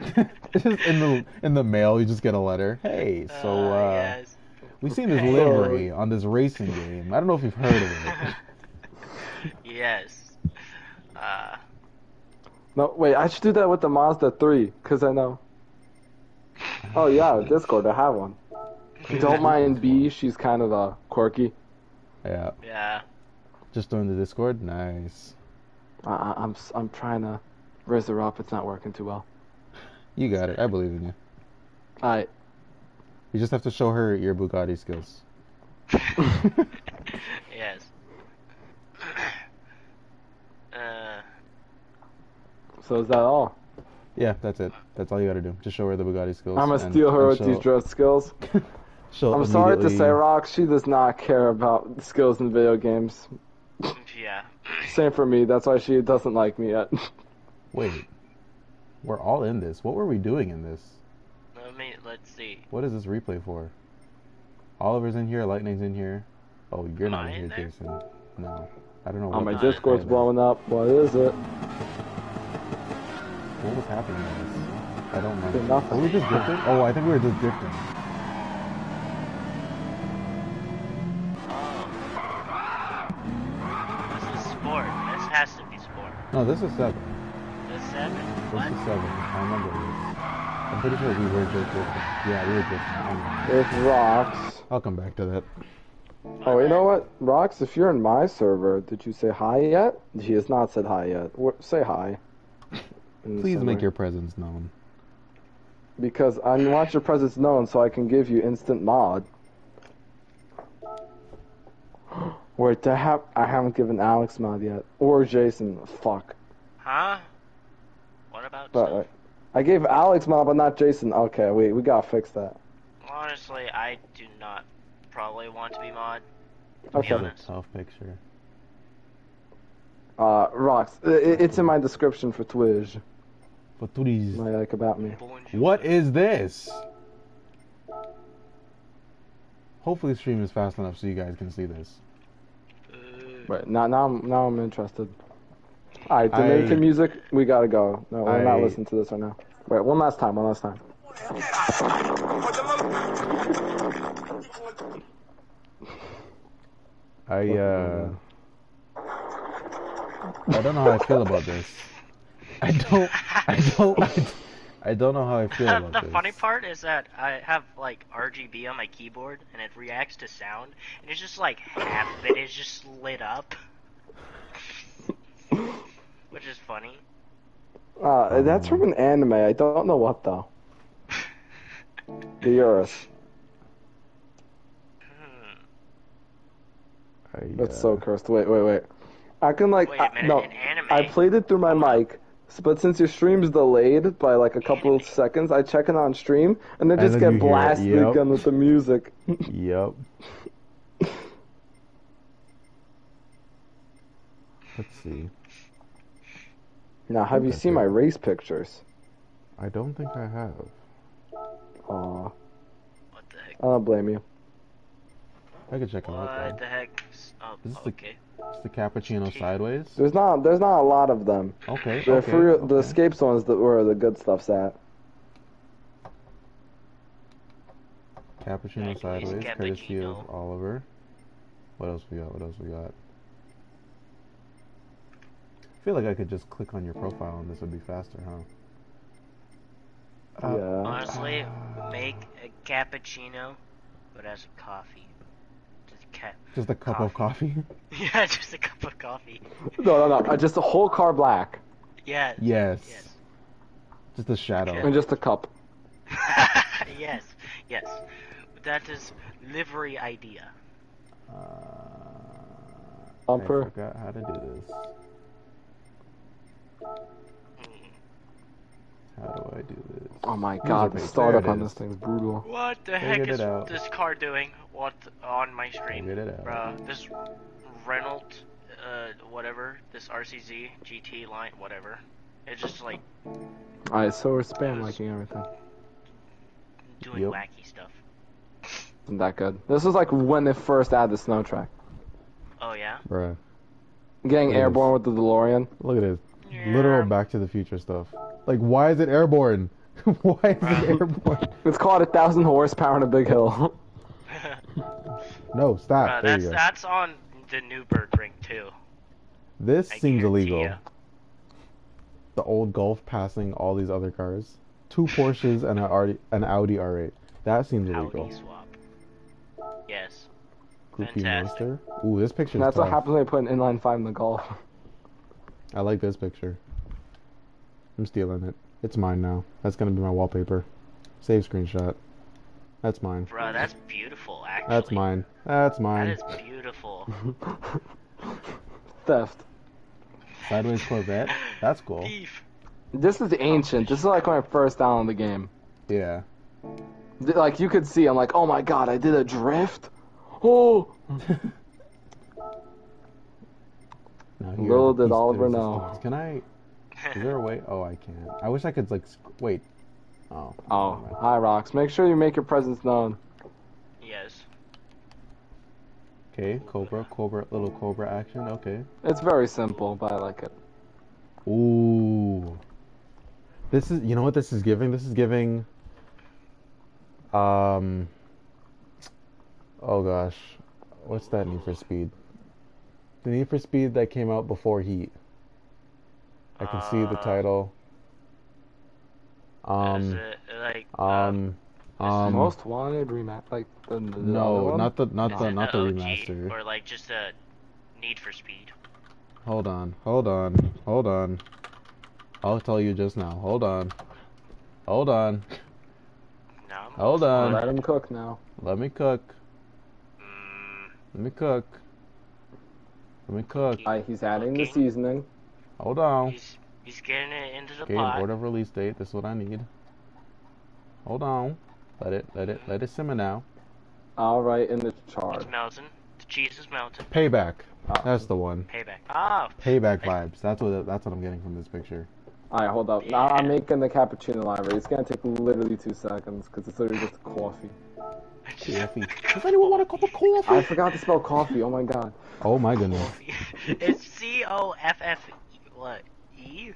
It's just in the in the mail, you just get a letter. Hey, so Uh, uh, yes. we seen this Hey. livery on this racing game. I don't know if you've heard of it. yes. Uh, No, wait. I should do that with the Mazda 3, cause I know. Oh yeah, Discord. I have one. Don't mind B. She's kind of uh, quirky. Yeah. yeah. Just join the Discord. Nice. I, I, I'm s- I'm trying to raise her up. It's not working too well. You got it. I believe in you. Alright. You just have to show her your Bugatti skills. yes. uh, So is that all? Yeah, that's it. That's all you gotta do. Just show her the Bugatti skills. I'm gonna and- steal her with these she'll- dress skills. she'll I'm sorry to say, Rock, she does not care about skills in video games. yeah. Same for me. That's why she doesn't like me yet. Wait. We're all in this. What were we doing in this? Let me. Let's see. What is this replay for? Oliver's in here. Lightning's in here. Oh, you're Am not I in in here, there? Jason. No. I don't know. oh, my Discord's blowing up. What is it? What was happening in this? I don't know. remember. nothing. Were we just drifting? Oh, I think we were just drifting. Oh. This is sport. This has to be sport. No, this is seven. This seven. This What? is seven. I remember this. I'm pretty sure we were just drifting. Yeah, we were drifting. I remember. It's Rocks. I'll come back to that. Oh, you know what? Rocks, if you're in my server, did you say hi yet? He has not said hi yet. Wh- Say hi. Please make your presence known. Because I want your presence known so I can give you instant mod. Wait, I have I haven't given Alex mod yet or Jason. Fuck. Huh? What about? But Soph? I, I gave Alex mod, but not Jason. Okay, wait, we gotta fix that. Honestly, I do not probably want to be mod. To Okay. be That's a tough picture. Uh, rocks. I- i- It's in my description for Twitch. But please. My like about me. What is this? Hopefully, the stream is fast enough so you guys can see this. Uh, Wait, now now I'm now I'm interested. All right, I- Dominican music. We gotta go. No, we're not listening to this right now. Wait, one last time. One last time. I uh, I don't know how I feel about this. I don't. I don't. I, I don't know how I feel about the this. funny part is that I have like RGB on my keyboard and it reacts to sound and it's just like half of it is just lit up. Which is funny. Uh, that's from an anime. I don't know what though. The Earth. Hmm. I, That's uh, so cursed. Wait, wait, wait. I can like Wait a I- minute, no. in anime. I played it through my mic, but since your stream's delayed by like a couple of seconds, I check it on stream and then And just then get you hear it, blasted yep. again with the music. Yep. Let's see. Now, have you seen my race pictures? I don't think I have. Aw, What the heck? I don't blame you. I could check it out. What the heck? S- Oh, This is the- okay. It's the cappuccino sideways. There's not there's not a lot of them. Okay. The okay, free, the okay. Scapes ones that where the good stuff's at. Cappuccino Nice sideways, courtesy of. Oliver. What else we got? What else we got? I feel like I could just click on your profile and this would be faster, huh? Uh, yeah. Honestly, make a cappuccino, but as a coffee. Just a, cap. Just a cup of coffee. Yeah, just a cup of coffee. No, no, no. uh, Just a whole car black Yeah. yes. Yes. Just a shadow. and just a cup. yes. Yes. That is livery idea. Uh, Bumper. I forgot how to do this. Hmm. How do I do this? Oh my User god, the startup There it on is. this thing's brutal. What the heck is this car doing? What on my screen? Figured it out. Bruh, this Renault, uh, whatever, this RCZ GT line, whatever. It's just like Alright, so we're spam liking everything. doing Yep. wacky stuff. Isn't that good? This is like when they first added the snow track. Oh yeah. Bruh. Getting It is. airborne with the DeLorean. Look at this. Yeah. Literal Back to the Future stuff. Like, why is it airborne? why is it airborne? It's called a thousand horsepower on a big hill. No, stop. Bruh, there that's you go. that's on the new bird ring too. This I seems illegal. ya. The old Golf passing all these other cars. Two Porsches and an Audi, an Audi R8. That seems illegal. Audi swap. Yes. Groupie Fantastic. monster. Ooh, this picture. And that's what happens when you put an inline five in the golf. I like this picture. I'm stealing it. It's mine now. That's gonna be my wallpaper. Save screenshot. That's mine. Bro, that's beautiful, actually. That's mine. That's mine. That is beautiful. Theft. Sideways Corvette. That's cool. Beef. This is ancient. This is like my first first downloaded the game. Yeah. Like you could see, I'm like, oh my god, I did a drift. Oh, Now Little did Oliver know. Can I? Is there a way? Oh, I can't. I wish I could like. Wait. Oh. oh, never hi rocks. Make sure you make your presence known. yes. Okay. Cobra. Cobra. Little Cobra action. Okay. It's very simple, but I like it. Ooh. This is. You know what this is giving? This is giving. Um. Oh gosh. What's that Need for Speed? The Need for Speed that came out before Heat. I can see the Uh, title. is Um. it like Um. Um. Most wanted rematch, like the, the, the No, not the not is the not the OG, remaster. or like just a Need for Speed? Hold on, hold on, hold on. I'll tell you just now. Hold on. Hold on. No. Hold on. Let him cook now. Let me cook. Mm, Let me cook. Let me cook. Alright, he's adding the seasoning. Hold on. he's he's getting it into the Okay, pot. board of release date. This is what I need. Hold on. Let it let it let it simmer now. Alright, in the char. It's melting. The cheese is melting. Payback. Oh. That's the one. Payback. Ah, Payback vibes. That's what that's what I'm getting from this picture. Alright, hold up. Now I'm making the cappuccino livery. It's gonna take literally two seconds because it's literally just coffee. Coffee. Does anyone want a cup of coffee? I forgot to spell coffee. Oh my god. Oh my goodness. it's C O F F what E?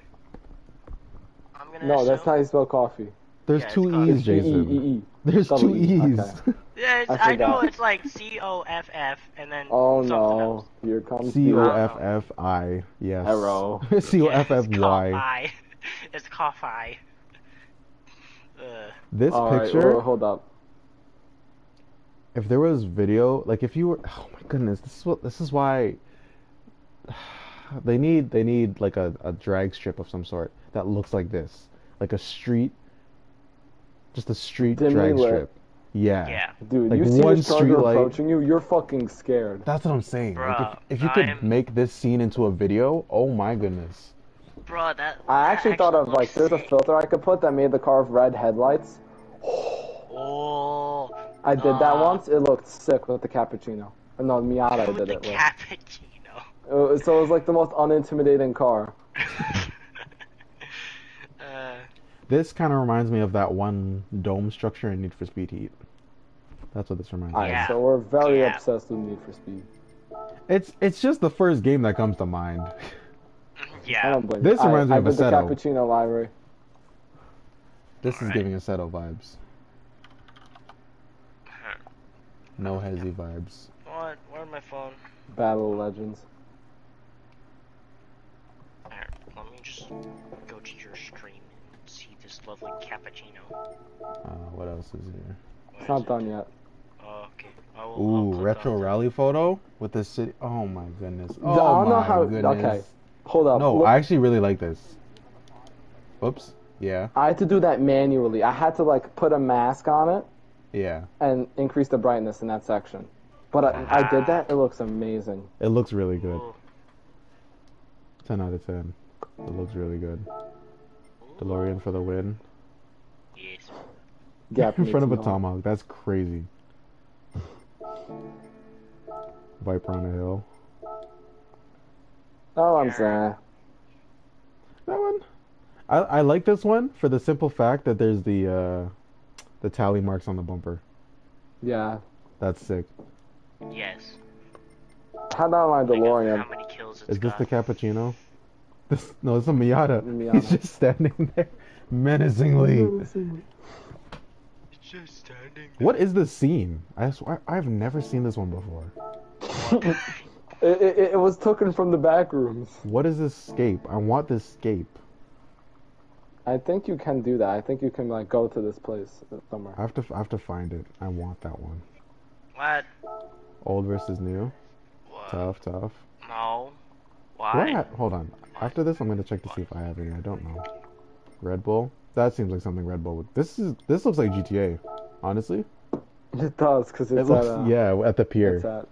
I'm gonna. No, that's assume. not how you spell coffee. There's Yeah, two. E's, It's E E Jason. E E. There's two E, E's. okay. Yeah, it's, I I, know it's like C O F F and then Oh something no. else. Here comes C O the F F I. Yes. Arrow. C O F F Yeah, It's coffee. It's coffee. Uh, This Alright, picture, well, hold up. If there was video, like if you were, oh my goodness, this is what this is why they need they need like a, a drag strip of some sort that looks like this, like a street, just a street Dimly drag lit. strip. Yeah. yeah. Dude, Like you see one the charger streetlight. approaching you, you're fucking scared. That's what I'm saying. Like if, if you could I'm- make this scene into a video, oh my goodness. Bro, that. I that actually thought of looks like there's a filter I could put that made the car have red headlights. Oh. I did that Ah. once. It looked sick with the cappuccino. Or no, Miata with did the it with. cappuccino. Uh, So it was like the most unintimidating car. uh, This kind of reminds me of that one dome structure in Need for Speed Heat. That's what this reminds me. Alright, Yeah. so we're very Yeah. obsessed with Need for Speed. It's it's just the first game that comes to mind. I yeah. don't blame This you. reminds me I, of I did the cappuccino livery. This is Alright. giving Assetto vibes. No Hesi vibes. What? Where's my phone? Battle of Legends. Here, let me just go to your stream and see this lovely cappuccino. Uh, what else is here? Where It's not it? done yet. Oh, okay. Will, Ooh, retro rally photo with the city. Oh my goodness. I Oh don't know my how- goodness. okay. Hold up. No, look- I actually really like this. Oops. Yeah. I had to do that manually. I had to like put a mask on it Yeah. and increase the brightness in that section. But I, I did that. It looks amazing. It looks really good. Ooh. 10 out of 10. It looks really good. DeLorean for the win. Yes. Gap In front of a tomahawk. That's crazy. Viper on a hill. Oh, I'm saying. That one. I I like this one for the simple fact that there's the uh the tally marks on the bumper. Yeah. That's sick. Yes. How about my DeLorean? How many kills it's Is this got. the cappuccino? This no, it's a Miata. Miata. He's just standing there menacingly. It's just standing. What is this scene? I swear I've never seen this one before. It, it, it was taken from the back rooms. What is this scape? I want this scape. I think you can do that. I think you can like go to this place somewhere. I have to I have to find it. I want that one. What? Old versus new. What? Tough, tough. No. Why? ha- hold on. After this, I'm gonna check to see if I have any. I don't know. Red Bull. That seems like something Red Bull would. This is. This looks like GTA. Honestly, It does, because it it's looks. at, uh, yeah, at the pier. It's at,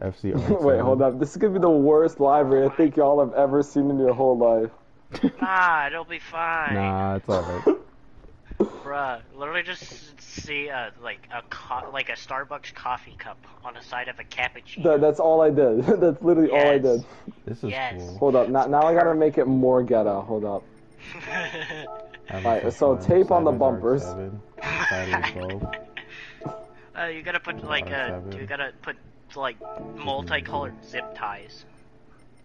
FC. Art Wait, hold up. This is gonna be the worst livery I think y'all have ever seen in your whole life. Nah, it'll be fine. Nah, it's alright. Bruh, literally just see a like a co- like a Starbucks coffee cup on the side of a cappuccino. That, that's all I did. that's literally all I did. This is Yes. cool. Hold up. Now, now I gotta make it more ghetto. Hold up. Alright, so tape on the bumpers. uh, you gotta put like uh, you gotta put like multicolored zip ties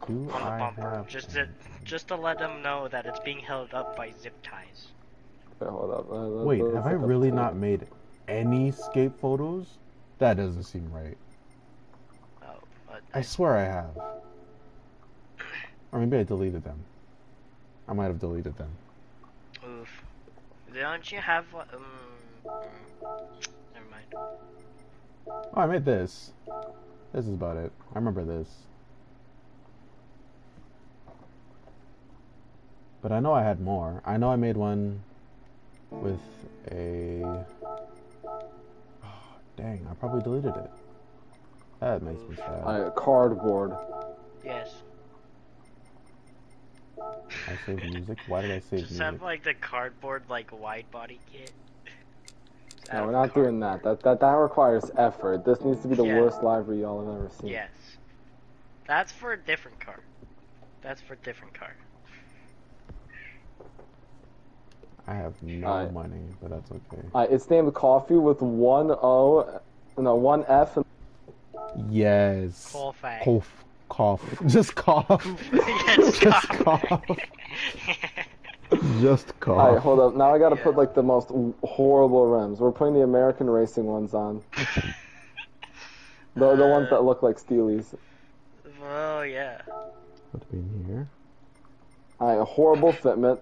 Do on the I bumper, have? just to just to let them know that it's being held up by zip ties. Wait, hold up. Uh, Wait, let's have I look up really not made any scape photos? That doesn't seem right. Oh, but I swear I have. Or maybe I deleted them. I might have deleted them. oof. Don't you have um? Never mind. Oh, I made this. This is about it. I remember this. But I know I had more. I know I made one with a. Oh, dang, I probably deleted it. That makes me sad. Alright, cardboard. Yes. I saved music. Why did I save Just music? have like the cardboard like wide body kit. Just No, we're not doing that. That that that requires effort. This needs to be the Yeah. worst livery y'all have ever seen. Yes. That's for a different car. That's for a different car. I have no Alright. money, but that's okay. Alright, it's named Coffee with one O, no one F. And, Yes. Coffee. Cough. Cough. Just cough. yes, Just car. cough. Just cough. Alright, hold up. Now I gotta Yeah. put like the most horrible rims. We're putting the American racing ones on. The the ones that uh, look like Steelies. oh yeah. Put it in here. Alright, a horrible fitment.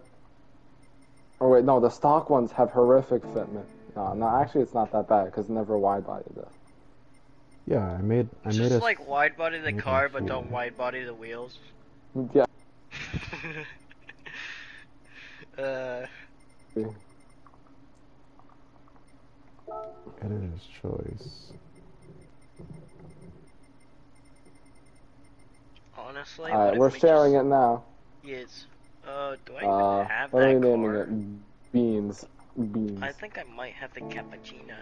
Oh wait, no, the stock ones have horrific fitment. No, no, actually it's not that bad because never wide body though. Yeah, I made. I made Just a. like wide body the car, but don't wide body the wheels. Yeah. uh, Editor's choice. honestly, Alright, we're we sharing just... it now. Yes. Uh, do I Uh, even have what are we that naming car? it? Beans. Beans. I think I might have the cappuccino.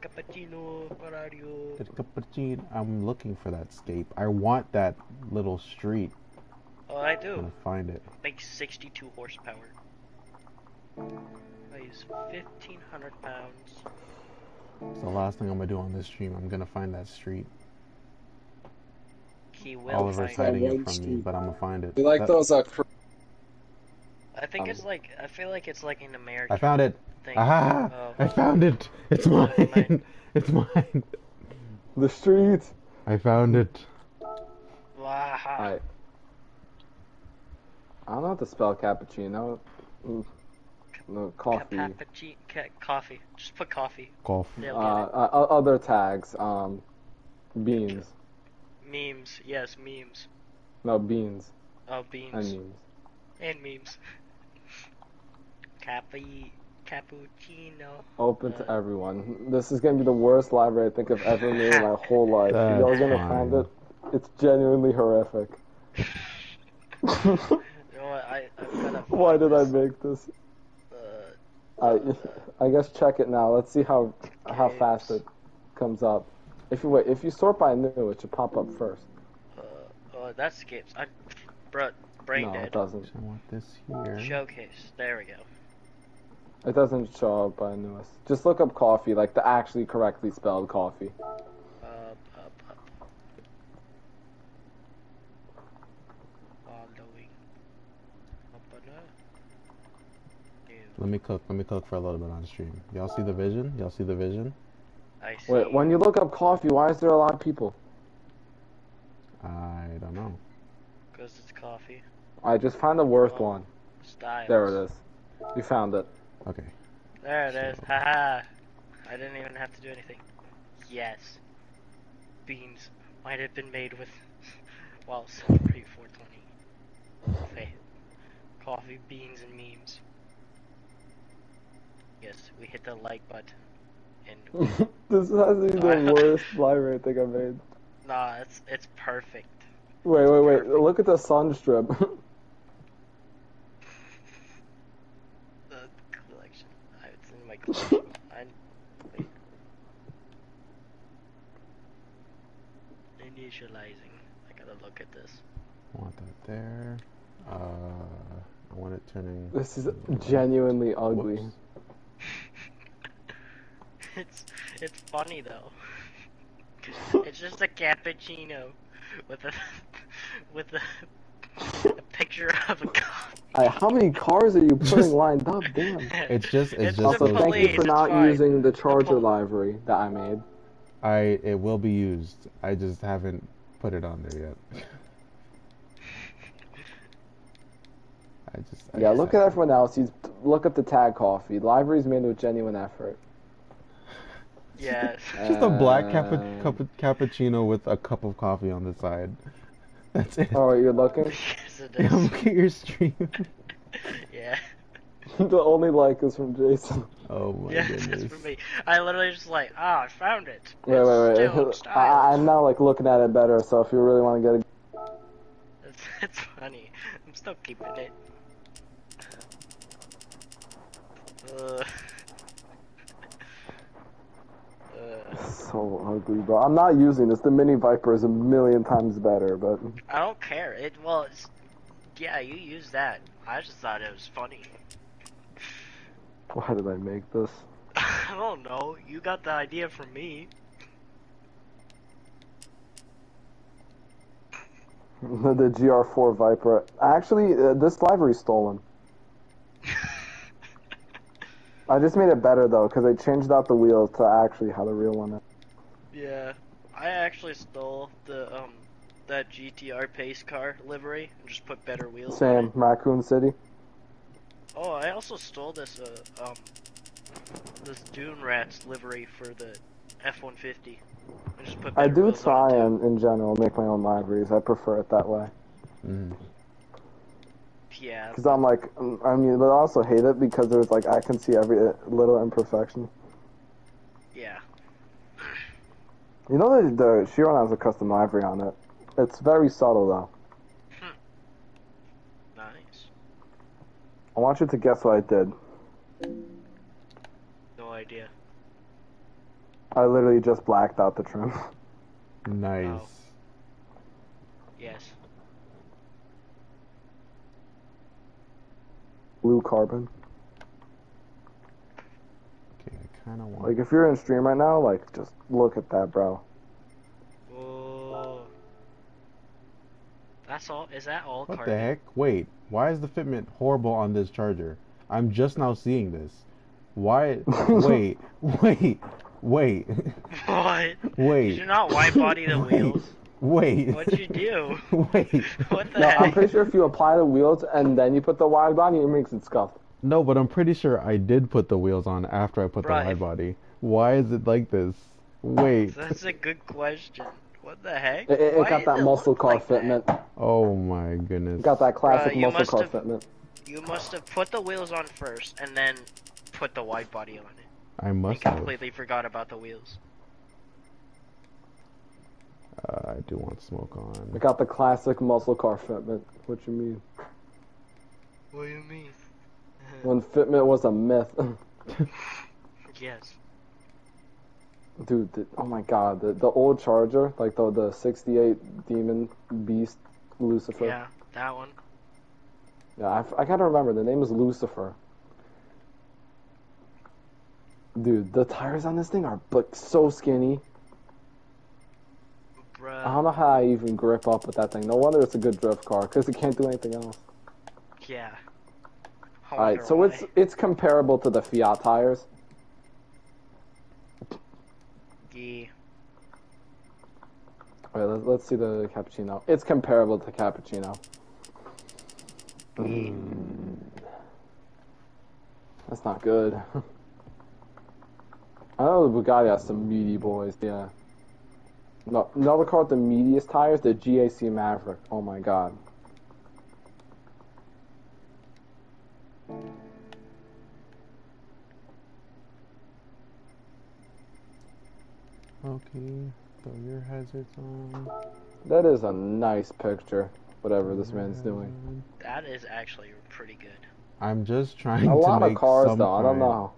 Cappuccino, where are you? It's cappuccino. I'm looking for that scape. I want that little street. Oh, I do. I'm do. gonna find it. Makes 62 horsepower. Weighs 1,500 pounds. It's the last thing I'm gonna do on this stream. I'm gonna find that street. He will Oliver's find hiding it. it one from me, but I'm gonna find it. You like That- those uh, I think Um, it's like, I feel like it's like an American I found it. thing. Ah! Oh. I found it. It's mine. mine. It's mine. The street. I found it. Wow. Alright. I don't know how to spell cappuccino. Mm. No, coffee. Uh, Cappuccino, ca- coffee. Just put coffee. Golf. They'll uh, other tags. Um, beans. Memes. Yes, memes. No, beans Oh, and memes. And memes. Cappy, cappuccino. Open to Uh, everyone. This is gonna be the worst livery I think I've ever made in my whole life. Y'all gonna find it. It's genuinely horrific. You know what? I, I've gotta Why find did I make this? Uh, I I guess check it now. Let's see how how Games. fast it comes up. If you wait, if you sort by new, it should pop up first. uh, uh, that skips. I, bruh, brain no, it doesn't. I want this here. Showcase. There we go. It doesn't show up by newest. Just look up coffee, like the actually correctly spelled coffee. Up, up, up. Following. Up and up. New. Let me cook. Let me cook for a little bit on stream. Y'all see the vision? Y'all see the vision? I see. Wait, when you look up coffee, why is there a lot of people? I don't know. Because it's coffee. I just find the worst one. Styles. There it is. You found it. Okay. There it is. Haha. I didn't even have to do anything. Yes. Beans might have been made with. Well, celebrate 420. Coffee. Coffee, beans, and memes. Yes, we hit the like button. And this has to be the worst livery I thing I made. nah, it's it's perfect. Wait, wait, wait. Perfect. Look at the sun strip. The collection. Uh, It's in my collection. I, wait. Initializing. I gotta look at this. I want that there. Uh, I want it turning. this is genuinely ugly. Whoops. It's it's funny though. It's just a cappuccino with a with a, a picture of a coffee. Hey, how many cars are you putting lined up? Damn. It's just, it's, It's just. Also, the thank you for it's not fine. using the charger pol- livery that I made. I it will be used. I just haven't put it on there yet. I just. I Yeah, just look at haven't. everyone else. He's look up the tag coffee. Livery's made with genuine effort. Yes. Just a black cappu- Uh, cappu- cappuccino with a cup of coffee on the side. That's it. Oh, you're looking. yes, it Yeah, look at your stream. Yeah. the only like is from Jason. Oh my yeah, goodness. that's for me. I literally just like, ah, I found it. Wait, It's wait, wait. I, I'm now like looking at it better. So if you really want to get it. It's, it's funny. I'm still keeping it. Uh, uh, so ugly, bro. I'm not using this. The Mini Viper is a million times better, but I don't care. It well, it's yeah. You use that. I just thought it was funny. why did I make this? I don't know. You got the idea from me. The, the GR4 Viper. Actually, uh, this livery's stolen. I just made it better though, because I changed out the wheels to actually how the real one is. Yeah, I actually stole the um that GTR pace car livery and just put better wheels. on Same, it. Raccoon City. Oh, I also stole this uh um this Dune Rats livery for the F-150. I I do try it, too. and, in general, make my own liveries. I prefer it that way. Mhm. Yeah, Because I'm like, mm, I mean, but I also hate it because there's like, I can see every uh, little imperfection. yeah. You know that the Chiron has a custom livery on it. It's very subtle though. Nice. I want you to guess what I did. No idea. I literally just blacked out the trim. Nice. Oh. Yes. Blue carbon. Okay, I kind of want. Like if you're in stream right now, like just look at that, bro. Whoa. That's all. Is that all what carbon? the heck? Wait, why is the fitment horrible on this charger? I'm just now seeing this. Why? Wait, wait, wait, What? wait. Did you not wide body the wheels? Wait. What'd you do? Wait. What the No, heck? I'm pretty sure if you apply the wheels and then you put the wide body, it makes it scuff. No, but I'm pretty sure I did put the wheels on after I put Right. the wide body. Why is it like this? Wait. That's a good question. What the heck? It, it, it got that it muscle car like that? fitment. Oh my goodness. It got that classic you muscle car have- fitment. You must have put the wheels on first and then put the wide body on it. I must have. completely forgot about the wheels. Uh, I do want smoke on. I got the classic muscle car fitment. What you mean? What do you mean? When fitment was a myth. yes. Dude, the, oh my god, the, the old Charger, like the the 68 Demon Beast Lucifer. Yeah, that one. Yeah, I, f- I gotta remember, the name is Lucifer. Dude, the tires on this thing are like so skinny. I don't know how I even grip up with that thing. No wonder it's a good drift car, because it can't do anything else. Yeah. Alright, so why. it's it's comparable to the Fiat tires. Yeah. Alright, let's, let's see the cappuccino. It's comparable to cappuccino. Mm. That's not good. I know the Bugatti has some meaty boys. Yeah. No, another car with the meatiest tires, the GAC Maverick. Oh my god. Okay, throw your hazards on. That is a nice picture. Whatever this man's doing. That is actually pretty good. I'm just trying A to lot make of cars some though. I don't know.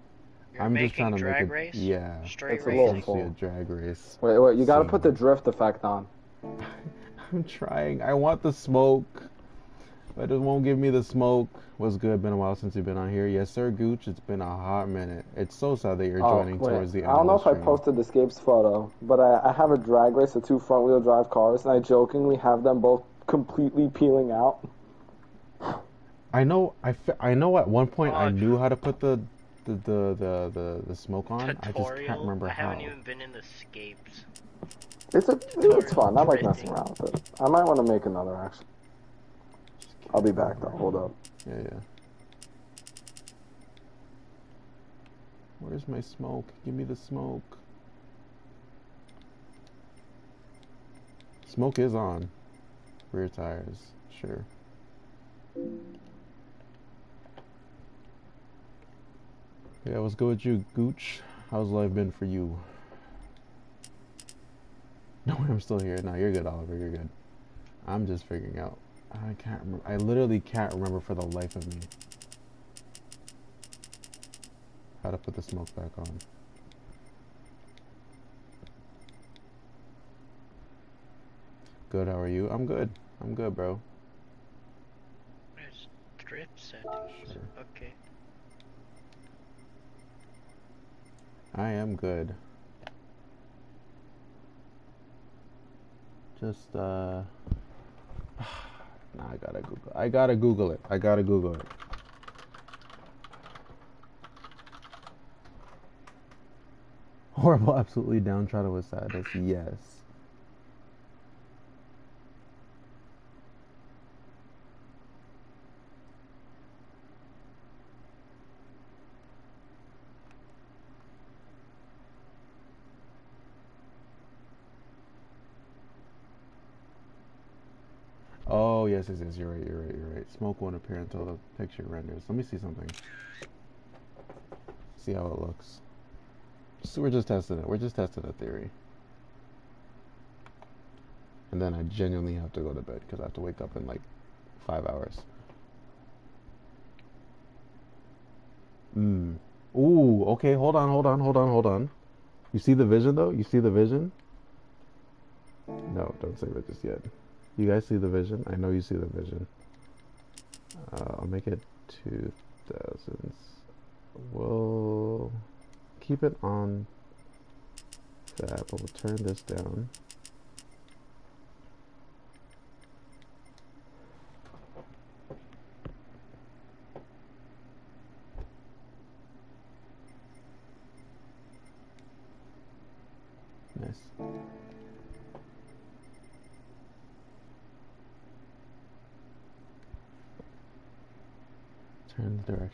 You're I'm just trying to drag make a race? yeah. Straight It's a little racing? full. Essentially a drag race. Wait, wait. You gotta So- put the drift effect on. I'm trying. I want the smoke, but it won't give me the smoke. What's good? Been a while since you've been on here. Yes, sir, Gooch. It's been a hot minute. It's so sad that you're Oh, joining wait. towards the end. I don't know if the I posted the Scapes photo, but I, I have a drag race of two front wheel drive cars, and I jokingly have them both completely peeling out. I know. I, fe- I know. At one point, I knew how to put the the the the, the, the smoke on. I just can't remember I how. haven't even been in the scapes. It's a, it's fun. I like messing around with it. I might want to make another actually. I'll be back though. Hold up. Yeah, yeah. Where's my smoke? Give me the smoke. Smoke is on. Rear tires, sure. Yeah, what's good with you, Gooch? How's life been for you? No, way I'm still here. No, you're good, Oliver. You're good. I'm just figuring out. I can't remember. I literally can't remember for the life of me how to put the smoke back on. Good. How are you? I'm good. I'm good, bro. There's drift settings. Sure. Okay. I am good. Just uh nah, I gotta Google I gotta Google it. I gotta Google it. Horrible, absolutely downtrodden with sadness. Yes. Oh yes, yes, yes. You're right. You're right. You're right. Smoke won't appear until the picture renders. Let me see something. See how it looks. So we're just testing it. We're just testing a theory. And then I genuinely have to go to bed because I have to wake up in like five hours. Hmm. Ooh. Okay. Hold on. Hold on. Hold on. Hold on. You see the vision though? You see the vision? No, don't save it just yet. You guys see the vision? I know you see the vision. Uh, I'll make it 2000s. We'll keep it on that, but we'll turn this down.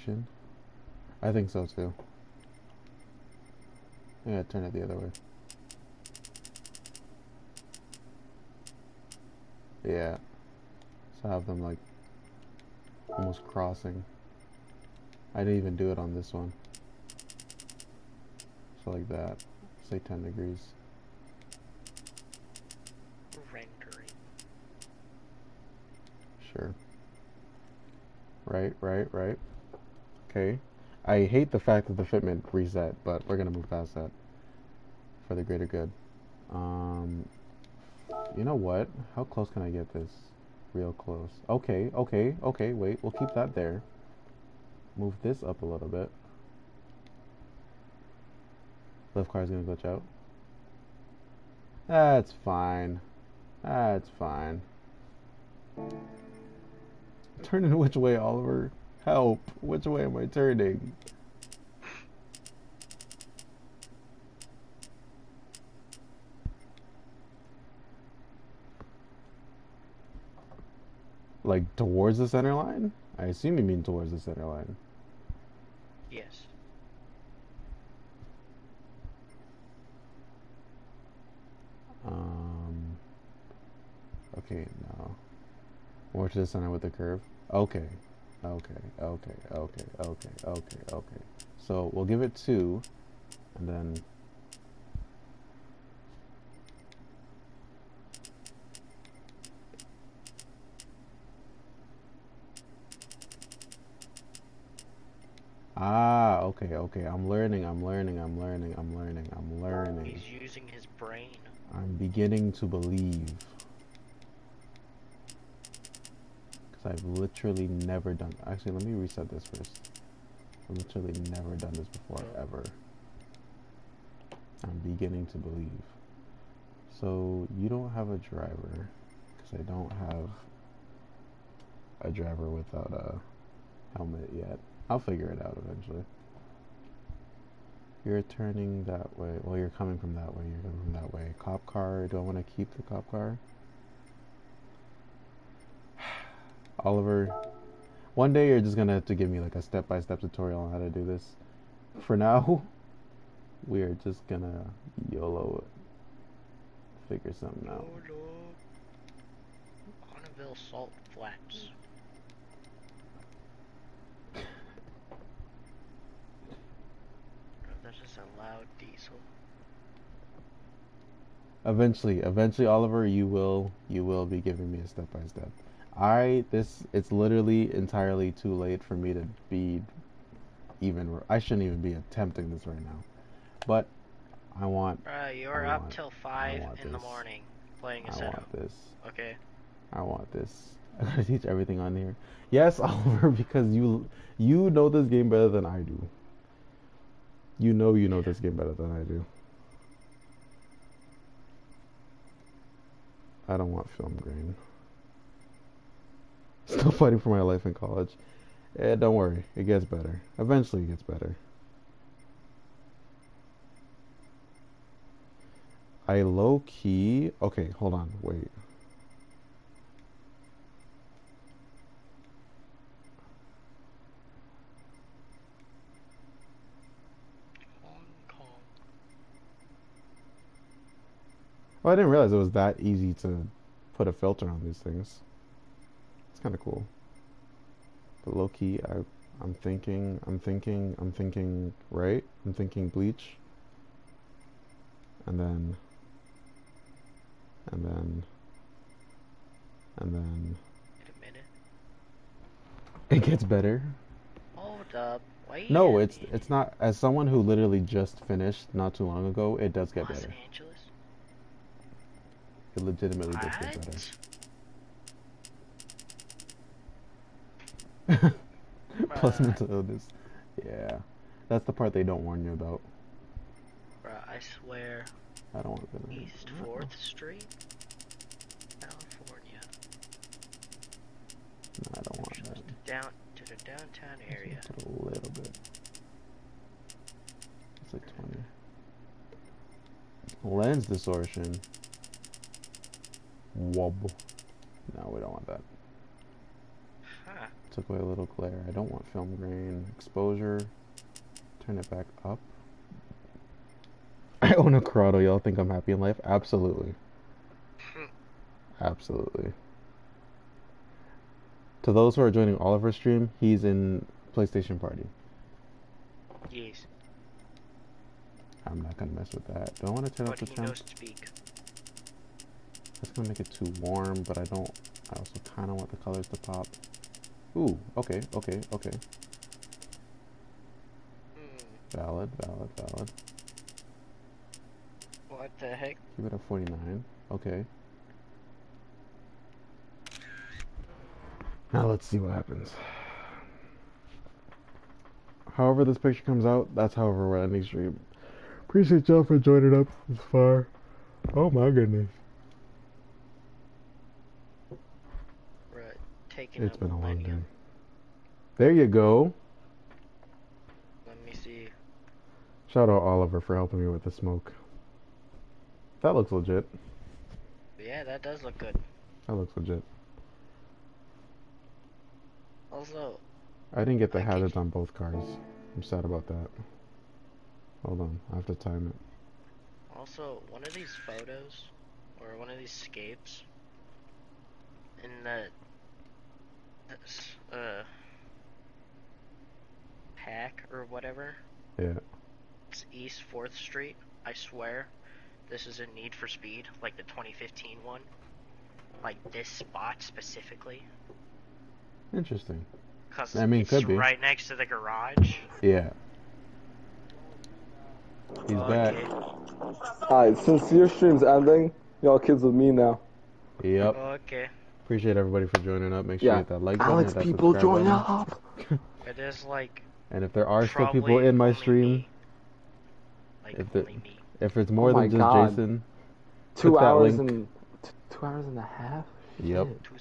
Direction. I think so too. Yeah, turn it the other way. Yeah. So have them like almost crossing. I didn't even do it on this one. So like that. Say 10 degrees. Rendering. Sure. Right, right, right. Okay. I hate the fact that the fitment reset, but we're gonna move past that for the greater good. Um, you know what? How close can I get this? Real close. Okay, okay, okay. Wait, we'll keep that there. Move this up a little bit. Left car's gonna glitch out. That's fine. That's fine. Turn Turning which way, Oliver? Help. Which way am I turning? Like towards the center line? I assume you mean towards the center line. Yes. Um. Okay, no. More to the center with the curve. Okay. Okay, okay, okay, okay, okay, okay. So we'll give it two, and then Ah, okay, okay. I'm learning, I'm learning, I'm learning, I'm learning, I'm learning. He's using his brain. I'm beginning to believe. I've literally never done. Actually, let me reset this first. I've literally never done this before, ever. I'm beginning to believe. So, you don't have a driver. Because I don't have a driver without a helmet yet. I'll figure it out eventually. You're turning that way. Well, you're coming from that way. You're coming from that way. Cop car. Do I want to keep the cop car? Oliver, one day you're just gonna have to give me like a step-by-step tutorial on how to do this. For now, we are just gonna YOLO it. Figure something out. Bonneville Salt Flats. That's just a loud diesel. Eventually, eventually, Oliver, you will, you will be giving me a step by step. I this it's literally entirely too late for me to be even. I shouldn't even be attempting this right now, but I want, Bruh, you're I up want- till 5 want in the morning playing a I setup. want this. Okay. I want this. I gotta teach everything on here. Yes, Oliver, because you you know this game better than I do. You know you know this game better than I do. I don't want film grain. Still fighting for my life in college. Eh, don't worry, it gets better. Eventually, it gets better. I low key. Okay, hold on, wait. Well, I didn't realize it was that easy to put a filter on these things. Kind of cool. But low key, I, I'm thinking, I'm thinking, I'm thinking, right? I'm thinking bleach. And then, and then, and then, Wait a minute. it gets better. Hold up. Wait. No, it's minute. it's not. As someone who literally just finished not too long ago, it does get Los better. Angeles. It legitimately does get better. Plus mental illness. Yeah, that's the part they don't warn you about. Bruh, I swear. I don't want to. East 4th Street? California. No, I don't want Shows that. down to the downtown area. Just a little bit. It's like 20. Lens distortion. Wobble. No, we don't want that. Huh. Took away a little glare. I don't want film grain. Exposure. Turn it back up. I own a Corrado. Y'all think I'm happy in life? Absolutely. Absolutely. To those who are joining Oliver's stream, he's in PlayStation Party. Yes. I'm not gonna mess with that. Do I want to turn up the he sound? knows to speak. That's gonna make it too warm, but I don't. I also kind of want the colors to pop. Ooh, okay, okay, okay. Hmm. Valid, valid, valid. What the heck? Keep it at 49. Okay. Now let's see what happens. However this picture comes out, that's however we're ending stream. Appreciate y'all for joining up this far. Oh my goodness. Bruh, taking It's been a long day. millennium. There you go. Let me see. Shout out Oliver for helping me with the smoke. That looks legit. Yeah, that does look good. That looks legit. Also, I didn't get the I hazards on both cars. I'm sad about that. Hold on, I have to time it. also, one of these photos or one of these scapes. In the this, uh pack or whatever. Yeah. It's East Fourth Street. I swear, this is a Need for Speed, like the 2015 one. Like this spot specifically, Interesting. cause I mean, it's could be. right next to the garage. Yeah. He's back. Alright, since your stream's ending, y'all kids with me now. Yep. Okay. Appreciate everybody for joining up. Make sure Yeah. you hit that like button. Alex, people join button. up. It is like And if there are still people in my stream, me. Like If the- me. if it's more Oh than just God. Jason, Two Click that hours link. and t- two hours and a half. Yep. Two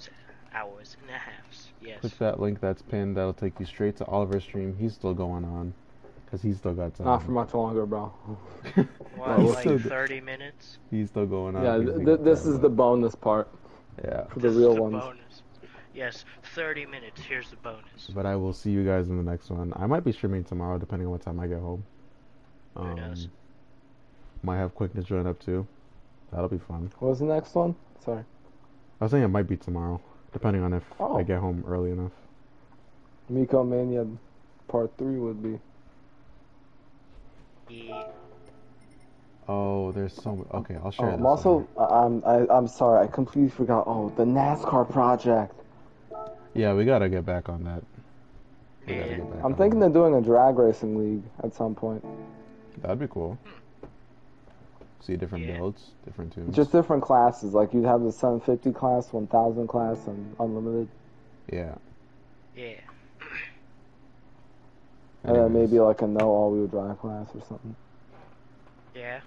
hours and a half. Yes. click that link that's pinned. That'll take you straight to Oliver's stream. He's still going on. Because he's still got time. Not for much longer, bro. What, like 30 minutes? He's still going on. Yeah, th- th- this time, is the but- bonus part Yeah. for the This real is the ones. bonus. Yes, 30 minutes. Here's the bonus. But I will see you guys in the next one. I might be streaming tomorrow, depending on what time I get home. Who um, knows? Might have Quickness join up too. That'll be fun. What was the next one? Sorry. I was saying it might be tomorrow, depending on if Oh. I get home early enough. Miko Mania part three would be. Yeah. Oh, there's so mu- Okay, I'll share Oh, this. I'm also I- uh, I'm I, I'm sorry I completely forgot. Oh, the NASCAR project. Yeah, we gotta get back on that. We gotta Yeah. get back I'm on thinking that. of doing a drag racing league at some point. That'd be cool. See different Yeah. builds, different tunes. Just different classes. Like you'd have the 750 class, 1000 class, and unlimited, yeah. Yeah. and then maybe like a no all-wheel drive class or something. Yeah.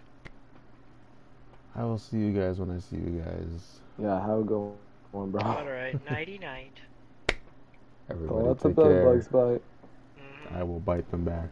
I will see you guys when I see you guys. Yeah, have a good one, bro. Alright, nighty night. Don't Everybody let the take bed care. bugs bite. Mhm. I will bite them back.